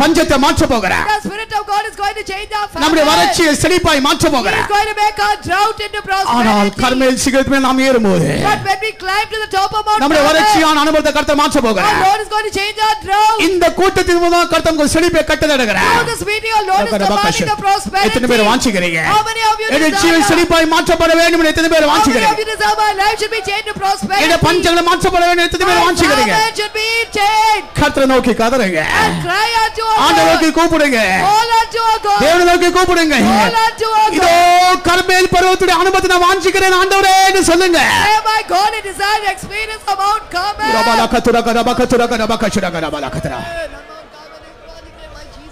பஞ்சத்தை மாற்ற போகிறார் The Spirit of God is going to change our நம்முடைய. வறட்சியை செழிப்பாய் மாற்ற He is போகிறார் going to make our drought into ஆனால். கர்மேல் சிகரத்து மேல் நாம் ஏறும்போது But when we climb to the top of Mount நம்முடைய வறட்சியான அனுபவத்தை கர்த்தர் மாற்ற போகிறார் Lord is going to change our drought. இந்த கூட்டத்தின் மூலம் கர்த்தர் உங்கள் செழிப்பை Through this meeting, our Lord is commanding the எத்தனை பேர் prosperity. வாஞ்சிக்கிறீங்க How many of you எழுச்சியை desire? செழிப்பாய் மாற்றப்பட வேண்டும் என்று எத்தனை பேர் How many of வாஞ்சிக்கிறீங்க you desire my life should be changed to prosperity? இந்த பஞ்சங்களை மாற்றப்பட வேண்டும் எத்தனை பேர் My வாஞ்சிக்கிறீங்க famine should be changed. கர்த்தரை நோக்கி கதறுங்க And cry unto our ஆண்டவரை God. நோக்கி கூப்பிடுங்க Call unto our God. தேவனை நோக்கி கூப்பிடுங்க Call unto our இதோ God. கர்மேல் பருவத்துடைய அனுபவத்தை நான் வாஞ்சிக்கிறேன் ஆண்டவரே என்று சொல்லுங்க Say, my God, I desire the experience of Mount Carmel. ரபலா கத்துரக ரப கத்துரக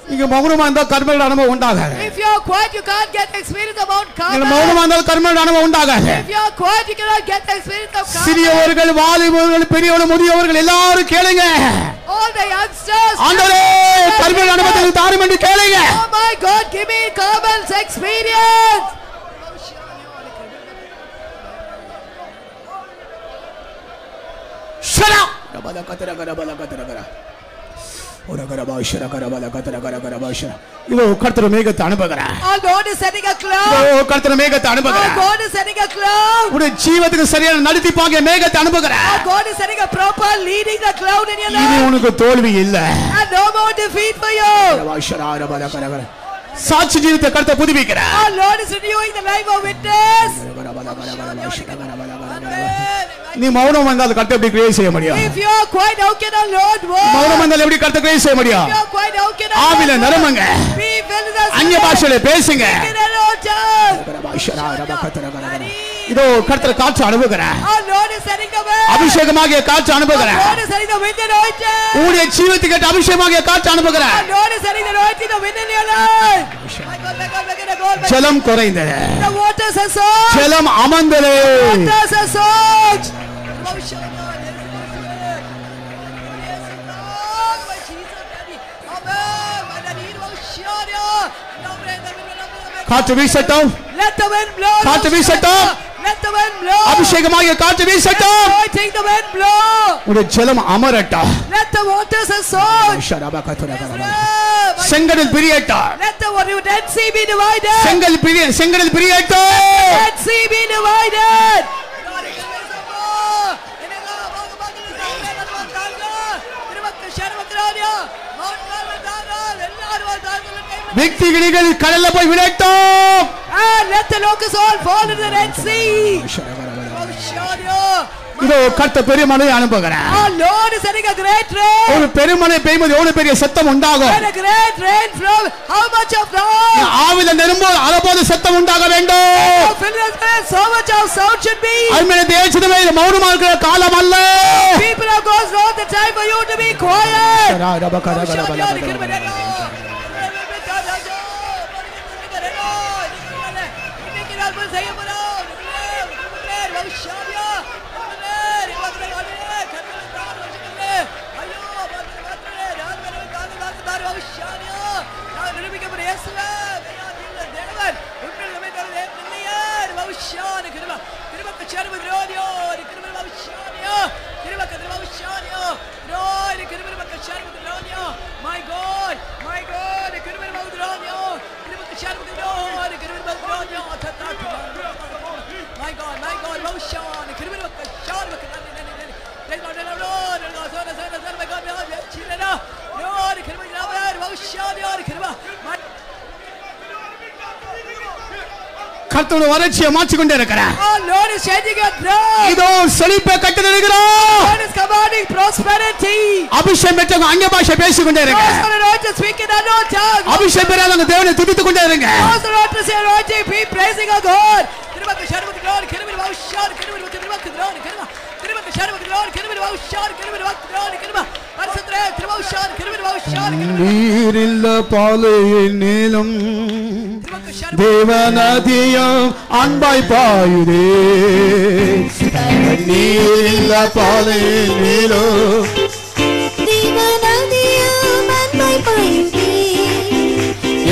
நீங்க மௌனமா இருந்தா கர்மேல் அனுபவம் உண்டாகாது If you are quiet, you can't get the experience of Mount நீங்க Carmel. மௌனமா இருந்தால் கர்மேல் அனுபவம் உண்டாகாது If you are quiet, you cannot get the experience of Carmel. சிறியவர்கள் வாலிபர்கள் பெரியவர்கள் முதியவர்கள் எல்லாரும் கேளுங்க All the youngsters. ஆண்டவரே கர்மேல் அனுபவத்தை தாரும் என்று கேளுங்க Oh my God, give me Carmel's experience. Shut up! இதோ கர்த்தர் மேகத்தை அனுப்புகிறார் இதோ. கர்த்தர் மேகத்தை அனுப்புகிறார். உடைய ஜீவத்துக்கு சரியான நடத்திப்பாக மேகத்தை அனுப்புகிறார் life. உனக்கு தோல்வி இல்ல. சாட்சி ஜீவித்தை கருத்தை புதுப்பிக்கிறார் The. நீ மௌனம் வந்தால் கருத்தை எப்படி கிரியை செய்ய முடியும் If you are quiet, how can our Lord மௌனம் work? வந்தால் எப்படி கருத்தை கிரியை செய்ய முடியும் If you are quiet, how can ஆவில நிரம்புங்க the அந்நிய. பாஷையில பேசுங்க. இதோ கருத்தர் காற்று wind. அபிஷேகமாகிய காற்று anointing. உங்களுடைய ஜீவத்துக்கு ஏற்ற அபிஷேகமாகிய காற்று God. ஜலம் குறைந்தது. ஜலம் அமர்ந்தது. காற்று வீசட்டும். காற்று வீசட்டும். அபிஷேகமாகிய காற்று வீசட்டும். உடைய ஜலம் soaked. செங்கடல் divided. செங்கல் பிரிய செங்கடல் பிரியட்டார் Red விக்திகிரிகள் கடல்ல போய் And let the locusts all fall into the Red Sea. இதோ கர்த்த பெருமனை அனுப்புகிறேன் Our Lord is sending a great rain. ஒரு பெருமனை பெய்யும்போது எவ்வளவு பெரிய சத்தம் உண்டாகும் And a great rain from how much of love? ஆவில நெரும்போது அலபோது சத்தம் உண்டாக வேண்டும் How filled with grace, so much of sound should be. அருமையான தேசமே இது மௌனமா இருக்கிற காலம் அல்ல People of God, not the time for you to be quiet. My God, my God, கிருபை மகதுராஜா, கிருபை சர்வகுணாஜா, கிருபை மகதுராஜா, தத்தாத்மா. My God, my God, மௌஷான், கிருபை மகஷான், மகநன்னி, நன்னி, நன்னி. Praise God, praise God, praise God, சோர, சோர, சோர, my God, my God, சீரனா. Lord, கிருபை நாமர், மௌஷான், யார் கிருபை. My வறட்சியை இருக்கிறேன் Oh, Lord is changing your throne. இதோ செழிப்பை கட்டு நிற்கிறோம் Lord is commanding prosperity. அபிஷேகம் பெற்றவங்க அந்நிய பாஷை பேசிக்கொண்டே இருங்க Those who are not to speak in unknown tongues. அபிஷேகம் பெறாதவங்க தேவனை துதித்துக் கொண்டே இருங்க Those who are not to say anointing, be praising our God. கிருபை சர்வகுணாஜா, Lord, கிருபை மௌஷான், கிருபை மகதுராஜா, கிருபை, கிருபை. கிருபை சர்வகுணாஜா, கிருபை மௌஷான், கிருபை மகதுராஜா, கிருபை. பரிசுத்தரே, கிருபை மௌஷான், கிருபை மௌஷான், கிருபை. நீரில்ல கிருபை சர்வ- தேவநதியும் அன்பாய் பாயுதே. நீரில்ல அன்பை பாயுதே.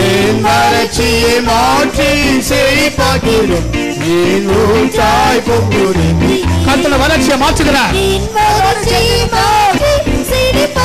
என் வறட்சியை மாற்றி செழிப்பாக்கிடும் என் ஊற்றாய் பொங்குதே கர்த்தன வறட்சியை மாற்றுகிறார்.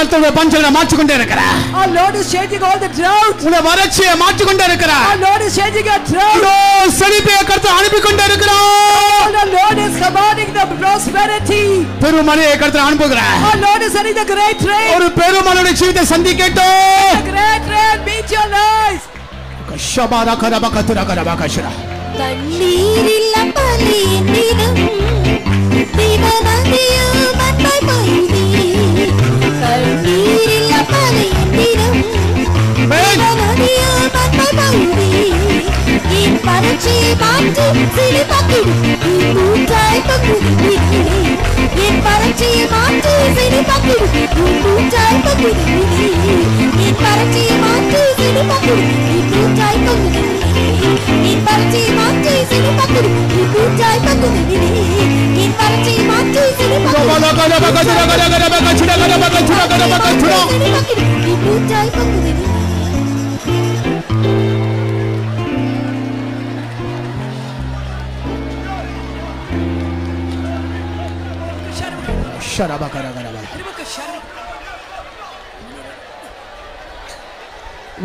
கர்த்தருடைய பஞ்சங்களை மாற்றிக்கொண்டே இருக்கிறார் Our Lord is changing all the drought. உடைய வறட்சியை மாற்றிக்கொண்டே இருக்கிறார் Our Lord is changing your drought. இதோ செழிப்பைய கர்த்தர் அனுப்பி கொண்டே இருக்கிறார் Our Lord is commanding the prosperity. பெருமழையை கர்த்தர் அனுப்புகிறார் Our Lord is sending the great rain. ஒரு பெருமழையுடைய ஜீவித்தை சந்திக்கட்டும் The great rain meet your lives. கஷபாரா கரபா கத்துரா கரபா கஷரா தண்ணீரில்ல பலியினிடம் திவனதியும் அன்பை பாயுதே. திவனதியும் அன்பை பாயுதே. என் வறட்சியை மாற்றி சிரிப்பாக்கிடு. என் ஊற்றாய் பங்குதிரே. என் வறட்சியை மாற்றி சிரிப்பாக்கிடு. என் ஊற்றாய் பங்குதிரே. என் வறட்சியை மாற்றி சிரிப்பாக்கிடு. என் ஊற்றாய் பங்குதிரே. என் வறட்சியை மாற்றி சிரிப்பாக்கிடு. என் ஊற்றாய் பங்குதிரே. என் வறட்சியை மாற்றி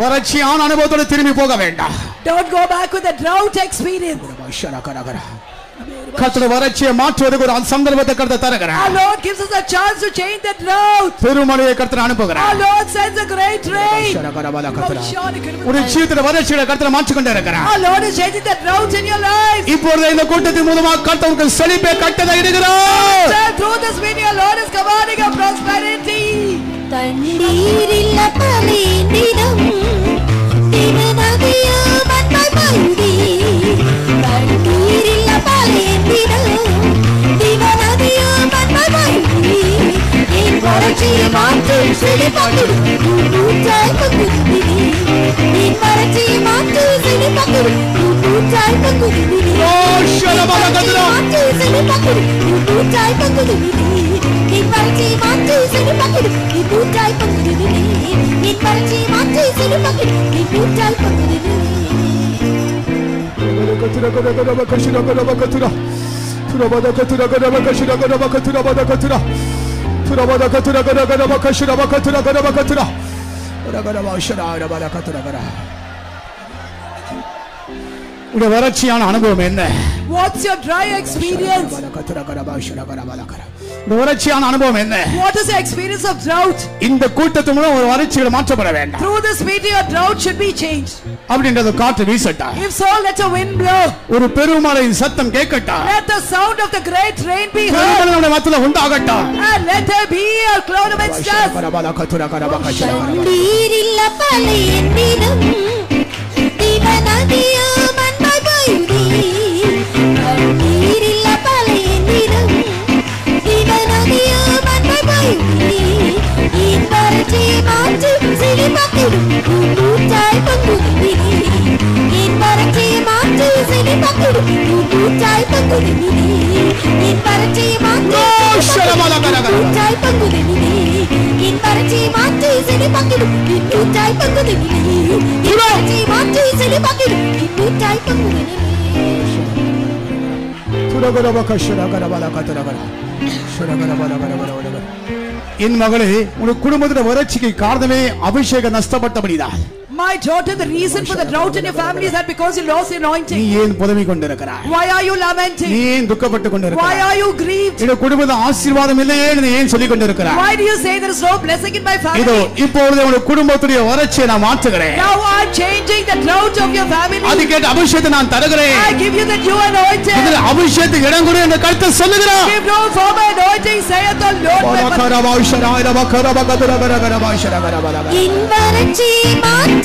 வறட்சியான அனுபவத்தோடு திரும்பி போக வேண்டாம் Don't go back with a drought experience. ஷரா கரா கரா கர்த்தர் வறட்சியை மாற்றுவதற்கு ஒரு சந்தர்ப்பத்தை கருத்தை Our தருகிறார் Lord gives us a chance to change that drought. பெருமழையை கர்த்தர் Our அனுப்புகிறார் Lord sends a great rain. ஒரு ஜீவிதத்துல வறட்சிகளை கர்த்தர் மாற்றிக்கொண்டே இருக்கிறார் Our Lord is changing the drought in your life. இப்பொழுது இந்த கூட்டத்தின் மூலமாக கர்த்தருக்கு செழிப்பை கட்டதை இடுகிறார் Sir, Through this video, Lord is commanding a prosperity. தண்ணீரில்ல பலேந்திடம் தினநதியோ மன்மை பழுதி தண்ணீரில்ல மாற்று செழிப்பாக்கிடு நூற்றாய் பங்குதி என் வறட்சியை மாற்று செழிப்பாக்கிடு நூற்றாய் பங்குதி ஓ, ஷலபல கதிரா. மாற்று செழிப்பாக்கிடு நூற்றாய் பங்குதி என் வறட்சியை மாற்று செழிப்பாக்கிடு நூற்றாய் பங்குதி என் வறட்சியை மாற்று செழிப்பாக்கிடு நூற்றாய் பங்குதி உடைய வறட்சியான அனுபவம் என்ன What's your dry experience? இந்த வறட்சியான அனுபவம் என்ன What is your experience of drought? இந்த கூட்டத்து மூலம் ஒரு வறட்சிகள் மாற்றப்பட வேண்டாம் Through this video, your drought should be changed. அப்படின்றது காற்று வீசட்டா If so, let a wind blow. ஒரு பெருமழையின் சத்தம் கேட்கட்டா Let the sound of the great rain be heard. பெருமழையுடைய மத்தியில உண்டாகட்டா And let there be a cloud amidst us. தண்ணீரில்ல பலேந்திடம் தினநதியோ மன்மை பழுதி தண்ணீரில்ல பலேந்திடம் தினநதியோ மன்மை 되게 밖으로 누구 짧은 구름이니 흰바람지 만지 세계 밖으로 누구 짧은 구름이니 흰바람지 만지 누구 짧은 구름이니 흰바람지 만지 세계 밖으로 누구 짧은 구름이니 흰바람지 만지 세계 밖으로 누구 짧은 구름이니 돌아가라 바카 쇼라가라 바라가 돌아가라 쇼라가라 바라가라 바라가라 என் மகளே உனக்கு குடும்பத்தில் வறட்சிக்கு காரணமே அபிஷேகம் நஷ்டப்பட்டபடிதான். My daughter, the reason for the drought in your family is that because you lost your நீ anointing. ஏன் புதவி கொண்டிருக்கிறாய் Why are you நீ lamenting? ஏன் துக்கப்பட்டு Why கொண்டிருக்கிறாய் are you grieved? இந்த குடும்பத்தை ஆசீர்வாதம் இல்லையே நீ ஏன் சொல்லிக் கொண்டிருக்கிறாய் Why do you say there is no blessing in my இதோ family? இப்பொழுது உன் குடும்பத்துடைய வறட்சியை நான் மாற்றுகிறேன் Now I'm changing the drought of your family. அதுக்கேற்ற அபிஷேகத்தை நான் தருகிறேன் I give you the new anointing. இதில் அபிஷேகத்துக்கு இடம் கொடு என்ற கருத்தை சொல்லுகிறார் Give room for my anointing, saith the Lord. என் வறட்சியை மாற்று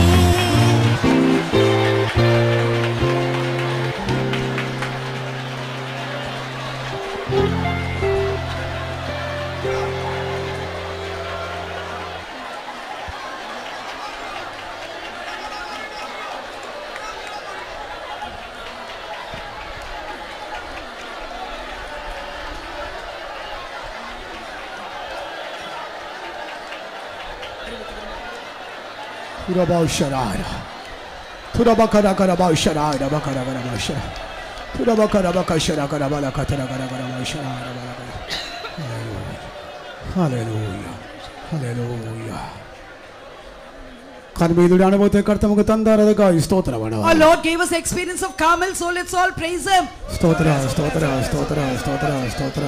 Our Lord gave us experience of Carmel, so let's all praise Him. ಸ್ತೋತ್ರ ಸ್ತೋತ್ರ ಸ್ತೋತ್ರ ಸ್ತೋತ್ರ ಸ್ತೋತ್ರ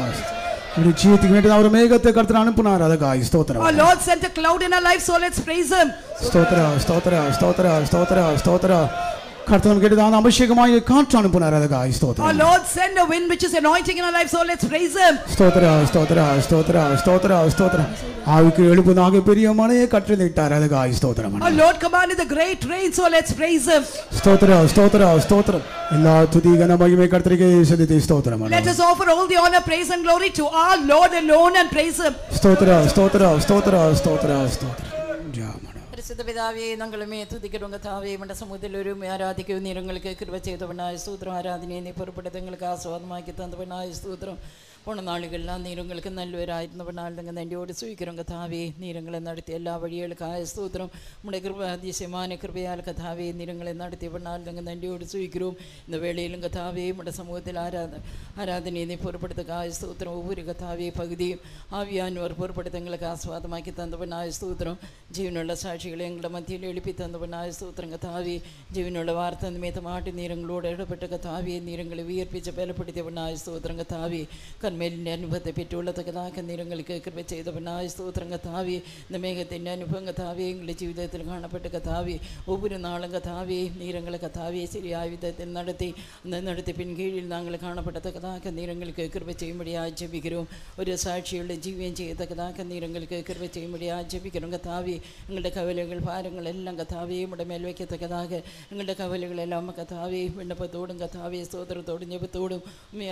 ஒரு ஜீவத்துக்கு வேண்டிய அவர் மேகத்தை கர்த்தர் அனுப்புனார் அதுக்காக ஸ்தோத்திரம் Our Lord sent a cloud in our life, so let's praise Him. ஸ்தோத்திர ஸ்தோத்திர ஸ்தோத்திர ஸ்தோத்திர ஸ்தோத்திர கர்த்தர் நமக்கு கேட்டதான அபிஷேகமாய் காற்று அனுப்புனார் அதுக்காக Our ஸ்தோத்திரம் Lord sent a wind which is anointing in our life, so let's praise Him. ஸ்தோத்திர ஸ்தோத்திர ஸ்தோத்திர ஸ்தோத்திர ஸ்தோத்திர ஆவிக்கு எழுப்புதாக பெரிய மலையை கட்டளையிட்டார் அதுக்காக ஸ்தோத்திரம் Our Lord commanded the great rain, so let's praise Him. ஸ்தோத்திர ஸ்தோத்திர ஸ்தோத்திரம் எல்லா துதி கன மகிமை கர்த்தருக்கு செலுத்தி ஸ்தோத்திரம் Let us offer all the honor, praise, and glory to our Lord alone and praise Him. ஸ்தோத்திர ஸ்தோத்திர ஸ்தோத்திர ஸ்தோத்திர ஸ்தோத்திர ஜாமன പരിശുദ്ധ പിതാവേ ഞങ്ങളുമേ തുതിക്കിടുങ്ക താവേ നമ്മുടെ സമൂഹത്തിൽ ഒരു ആരാധിക്കും നിരങ്ങൾക്ക് കൃപ ചെയ്തവനായ സൂത്രം ആരാധനയെ നീ പുറപ്പെടുത്തങ്ങൾക്ക് ആസ്വാദമാക്കി തന്നവനായ സ്തോത്രം. ഓണനാളുകളിൽ ആ നീരങ്ങൾക്ക് നല്ലവരായിരുന്നവനാൾ നിങ്ങൾ എന്നോട് സ്വീകരം കഥാവേ നീരങ്ങളെ നടത്തി എല്ലാ വഴികൾക്കായ സ്തോത്രം. നമ്മുടെ കൃപ അതിശയമാന കൃപയാൽ കഥാവേ നീരങ്ങളെ നടത്തി നിങ്ങൾ എന്നോട് സ്വീകരവും. ഇന്ന് വേളയിലും കഥാവേ നമ്മുടെ സമൂഹത്തിൽ ആരാധന ആരാധനയെ നീ പുറപ്പെടുത്തുകായ സ്തോത്രം. ഒവ്വൊരു കഥാവേ പകുതിയും ആവിയാനുവർ പുറപ്പെടുത്തങ്ങൾക്ക് ആസ്വാദമാക്കി തന്നവനായ സ്തോത്രം. ജീവനുള്ള സാക്ഷികളെ ഞങ്ങളുടെ മധ്യയിൽ എളുപ്പി പെണ്ണായ സ്തോത്രം. കഥാവേ ജീവനുള്ള വാർത്ത നിമിത്തമാട്ടി നീരങ്ങളോട് ഇടപെട്ട കഥാവിയെ നീരങ്ങളെ വിയർപ്പിച്ച് ബലപ്പെടുത്തിയ പെണ്ണായ സ്തോത്രം. കഥാവേ തന്മേലിന്റെ അനുഭവത്തെ പറ്റുള്ള തകതാക്ക നിരങ്ങൾക്ക് കൃപ ചെയ്ത പിന്നായ സ്തോത്രം കഥാവി. നമേഘത്തിന്റെ അനുഭവം കഥാവി എങ്കിലും ജീവിതത്തിൽ കാണപ്പെട്ട കഥാവി. ഒവ്വൊരു നാളും കഥാവി നീരങ്ങളെ കഥാവിയെ ശരിയായ വിധത്തിൽ നടത്തി. നടത്തി പിൻകീഴിൽ താങ്കൾ കാണപ്പെട്ട കഥാക്കനീരങ്ങൾക്ക് കൃപ ചെയ്യുമ്പോഴേ ആജപിക്കരും ഒരു സാക്ഷിയുടെ ജീവിതം ചെയ്ത കഥാക്കനീരങ്ങൾക്ക് കൃപ ചെയ്യുമ്പോഴേ ആജപിക്കരും കഥാവി നിങ്ങളുടെ കവലകൾ ഭാരങ്ങളെല്ലാം കഥാവിയും ഇവിടെ മേൽവയ്ക്കത്ത കഥാകെ ഞങ്ങളുടെ കവലകളെല്ലാം കഥാവിയും വിണ്ണപ്പത്തോടും കഥാവിയെ സ്തോത്രത്തോടും ഞെപത്തോടും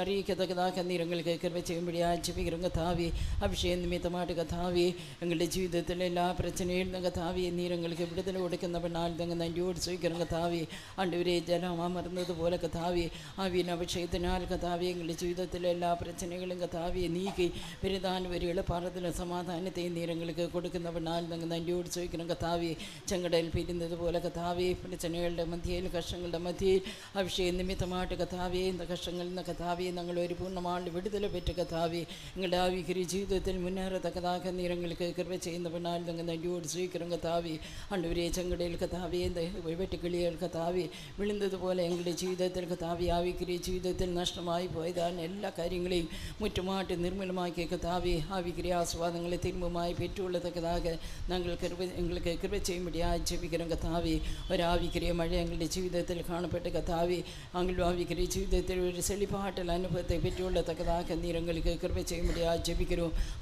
അറിയിക്കത്തക്കതാക്ക നീരങ്ങൾക്ക് ചെയ്യുമ്പടി ആജപിക്കരും കഥാവി അഭിഷേക നിമിത്തമായിട്ട് കഥാവി ഞങ്ങളുടെ ജീവിതത്തിലെ എല്ലാ പ്രശ്നയിൽ നിന്ന് കഥാവി നീരങ്ങൾക്ക് വിടുതൽ കൊടുക്കുന്നവനാൽ നിങ്ങൾ നന്ദിയോട് സ്വീകരണം കഥാവി അണ്ടുവരെ ജലം അമർന്നതുപോലെ കഥാവി ആവിൻ അഭിഷേകത്തിനാൽ കഥാവി ഞങ്ങളുടെ ജീവിതത്തിലെ എല്ലാ പ്രശ്നങ്ങളും കഥാവി നീക്കി പെരുതാൻ വരെയുള്ള പാറത്തിന് സമാധാനത്തെയും നീരങ്ങൾക്ക് കൊടുക്കുന്ന പെണ്ണാൽ നിങ്ങൾ നന്ദിയോട് സ്വീകരണം കഥാവി ചെങ്കടയിൽ പിരിന്നതുപോലെ കഥാവി പ്രശ്നങ്ങളുടെ മധ്യയിൽ കഷ്ടങ്ങളുടെ മധ്യയിൽ അഭിഷേക നിമിത്തമായിട്ട് കഥാവിയെ കഷ്ടങ്ങളിൽ നിന്ന് കഥാവിയെ ഞങ്ങൾ ഒരു പൂർണമായിട്ട് വിടുതൽ പെറ്റ കഥാവി നിങ്ങളുടെ ആവികരി ജീവിതത്തിൽ മുന്നേറത്തക്കതാക്ക നീരങ്ങൾക്ക് കൃപ ചെയ്യുന്ന പെണ്ണാൽ നിങ്ങൾ നന്ദിയോട് സ്വീകരം കഥാവി അണ്ടുവരെ ചെങ്കടയിൽ കഥാവി വെട്ടിക്കിളികൾ കഥാവി വിളുന്നതുപോലെ ഞങ്ങളുടെ ജീവിതത്തിൽ കഥാവി ആവികരി ജീവിതത്തിൽ നഷ്ടമായി പോയതാണ് എല്ലാ കാര്യങ്ങളെയും മുറ്റുമാട്ടി നിർമ്മലമാക്കിയ കഥാവി ആവികരി ആസ്വാദങ്ങളെ തിരുമ്പുമായി പെറ്റുള്ളതക്കതാക ഞങ്ങൾ കൃപ ഞങ്ങൾക്ക് കൃപ ചെയ്യുമ്പടി ആജപിക്കണം കഥാവി ഒരാവിക്രിയ മഴ ഞങ്ങളുടെ ജീവിതത്തിൽ കാണപ്പെട്ട കഥാവി അങ്കിലും ആവിക്രിയ ജീവിതത്തിൽ ഒരു സെളിപ്പാട്ടൽ അനുഭവത്തെ പറ്റിയുള്ള തക്കതാക്ക ഞങ്ങൾക്ക് കൃപ ചെയ്യുമ്പോൾ ആ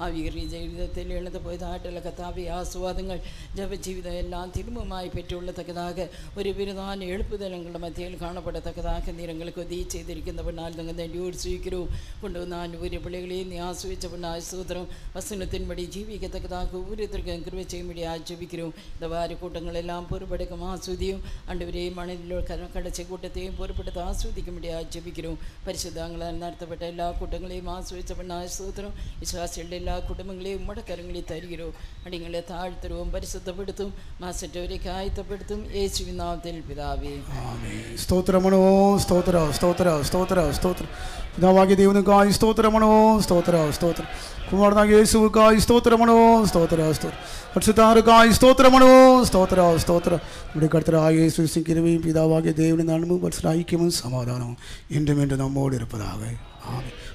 ആവികരീ ജീവിതത്തിൽ എഴുത പോയതായിട്ടുള്ള കഥാവി ആസ്വാദങ്ങൾ ജപജീവിതം എല്ലാം തിരുമുമായി പറ്റിയുള്ളതക്കതാകെ ഒരു ബിരുദാന എളുപ്പുതലങ്ങളുടെ മധ്യയിൽ കാണപ്പെടത്തക്കതാക നിരങ്ങൾക്ക് ഒതി ചെയ്തിരിക്കുന്ന പെണ്ണാൽ നിങ്ങൾ എന്റെ ഉത്സവിക്കരൂ കൊണ്ടുവന്ന അനുപൂര്യ പിള്ളികളെ നീ ആസ്വദിച്ച പിന്നായ സൂത്രം വസനത്തിൻപടി ജീവിക്കത്തക്കതാകെ ഓരോരുത്തർക്കും കൃപ ചെയ്യുമ്പോൾ ആക്ഷേപിക്കരൂ ദവാരക്കൂട്ടങ്ങളെല്ലാം പൊറുപ്പെടുക്കും ആസ്വദിയും. അണ്ടുവരെയും മണലിലോ കടച്ചക്കൂട്ടത്തെയും പൊറുപ്പെടുത്ത് ആസ്വദിക്കുമ്പോൾ ആക്ഷേപിക്കരൂ പരിശുദ്ധങ്ങളാൽ നടത്തപ്പെട്ട എല്ലാ കൂട്ടങ്ങളെയും ആസ്വദിച്ചവനായ സ്തോത്രം. വിശ്വാസികളുടെ എല്ലാ കുടുംബങ്ങളെയും മുടക്കരങ്ങളിൽ തരികരും അടിങ്ങളെ താഴ്ത്തരവും പരിശുദ്ധപ്പെടുത്തും മാസറ്റവരേക്ക് ആയത്തപ്പെടുത്തും യേശു വിനാമത്തിൽ പിതാവേ. സ്തോത്രമണോ? സ്തോത്ര സ്തോത്ര സ്തോത്ര സ്തോത്ര. പിതാവാകിയ ദൈവനുക്കായി സ്തോത്രമണോ? സ്തോത്ര സ്തോത്ര. കുമാരനായ യേശുവുക്കായി സ്തോത്രമണോ? സ്തോത്ര സ്തോത്ര. പരിശുദ്ധാർക്കായി സ്തോത്രമണോ? സ്തോത്ര സ്തോത്ര. ഇവിടെ കർത്തരായ യേശു സിങ്കിരുവയും പിതാവാകിയ ദൈവനും നന്മ മനസ്സിലായിക്കുമും സമാധാനവും. എന്റെ എന്റെ നമ്മോട് ഇരുപ്പതാകെ ആമേൻ.